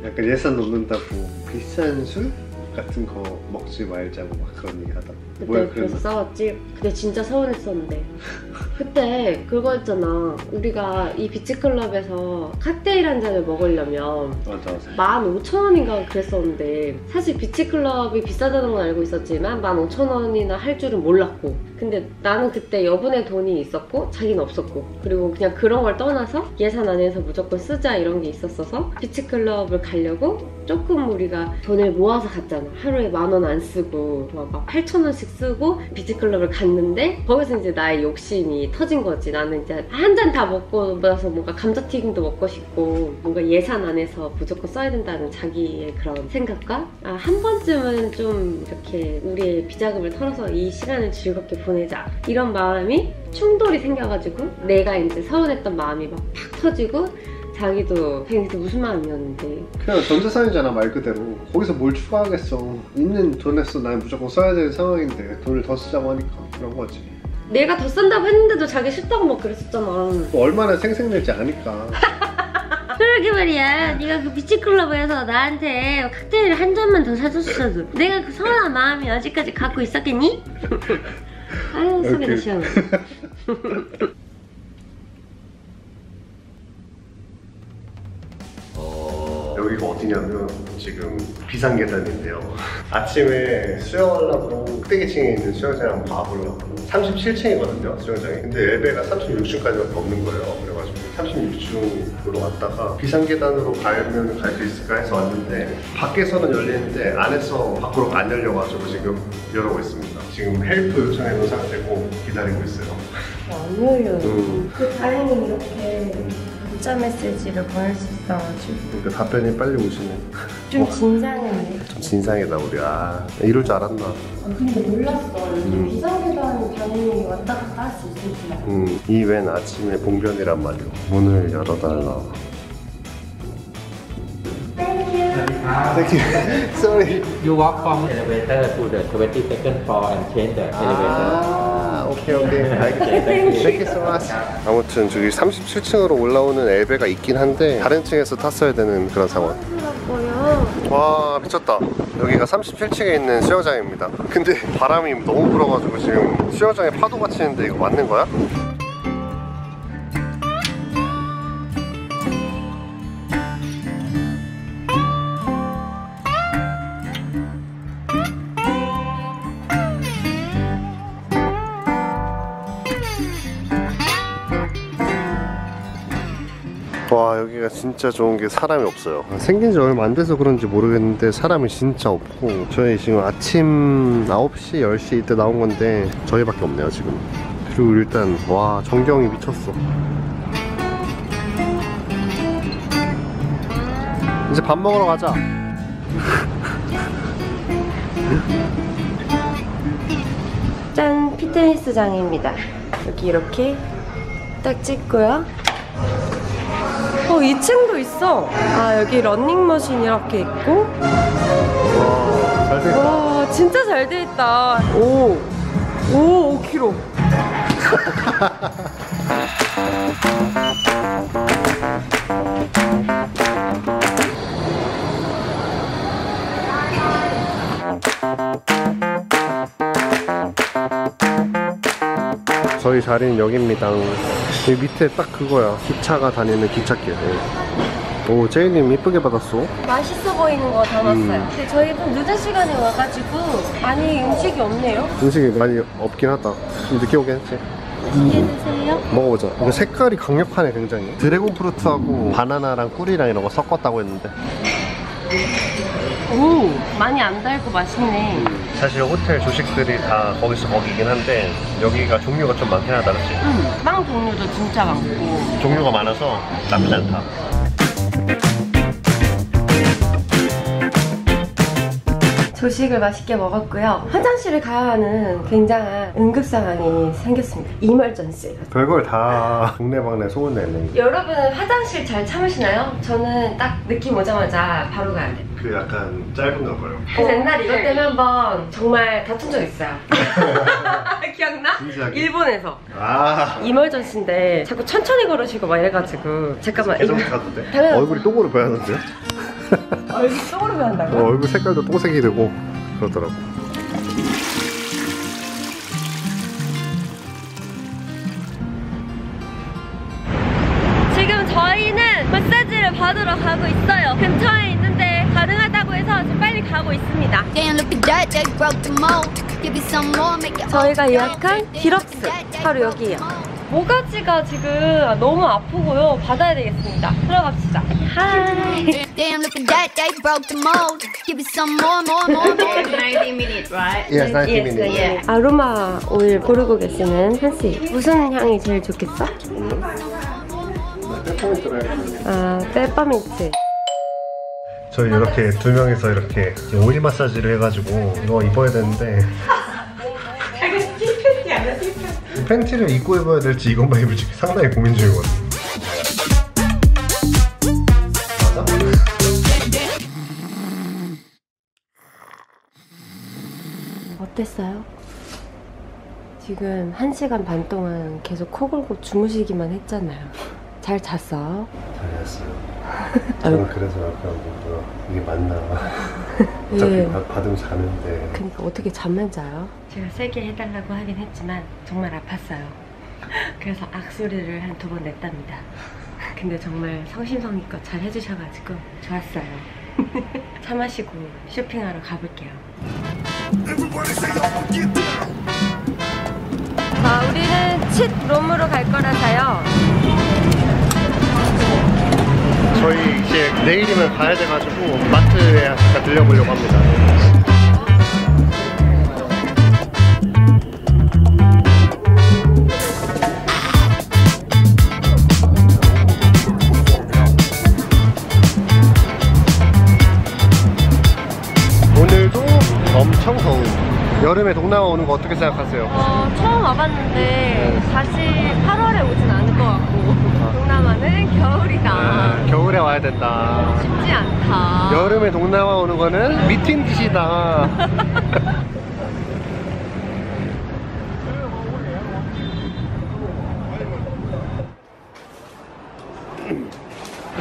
약간 예산 넘는다고 비싼 술 같은 거 먹지 말자고 막 그런 얘기 하다. 그때 뭐야 그래서? 싸웠지. 근데 진짜 서운했었는데. 그때 그거 있잖아. 우리가 이 비치클럽에서 칵테일 한 잔을 먹으려면 맞아 맞아. 15,000원인가 그랬었는데 사실 비치클럽이 비싸다는 건 알고 있었지만 15,000원이나 할 줄은 몰랐고 근데 나는 그때 여분의 돈이 있었고 자기는 없었고 그리고 그냥 그런 걸 떠나서 예산 안에서 무조건 쓰자 이런 게 있었어서 비치클럽을 가려고 조금 우리가 돈을 모아서 갔잖아. 하루에 만 원 안 쓰고 막 8천 원씩 쓰고 뷰티클럽을 갔는데 거기서 이제 나의 욕심이 터진 거지. 나는 이제 한 잔 다 먹고 나서 뭔가 감자튀김도 먹고 싶고 뭔가 예산 안에서 무조건 써야 된다는 자기의 그런 생각과 아, 한 번쯤은 좀 이렇게 우리의 비자금을 털어서 이 시간을 즐겁게 보내자 이런 마음이 충돌이 생겨가지고 내가 이제 서운했던 마음이 막 팍 터지고 자기도 자기도 무슨 마음이었는데. 그냥 전재산이잖아 말 그대로. 거기서 뭘 추가하겠어. 있는 돈에서 난 무조건 써야 되는 상황인데 돈을 더 쓰자고 하니까 그런 거지. 내가 더 쓴다고 했는데도 자기 싫다고 막 그랬었잖아. 뭐 얼마나 생생낼지 아니까. 그러게 말이야. 네가 그 비치클럽에서 나한테 칵테일 한 잔만 더 사줬어도 내가 그 서운한 마음이 아직까지 갖고 있었겠니? 아유 속이. 다. 시원해 비상계단인데요. 아침에 수영하려고 꼭대기층에 있는 수영장을 한번 가보려고 37층이거든요 수영장이. 근데 엘베가 36층까지밖에 없는 거예요. 그래가지고 36층으로 왔다가 비상계단으로 가면 갈 수 있을까 해서 왔는데 밖에서는 열리는데 안에서 밖으로 안 열려가지고 지금 이러고 있습니다. 지금 help 요청해 놓은 상태고 기다리고 있어요. 안 열려요. 음. 그 다행히 이렇게 문자 메시지를 보낼 수 있어가지고. 그러니까 답변이 빨리 오시네. 좀 진상했네. 좀 진상이다 우리. 아 이럴 줄 알았나. 아, 근데 몰랐어. 요즘 비상계단 당연히 왔다 갔다 할 수 있으니까 음, 이웬 아침에 봉변이란 말이오. 문을 열어달라. Thank you. Sorry. You walk from elevator to the 22nd floor and change the elevator. 아, 오케이 오케이. 알겠습니다. Thank you so much. 아무튼 저기 37층으로 올라오는 엘베가 있긴 한데 다른 층에서 탔어야 되는 그런 상황. 와 미쳤다. 여기가 37층에 있는 수영장입니다. 근데 바람이 너무 불어가지고 지금 수영장에 파도가 치는데 이거 맞는 거야? 와 여기가 진짜 좋은 게 사람이 없어요. 생긴 지 얼마 안 돼서 그런지 모르겠는데 사람이 진짜 없고. 저희 지금 아침 9시 10시 이때 나온 건데 저희밖에 없네요 지금. 그리고 일단 와 전경이 미쳤어. 이제 밥 먹으러 가자. 짠 피트니스장입니다. 여기 이렇게 딱 찍고요 어 2층도 있어. 아 여기 런닝머신 이렇게 있고. 와잘 됐다. 와 진짜 잘 돼 있다. 오, 오 5kg 저희 자리는 여기입니다. 여기 밑에 딱 그거야. 기차가 다니는 기찻길. 오 제이님 이쁘게 받았어? 맛있어 보이는 거 담았어요. 음. 근데 저희 좀 늦은 시간에 와가지고 많이 음식이 없네요. 음식이 많이 없긴 하다. 좀 늦게 오긴 했지. 맛있게 드세요? 먹어보자. 이거 색깔이 강력하네 굉장히. 드래곤 프루트하고 바나나랑 꿀이랑 이런 거 섞었다고 했는데 오 많이 안 달고 맛있네. 사실 호텔 조식들이 다 거기서 거기긴 한데 여기가 종류가 좀 많긴 하다 그치? 음, 빵 종류도 진짜 많고. 종류가 많아서 나쁘지 않다 조식을 맛있게 먹었고요 화장실을 가야 하는 굉장한 응급 상황이 생겼습니다 이멀전시 별걸 다 동네방네 소문 내네 여러분은 화장실 잘 참으시나요? 저는 딱 느낌 오자마자 바로 가야 돼요 그 약간 짧은가 봐요 그래서 옛날에 이것 때문에 한번 정말 다툰 적 있어요 기억나? 진지하게? 일본에서 아 이멀전시인데 자꾸 천천히 걸으시고 막 이래가지고 잠깐만 계속 가도 돼? 당연하지. 얼굴이 똥으로 보였는데요? 얼굴 쪽으로 어, 변한다고? 얼굴 색깔도 똥색이 되고 그러더라고. 지금 저희는 마사지를 받으러 가고 있어요. 근처에 있는데 가능하다고 해서 지금 빨리 가고 있습니다. 저희가 예약한 디럭스 바로 여기에요 모가지가 지금 너무 아프고요. 받아야 되겠습니다. 들어갑시다. 하이. Damn, look at that, they broke the mold. Give it some more, more, more, more. 90 minutes, right? Yes, 90 minutes. 예. 아로마 오일 고르고 계시는 한씨. 무슨 향이 제일 좋겠어? 아, 페퍼민트. 저희 이렇게 두 명이서 이렇게 오일 마사지를 해가지고 이거 입어야 되는데 팬티를 입고 입어야 될지 이것만 입을지 상당히 고민 중이거든 맞아? 어땠어요? 지금 한 시간 반 동안 계속 코 골고 주무시기만 했잖아요. 잘 잤어요? 잘했어요 저는 그래서 약간 뭔가 이게 맞나 어차피 예. 받- 받으면 자는데 그러니까 어떻게 잠만 자요? 제가 세게 해달라고 하긴 했지만 정말 아팠어요. 그래서 악소리를 한 두 번 냈답니다. 근데 정말 성심성의껏 잘 해주셔가지고 좋았어요. 차 마시고 쇼핑하러 가볼게요. 자, 우리는 칫 롬으로 갈 거라서요. 저희 이제 내일이면 가야 돼가지고 마트에 들려보려고 합니다 엄청 더운 여름에 동남아 오는 거 어떻게 생각하세요? 어, 처음 와봤는데 다시 8월에 오진 않을 것 같고 동남아는 겨울이다. 아, 겨울에 와야 된다 쉽지 않다. 여름에 동남아 오는 거는 미친 짓이다.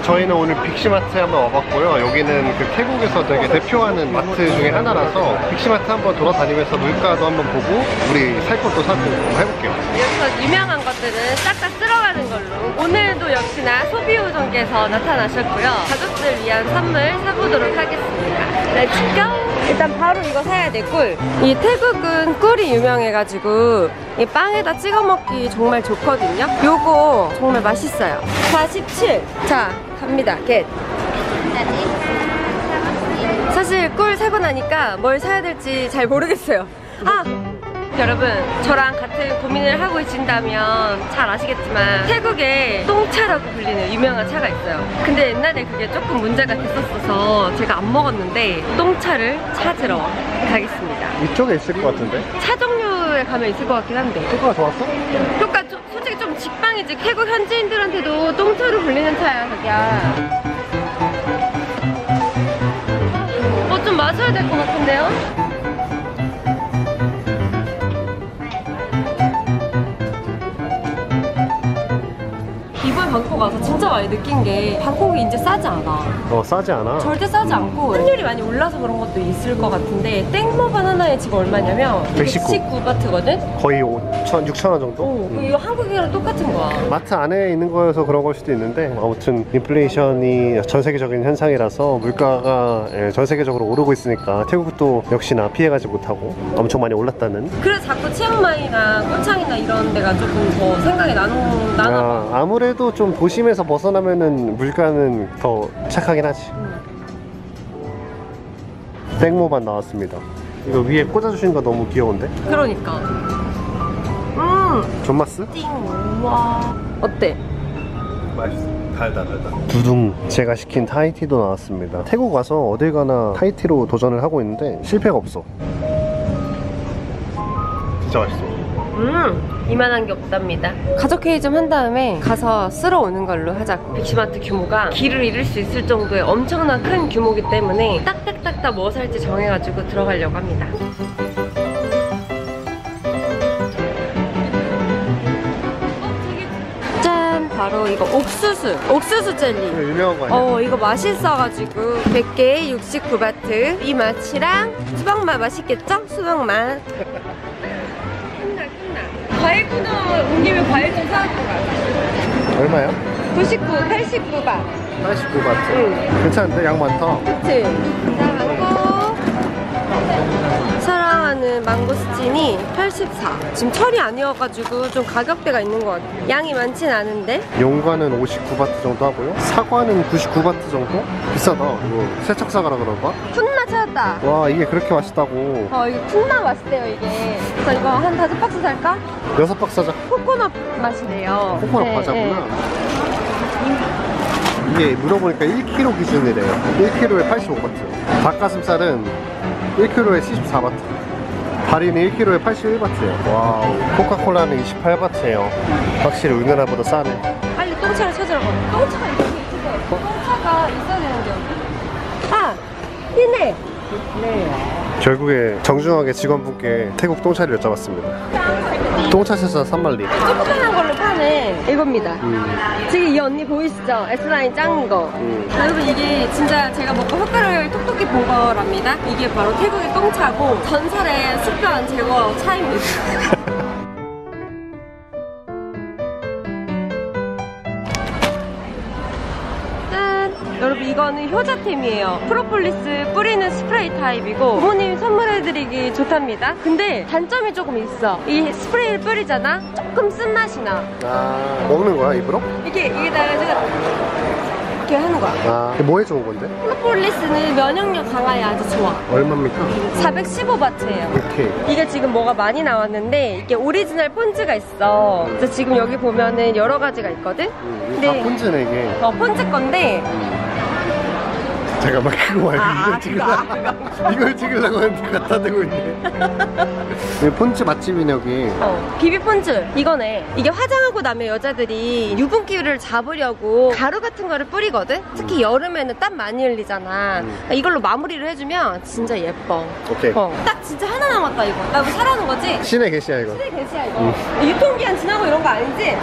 저희는 오늘 빅시마트에 한번 와봤고요. 여기는 그 태국에서 되게 대표하는 마트 중에 하나라서 빅시마트 한번 돌아다니면서 물가도 한번 보고 우리 살 것도 사고 해볼게요. 여기서 유명한 것들은 싹 다 쓸어가는 걸로 오늘도 역시나 소비요정께서 나타나셨고요. 가족들 위한 선물 사보도록 하겠습니다. Let's go! 일단 바로 이거 사야 돼, 꿀. 이 태국은 꿀이 유명해가지고 이 빵에다 찍어 먹기 정말 좋거든요. 요거 정말 맛있어요. 47. 자, 갑니다. Get. 사실 꿀 사고 나니까 뭘 사야 될지 잘 모르겠어요. 아! 여러분, 저랑 같은 고민을 하고 계신다면 잘 아시겠지만 태국에 똥차라고 불리는 유명한 차가 있어요. 근데 옛날에 그게 조금 문제가 됐었어서 제가 안 먹었는데 똥차를 찾으러 가겠습니다. 이쪽에 있을 것 같은데? 차 종류에 가면 있을 것 같긴 한데. 효과가 좋았어? 솔직히 좀 직방이지. 태국 현지인들한테도 똥차로 불리는 차야, 자기야. 뭐 좀 마셔야 될 것 같은데요? 방콕 와서 진짜 많이 느낀 게 방콕이 이제 싸지 않아. 어, 싸지 않아. 절대 싸지 않고 환율이 많이 올라서 그런 것도 있을 것 같은데 땡모반 하나에 지금 얼마냐면 119. 119바트거든? 거의 5천, 6천 원 정도? 오, 음. 이거 한국이랑 똑같은 거야. 마트 안에 있는 거여서 그런 걸 수도 있는데 아무튼 인플레이션이 전 세계적인 현상이라서 물가가 예, 전 세계적으로 오르고 있으니까 태국도 역시나 피해가지 못하고 엄청 많이 올랐다는 그래서 자꾸 치앙마이나 꼬창이나 이런 데가 조금 더 생각이 나는, 나나 봐. 아, 아무래도 좀 도심에서 벗어나면은 물가는 더 착하긴 하지 땡모반 나왔습니다 이거 위에 꽂아주신 거 너무 귀여운데? 그러니까. 음, 존마스? 띵, 와. 어때? 맛있어 달다 달다 두둥 제가 시킨 Thai tea도 나왔습니다 태국 와서 어딜 가나 Thai tea로 도전을 하고 있는데 실패가 없어 진짜 맛있어 음, 이만한 게 없답니다. 가족 회의 좀 한 다음에 가서 쓸어 오는 걸로 하자. 빅시마트 규모가 길을 잃을 수 있을 정도의 엄청난 큰 규모기 때문에 딱딱딱딱 뭐 살지 정해가지고 들어가려고 합니다. 짠! 바로 이거 옥수수. 옥수수 젤리. 이거 유명한 거 아니야? 어 이거 맛있어가지고 100개에 69바트 이 맛이랑 수박맛 맛있겠죠? 수박맛 과일 구도 온 김에 과일 좀 사갖고 가 얼마요? 99, 89바 89바트 응. 괜찮은데? 양 많다 그치? 이거는 망고스틴이 84. 지금 철이 아니어가지고 좀 가격대가 있는 것 같아요. 양이 많진 않은데. 용과는 59바트 정도 하고요. 사과는 99바트 정도? 비싸다. 이거 세척사과라 그런가? 푼나 찾았다. 와 이게 그렇게 맛있다고. 어, 이거 푼나 맛있대요, 이게. 그래서 이거 한 다섯 박스 살까? 여섯 박스 사자. 코코넛 맛이래요. 코코넛 네, 과자구나. 네. 이게 물어보니까 1kg 기준이래요. 1kg에 85바트. 닭가슴살은 1kg에 74바트. 다리는 1kg에 81바트예요. Wow. 코카콜라는 28바트예요. 확실히 우리나라보다 싸네. 빨리 똥차를 찾으라고. 똥차가 이렇게 있어요. 똥차가 있어야 되는데. 아! 있네! 결국에 정중하게 직원분께 태국 똥차를 여쭤봤습니다. 똥차 세사 3만리. 조그만한 걸로 파네. 이겁니다. 음. 지금 이 언니 보이시죠? S라인 작은 거. 음. 여러분 이게 진짜 제가 먹고 효과를 톡톡히 본 거랍니다. 이게 바로 태국의 똥차고 전설의 습관 제거 차입니다. 여러분 이거는 효자템이에요. 프로폴리스 뿌리는 스프레이 타입이고 부모님 선물해드리기 좋답니다. 근데 단점이 조금 있어. 이 스프레이를 뿌리잖아? 조금 쓴맛이 나. 아, 먹는 거야, 입으로? 이게 이게다가 제가 이렇게 하는 거야. 아, 이게 뭐에 좋은 건데? 프로폴리스는 면역력 강화에 아주 좋아. 얼마입니까? 415바트예요. 오케이. 이게 지금 뭐가 많이 나왔는데 이게 오리지널 폰즈가 있어. 그래서 지금 여기 보면은 여러 가지가 있거든. 음, 근데 다 폰즈네, 이게. 어 폰즈 건데 잠깐만, 그거 말고 아, 이걸 찍으려고. 이걸 찍으려고 하는데 갖다 대고 있네. 여기 폰즈 맛집이네, 여기. 어, 비비 폰즈 이거네. 이게 화장하고 나면 여자들이 유분기를 잡으려고 가루 같은 거를 뿌리거든. 특히 여름에는 땀 많이 흘리잖아. 음. 그러니까 이걸로 마무리를 해주면 진짜 예뻐. 오케이. 어, 딱 진짜 하나 남았다 이거. 나 이거 사라는 거지? 신의 계시야, 이거. 시대 개시야 이거. 유통기한 지나고 이런 거 아니지?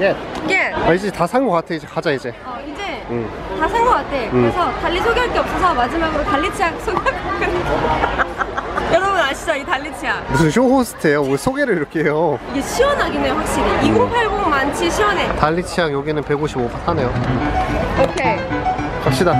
예. 예. 아, 이제 다 산 거 같아, 이제 가자, 이제. 어, 이제 응. 다산거 같아. 그래서 달리 소개할 게 없어서 마지막으로 달리 치약 소개할 거예요. 여러분 아시죠? 이 달리 치약. 무슨 쇼호스트예요? 왜 소개를 이렇게 해요? 이게 시원하긴 해 확실히. 2080 많지 시원해. 달리 치약 여기는 155바 하네요. 오케이. 갑시다.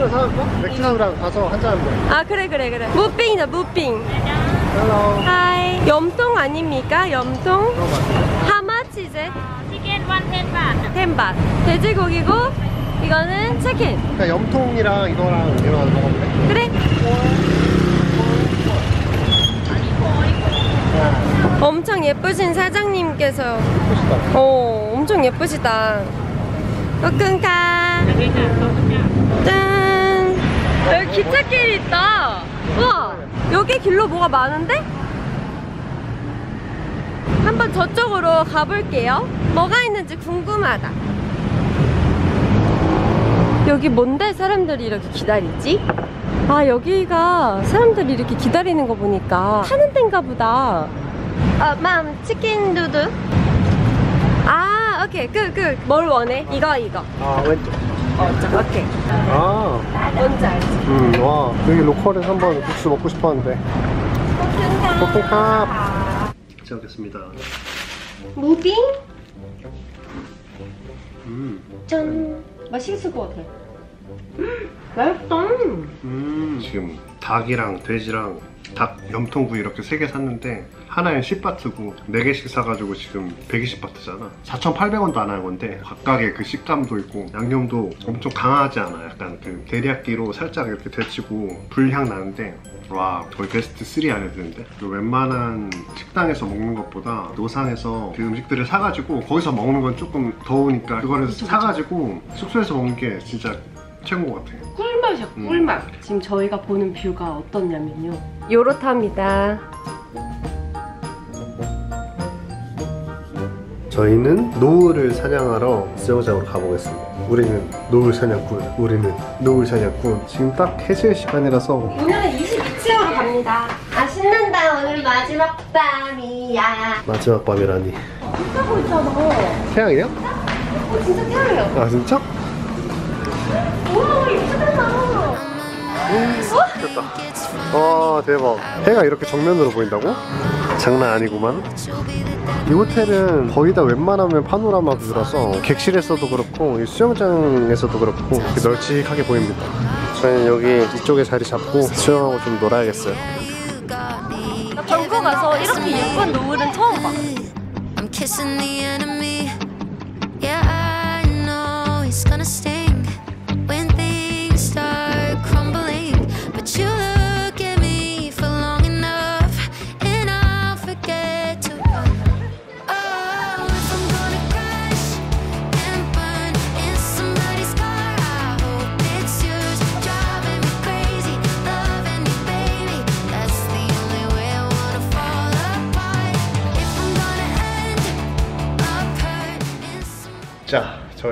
꼬치를 사올까? 맥주랑 가서 한잔 하면 돼. 아 그래 그래 그래. 무삥이다 무삥. Hello. Hi. 염통 아닙니까? 염통? How much is it? Chicken one ten baht. 햄밥. 돼지고기고 이거는 치킨. 그러니까 염통이랑 이거랑 이거랑 먹어볼래? 그래. 엄청 예쁘신 사장님께서 어 엄청 예쁘시다 끄끈카 짠 여기 기찻길이 있다 우와 여기 길로 뭐가 많은데? 한번 저쪽으로 가볼게요 뭐가 있는지 궁금하다 여기 뭔데 사람들이 이렇게 기다리지? 아 여기가 사람들이 이렇게 기다리는 거 보니까 하는 데인가 보다 아, 맘 치킨 누드 아 오케이 끝끝뭘 원해? 이거 이거 아 왼쪽. 어 자, 오케이 아, 뭔지 알지? 음, 와 여기 로컬에서 한번 국수 먹고 싶었는데. ขอบคุณครับ. 잘 먹겠습니다. 무삥? 음, 짠 맛있을 것 같아 맛있다 음. 지금 닭이랑 돼지랑 닭 염통구 이렇게 세 개 샀는데 하나에 10바트고 4개씩 사가지고 지금 120바트잖아. 4,800원도 안 하는 건데 각각의 그 식감도 있고 양념도 엄청 강하지 않아. 약간 그 데리야끼로 살짝 이렇게 데치고 불향 나는데 와 거의 베스트 3 안에 드는데? 그 웬만한 식당에서 먹는 것보다 노상에서 그 음식들을 사가지고 거기서 먹는 건 조금 더우니까 그거를 사가지고 숙소에서 먹는 게 진짜 최고인 것 같아 꿀맛이야 음. 꿀맛. 지금 저희가 보는 뷰가 어떻냐면요. 요렇답니다 저희는 노을을 사냥하러 수영장으로 가보겠습니다. 우리는 노을 사냥꾼, 우리는 노을 사냥꾼. 지금 딱 해질 시간이라서 오늘은 22층으로 갑니다 아 신난다 오늘 마지막 밤이야 마지막 밤이라니. 비싸 보이잖아 태양이야? 어 진짜 태양이야 아 진짜? 우와 예쁘잖아 됐다. 와 대박. 해가 이렇게 정면으로 보인다고? 장난 아니구만. 이 호텔은 거의 다 웬만하면 파노라마 뷰라서 객실에서도 그렇고 이 수영장에서도 그렇고 널찍하게 보입니다. 저희는 여기 이쪽에 자리 잡고 수영하고 좀 놀아야겠어요. 나 방콕 가서 이렇게 예쁜 노을은 처음 봐.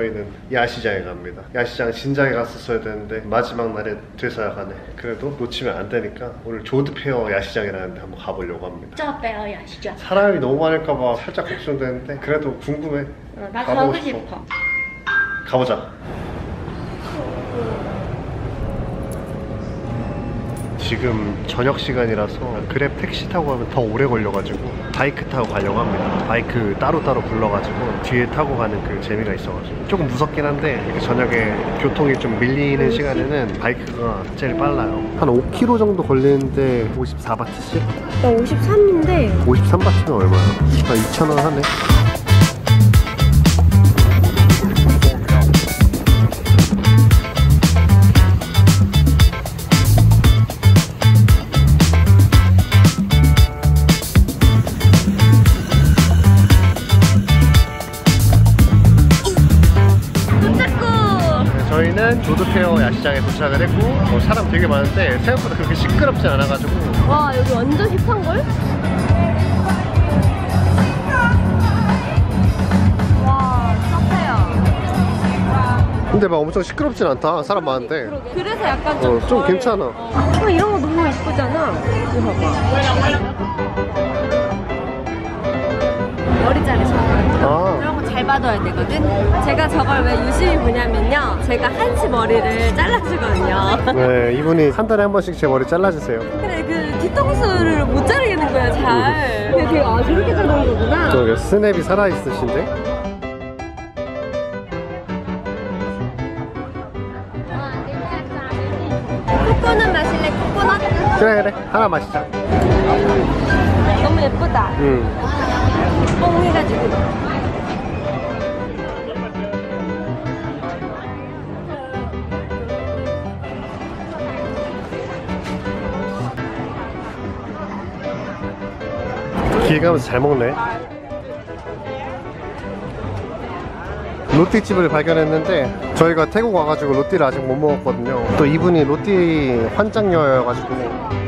저희는 야시장에 갑니다. 야시장 진작에 갔었어야 되는데 마지막 날에 돼서야 가네. 그래도 놓치면 안 되니까 오늘 조드페어 야시장이라는 데 한번 가보려고 합니다. 저 빼요 야시죠. 사람이 너무 많을까봐 살짝 걱정되는데 그래도 궁금해. 나 가보고. 싶어. 가보자. 지금 저녁 시간이라서 그랩 택시 타고 가면 더 오래 걸려가지고 바이크 타고 가려고 합니다. 바이크 따로따로 불러가지고 뒤에 타고 가는 그 재미가 있어가지고 조금 무섭긴 한데 이렇게 저녁에 교통이 좀 밀리는 시간에는 바이크가 제일 빨라요. 한 5km 정도 걸리는데 54바트씩? 나 53인데 53바트면 얼마야? 한 2,000원 하네. 네, 저희는 조드페어 야시장에 도착을 했고 어, 사람 되게 많은데 생각보다 그렇게 시끄럽지 않아가지고 와 여기 완전 힙한 걸? 와 카페야. 근데 막 엄청 시끄럽진 않다 사람 많은데 그래서 약간 좀 어, 좀 덜- 괜찮아 어, 이런 거 너무 예쁘잖아. 이거 봐봐. 머리 자르셔. 아 잘 받아야 되거든. 제가 저걸 왜 유심히 보냐면요. 제가 한치 머리를 잘라주거든요. 네, 이분이 한 달에 한 번씩 제 머리 잘라주세요 근데 그 뒤통수를 못 자르겠는 거야 잘. 근데 걔가 아 저렇게 자르는 거구나. 저기 스냅이 살아있으신데 코코넛 마실래? 코코넛? 그래 그래 하나 마시자 너무 예쁘다. 응. 뽕 해가지고. 길 가면서 잘 먹네. 로띠집을 발견했는데 저희가 태국 와가지고 로띠를 아직 못 먹었거든요. 또 이분이 로띠 환장녀여가지고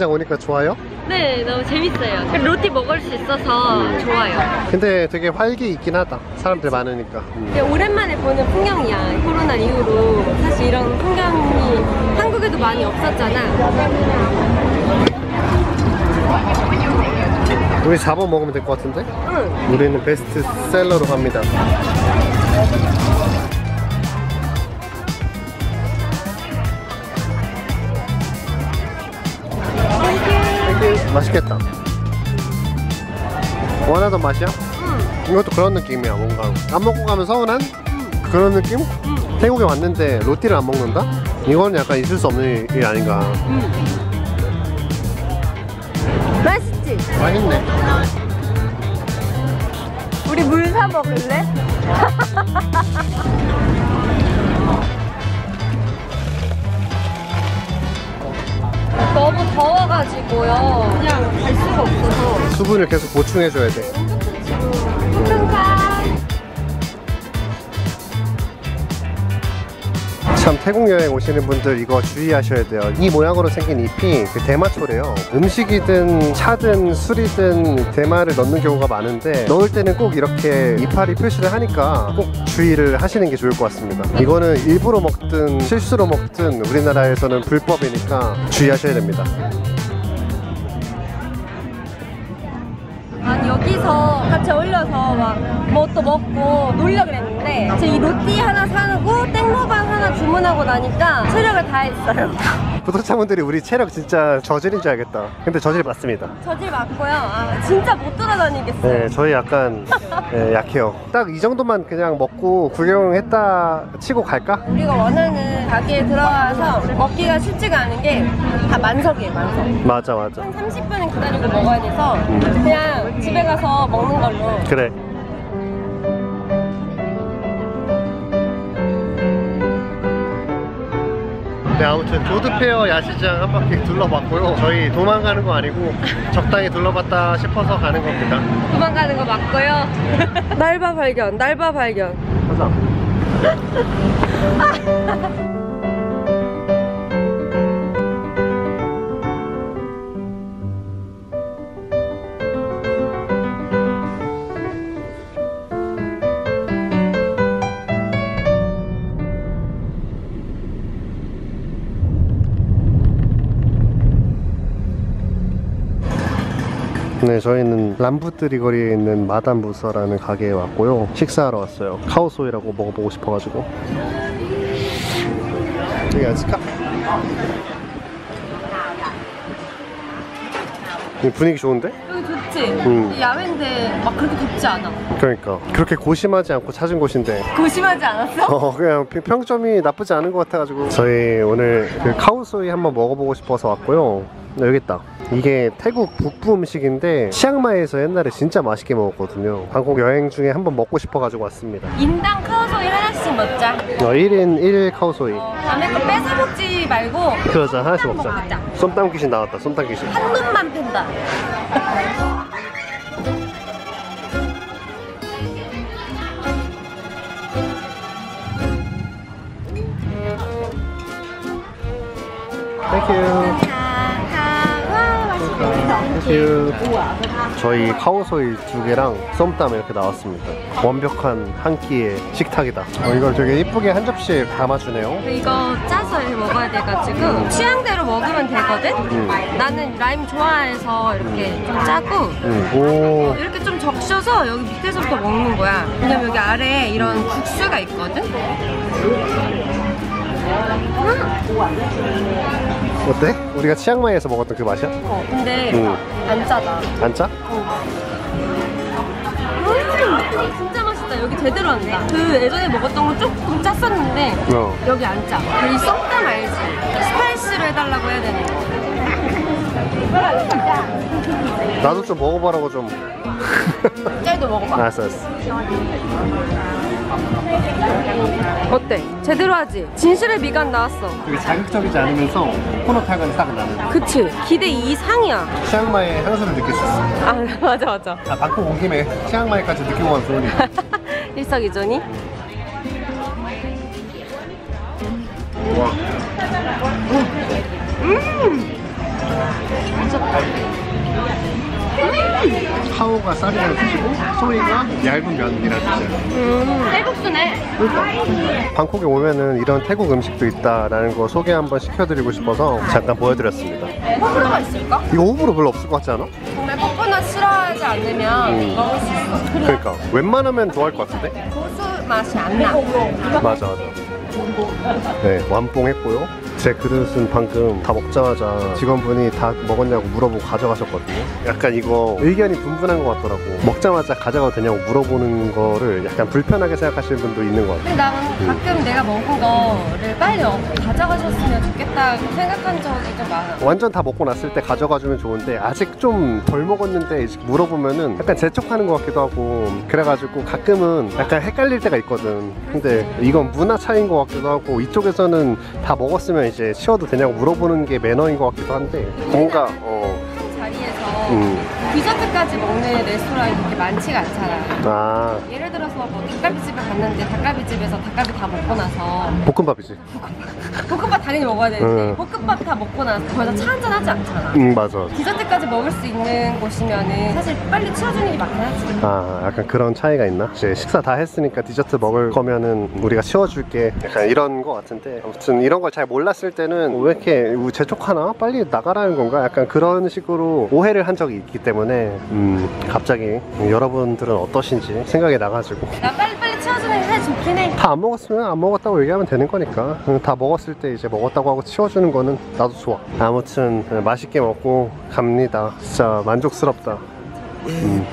야시장 오니까 좋아요? 네, 너무 재밌어요. 로티 먹을 수 있어서 좋아요. 근데 되게 활기 있긴 하다 사람들 많으니까 음. 오랜만에 보는 풍경이야. 코로나 이후로 사실 이런 풍경이 한국에도 많이 없었잖아. 우리 4번 먹으면 될 것 같은데? 응. 우리는 베스트셀러로 갑니다 맛있겠다 원하던 맛이야? 이것도 그런 느낌이야 뭔가 안 먹고 가면 서운한? 그런 느낌? 태국에 왔는데 로티를 안 먹는다? 이건 약간 있을 수 없는 일 아닌가 맛있지? 맛있네 우리 물 사 먹을래? 너무 더워가지고요. 그냥 갈 수가 없어서. 수분을 계속 보충해줘야 돼 참 태국 여행 오시는 분들 이거 주의하셔야 돼요. 이 모양으로 생긴 잎이 그 대마초래요. 음식이든 차든 술이든 대마를 넣는 경우가 많은데 넣을 때는 꼭 이렇게 이파리 표시를 하니까 꼭 주의를 하시는 게 좋을 것 같습니다. 이거는 일부러 먹든 실수로 먹든 우리나라에서는 불법이니까 주의하셔야 됩니다. 여기서 같이 어울려서 막 뭐 또 먹고 놀려 그랬는데 제 이 로띠 하나 사고 땡모반 하나 주문하고 나니까 체력을 다 했어요. 구독자분들이 우리 체력 진짜 저질인 줄 알겠다. 근데 저질 맞습니다. 저질 맞고요. 아, 진짜 못 돌아다니겠어요. 네, 저희 약간 네, 약해요. 딱 이 정도만 그냥 먹고 구경했다 치고 갈까? 우리가 원하는 가게에 들어가서 먹기가 쉽지가 않은 게 다 만석이에요, 만석. 맞아, 맞아. 한 30분은 기다리고 먹어야 돼서 그냥 집에 가서 먹는 걸로. 그래. 네, 아무튼 조드페어 야시장 한 바퀴 둘러봤고요. 저희 도망가는 거 아니고 적당히 둘러봤다 싶어서 가는 겁니다. 도망가는 거 맞고요. 날바 발견, 날바 발견. 가자. 네, 저희는 람부뜨리 거리에 있는 마담 부서라는 가게에 왔고요. 식사하러 왔어요. 카오소이라고 먹어보고 싶어가지고. 여기 앉을까? 이 분위기 좋은데? 여기 좋지? 음. 야외인데 막 그렇게 덥지 않아. 그러니까 그렇게 고심하지 않고 찾은 곳인데 고심하지 않았어? 어 그냥 평- 평점이 나쁘지 않은 것 같아가지고 저희 오늘 그 카오소이 한번 먹어보고 싶어서 왔고요 네, 여기 있다 이게 태국 북부 음식인데 치앙마이에서 옛날에 진짜 맛있게 먹었거든요 한국 여행 중에 한번 먹고 싶어가지고 왔습니다 인당 카오소이 하나씩 먹자. 어, 1인 1 카오소이 남의 거 뺏어 먹지 말고 그러자 하나씩 하나 먹자 먹자. 쏨땀 귀신 나왔다 쏨땀 귀신 한 놈만 팬다. Thank you. Thank you 저희 카오소이 두 개랑 쏨땀 이렇게 나왔습니다 완벽한 한 끼의 식탁이다 어, 이걸 되게 이쁘게 한 접시에 담아주네요 이거 짜서 이렇게 먹어야 돼가지고 취향대로 먹으면 되거든? 음. 나는 라임 좋아해서 이렇게 좀 짜고 음. 오 이렇게 좀 적셔서 여기 밑에서부터 먹는 거야. 왜냐면 여기 아래에 이런 국수가 있거든? 어때? 우리가 치앙마이에서 먹었던 그 맛이야? 어, 근데 음. 안 짜다. 안 짜? 음, 진짜 맛있다. 여기 제대로 한다. 그 예전에 먹었던 거 조금 짰었는데 어. 여기 안 짜. 이 썸땀 알지? 스파이시로 해달라고 해야 되는 거. 나도 좀 먹어보라고 좀 짤도 먹어봐. 알았어 알았어 어때? 제대로 하지? 진실의 미간 나왔어. 되게 자극적이지 않으면서 코코넛 향은 딱 나는 그치? 기대 이상이야. 치앙마이의 향수를 느낄 수 있어 아, 맞아, 맞아. 아 방콕 온 김에 치앙마이까지 느끼고 가면 좋으니까 일석이조니? 와 카오가 쌀이랑 뜻이고 소이가 얇은 면이라는 뜻이야 음, 쌀국수네. 방콕에 오면은 이런 태국 음식도 있다라는 거 소개 한번 시켜드리고 싶어서 잠깐 보여드렸습니다 호불호가 있을까? 이거 호불호 별로 없을 것 같지 않아? 정말 코코넛 싫어하지 않으면 음. 먹을 수 있어. 그러니까 웬만하면 좋아할 것 같은데? 고수 맛이 안 나. 맞아 맞아 네 완뽕했고요 제 그릇은 방금 다 먹자마자 직원분이 다 먹었냐고 물어보고 가져가셨거든요. 약간 이거 의견이 분분한 것 같더라고. 먹자마자 가져가도 되냐고 물어보는 거를 약간 불편하게 생각하시는 분도 있는 것 같아요. 근데 나는 가끔 내가 먹은 거를 빨리 어- 가져가셨으면 좋겠다고 생각한 적이 좀 많아. 완전 다 먹고 났을 때 가져가주면 좋은데 아직 좀 덜 먹었는데 물어보면은 약간 재촉하는 것 같기도 하고 그래가지고 가끔은 약간 헷갈릴 때가 있거든. 근데 이건 문화 차이인 것 같기도 하고 이쪽에서는 다 먹었으면 이제 치워도 되냐고 물어보는 게 매너인 것 같기도 한데 뭔가 어 자리에서 음. 디저트까지 먹는 레스토랑이 그렇게 많지가 않잖아. 아 예를 들어서 뭐 닭갈비집에 갔는데 닭갈비집에서 닭갈비 다 먹고 나서 볶음밥이지 볶음밥 당연히 먹어야 되는데 응. 볶음밥 다 먹고 나서 거기서 차 한잔 하지 않잖아. 음 맞아 디저트까지 먹을 수 있는 곳이면은 사실 빨리 치워주는 게 맞긴 하지. 아 약간 그런 차이가 있나? 이제 식사 다 했으니까 디저트 먹을 거면은 우리가 치워줄게 약간 이런 거 같은데 아무튼 이런 걸 잘 몰랐을 때는 왜 이렇게 재촉하나? 빨리 나가라는 건가? 약간 그런 식으로 오해를 한 적이 있기 때문에 음, 갑자기 여러분들은 어떠신지 생각이 나가지고 나 빨리 빨리 치워주는 게 좋긴 해. 다 안 먹었으면 안 먹었다고 얘기하면 되는 거니까. 응, 다 먹었을 때 이제 먹었다고 하고 치워주는 거는 나도 좋아. 아무튼 응, 맛있게 먹고 갑니다. 진짜 만족스럽다. 음.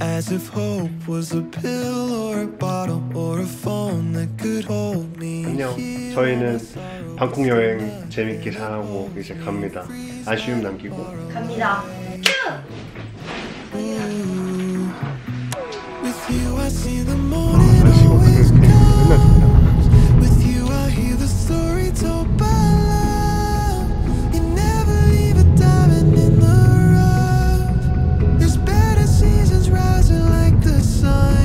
As if hope was a pill or a bottle or a phone that could hold me. 안녕. 저희는 방콕 여행 재밌게 잘하고 이제 갑니다. 아쉬움 남기고. 갑니다. With you I see the morning always comes. With you I hear the story told by life. sun.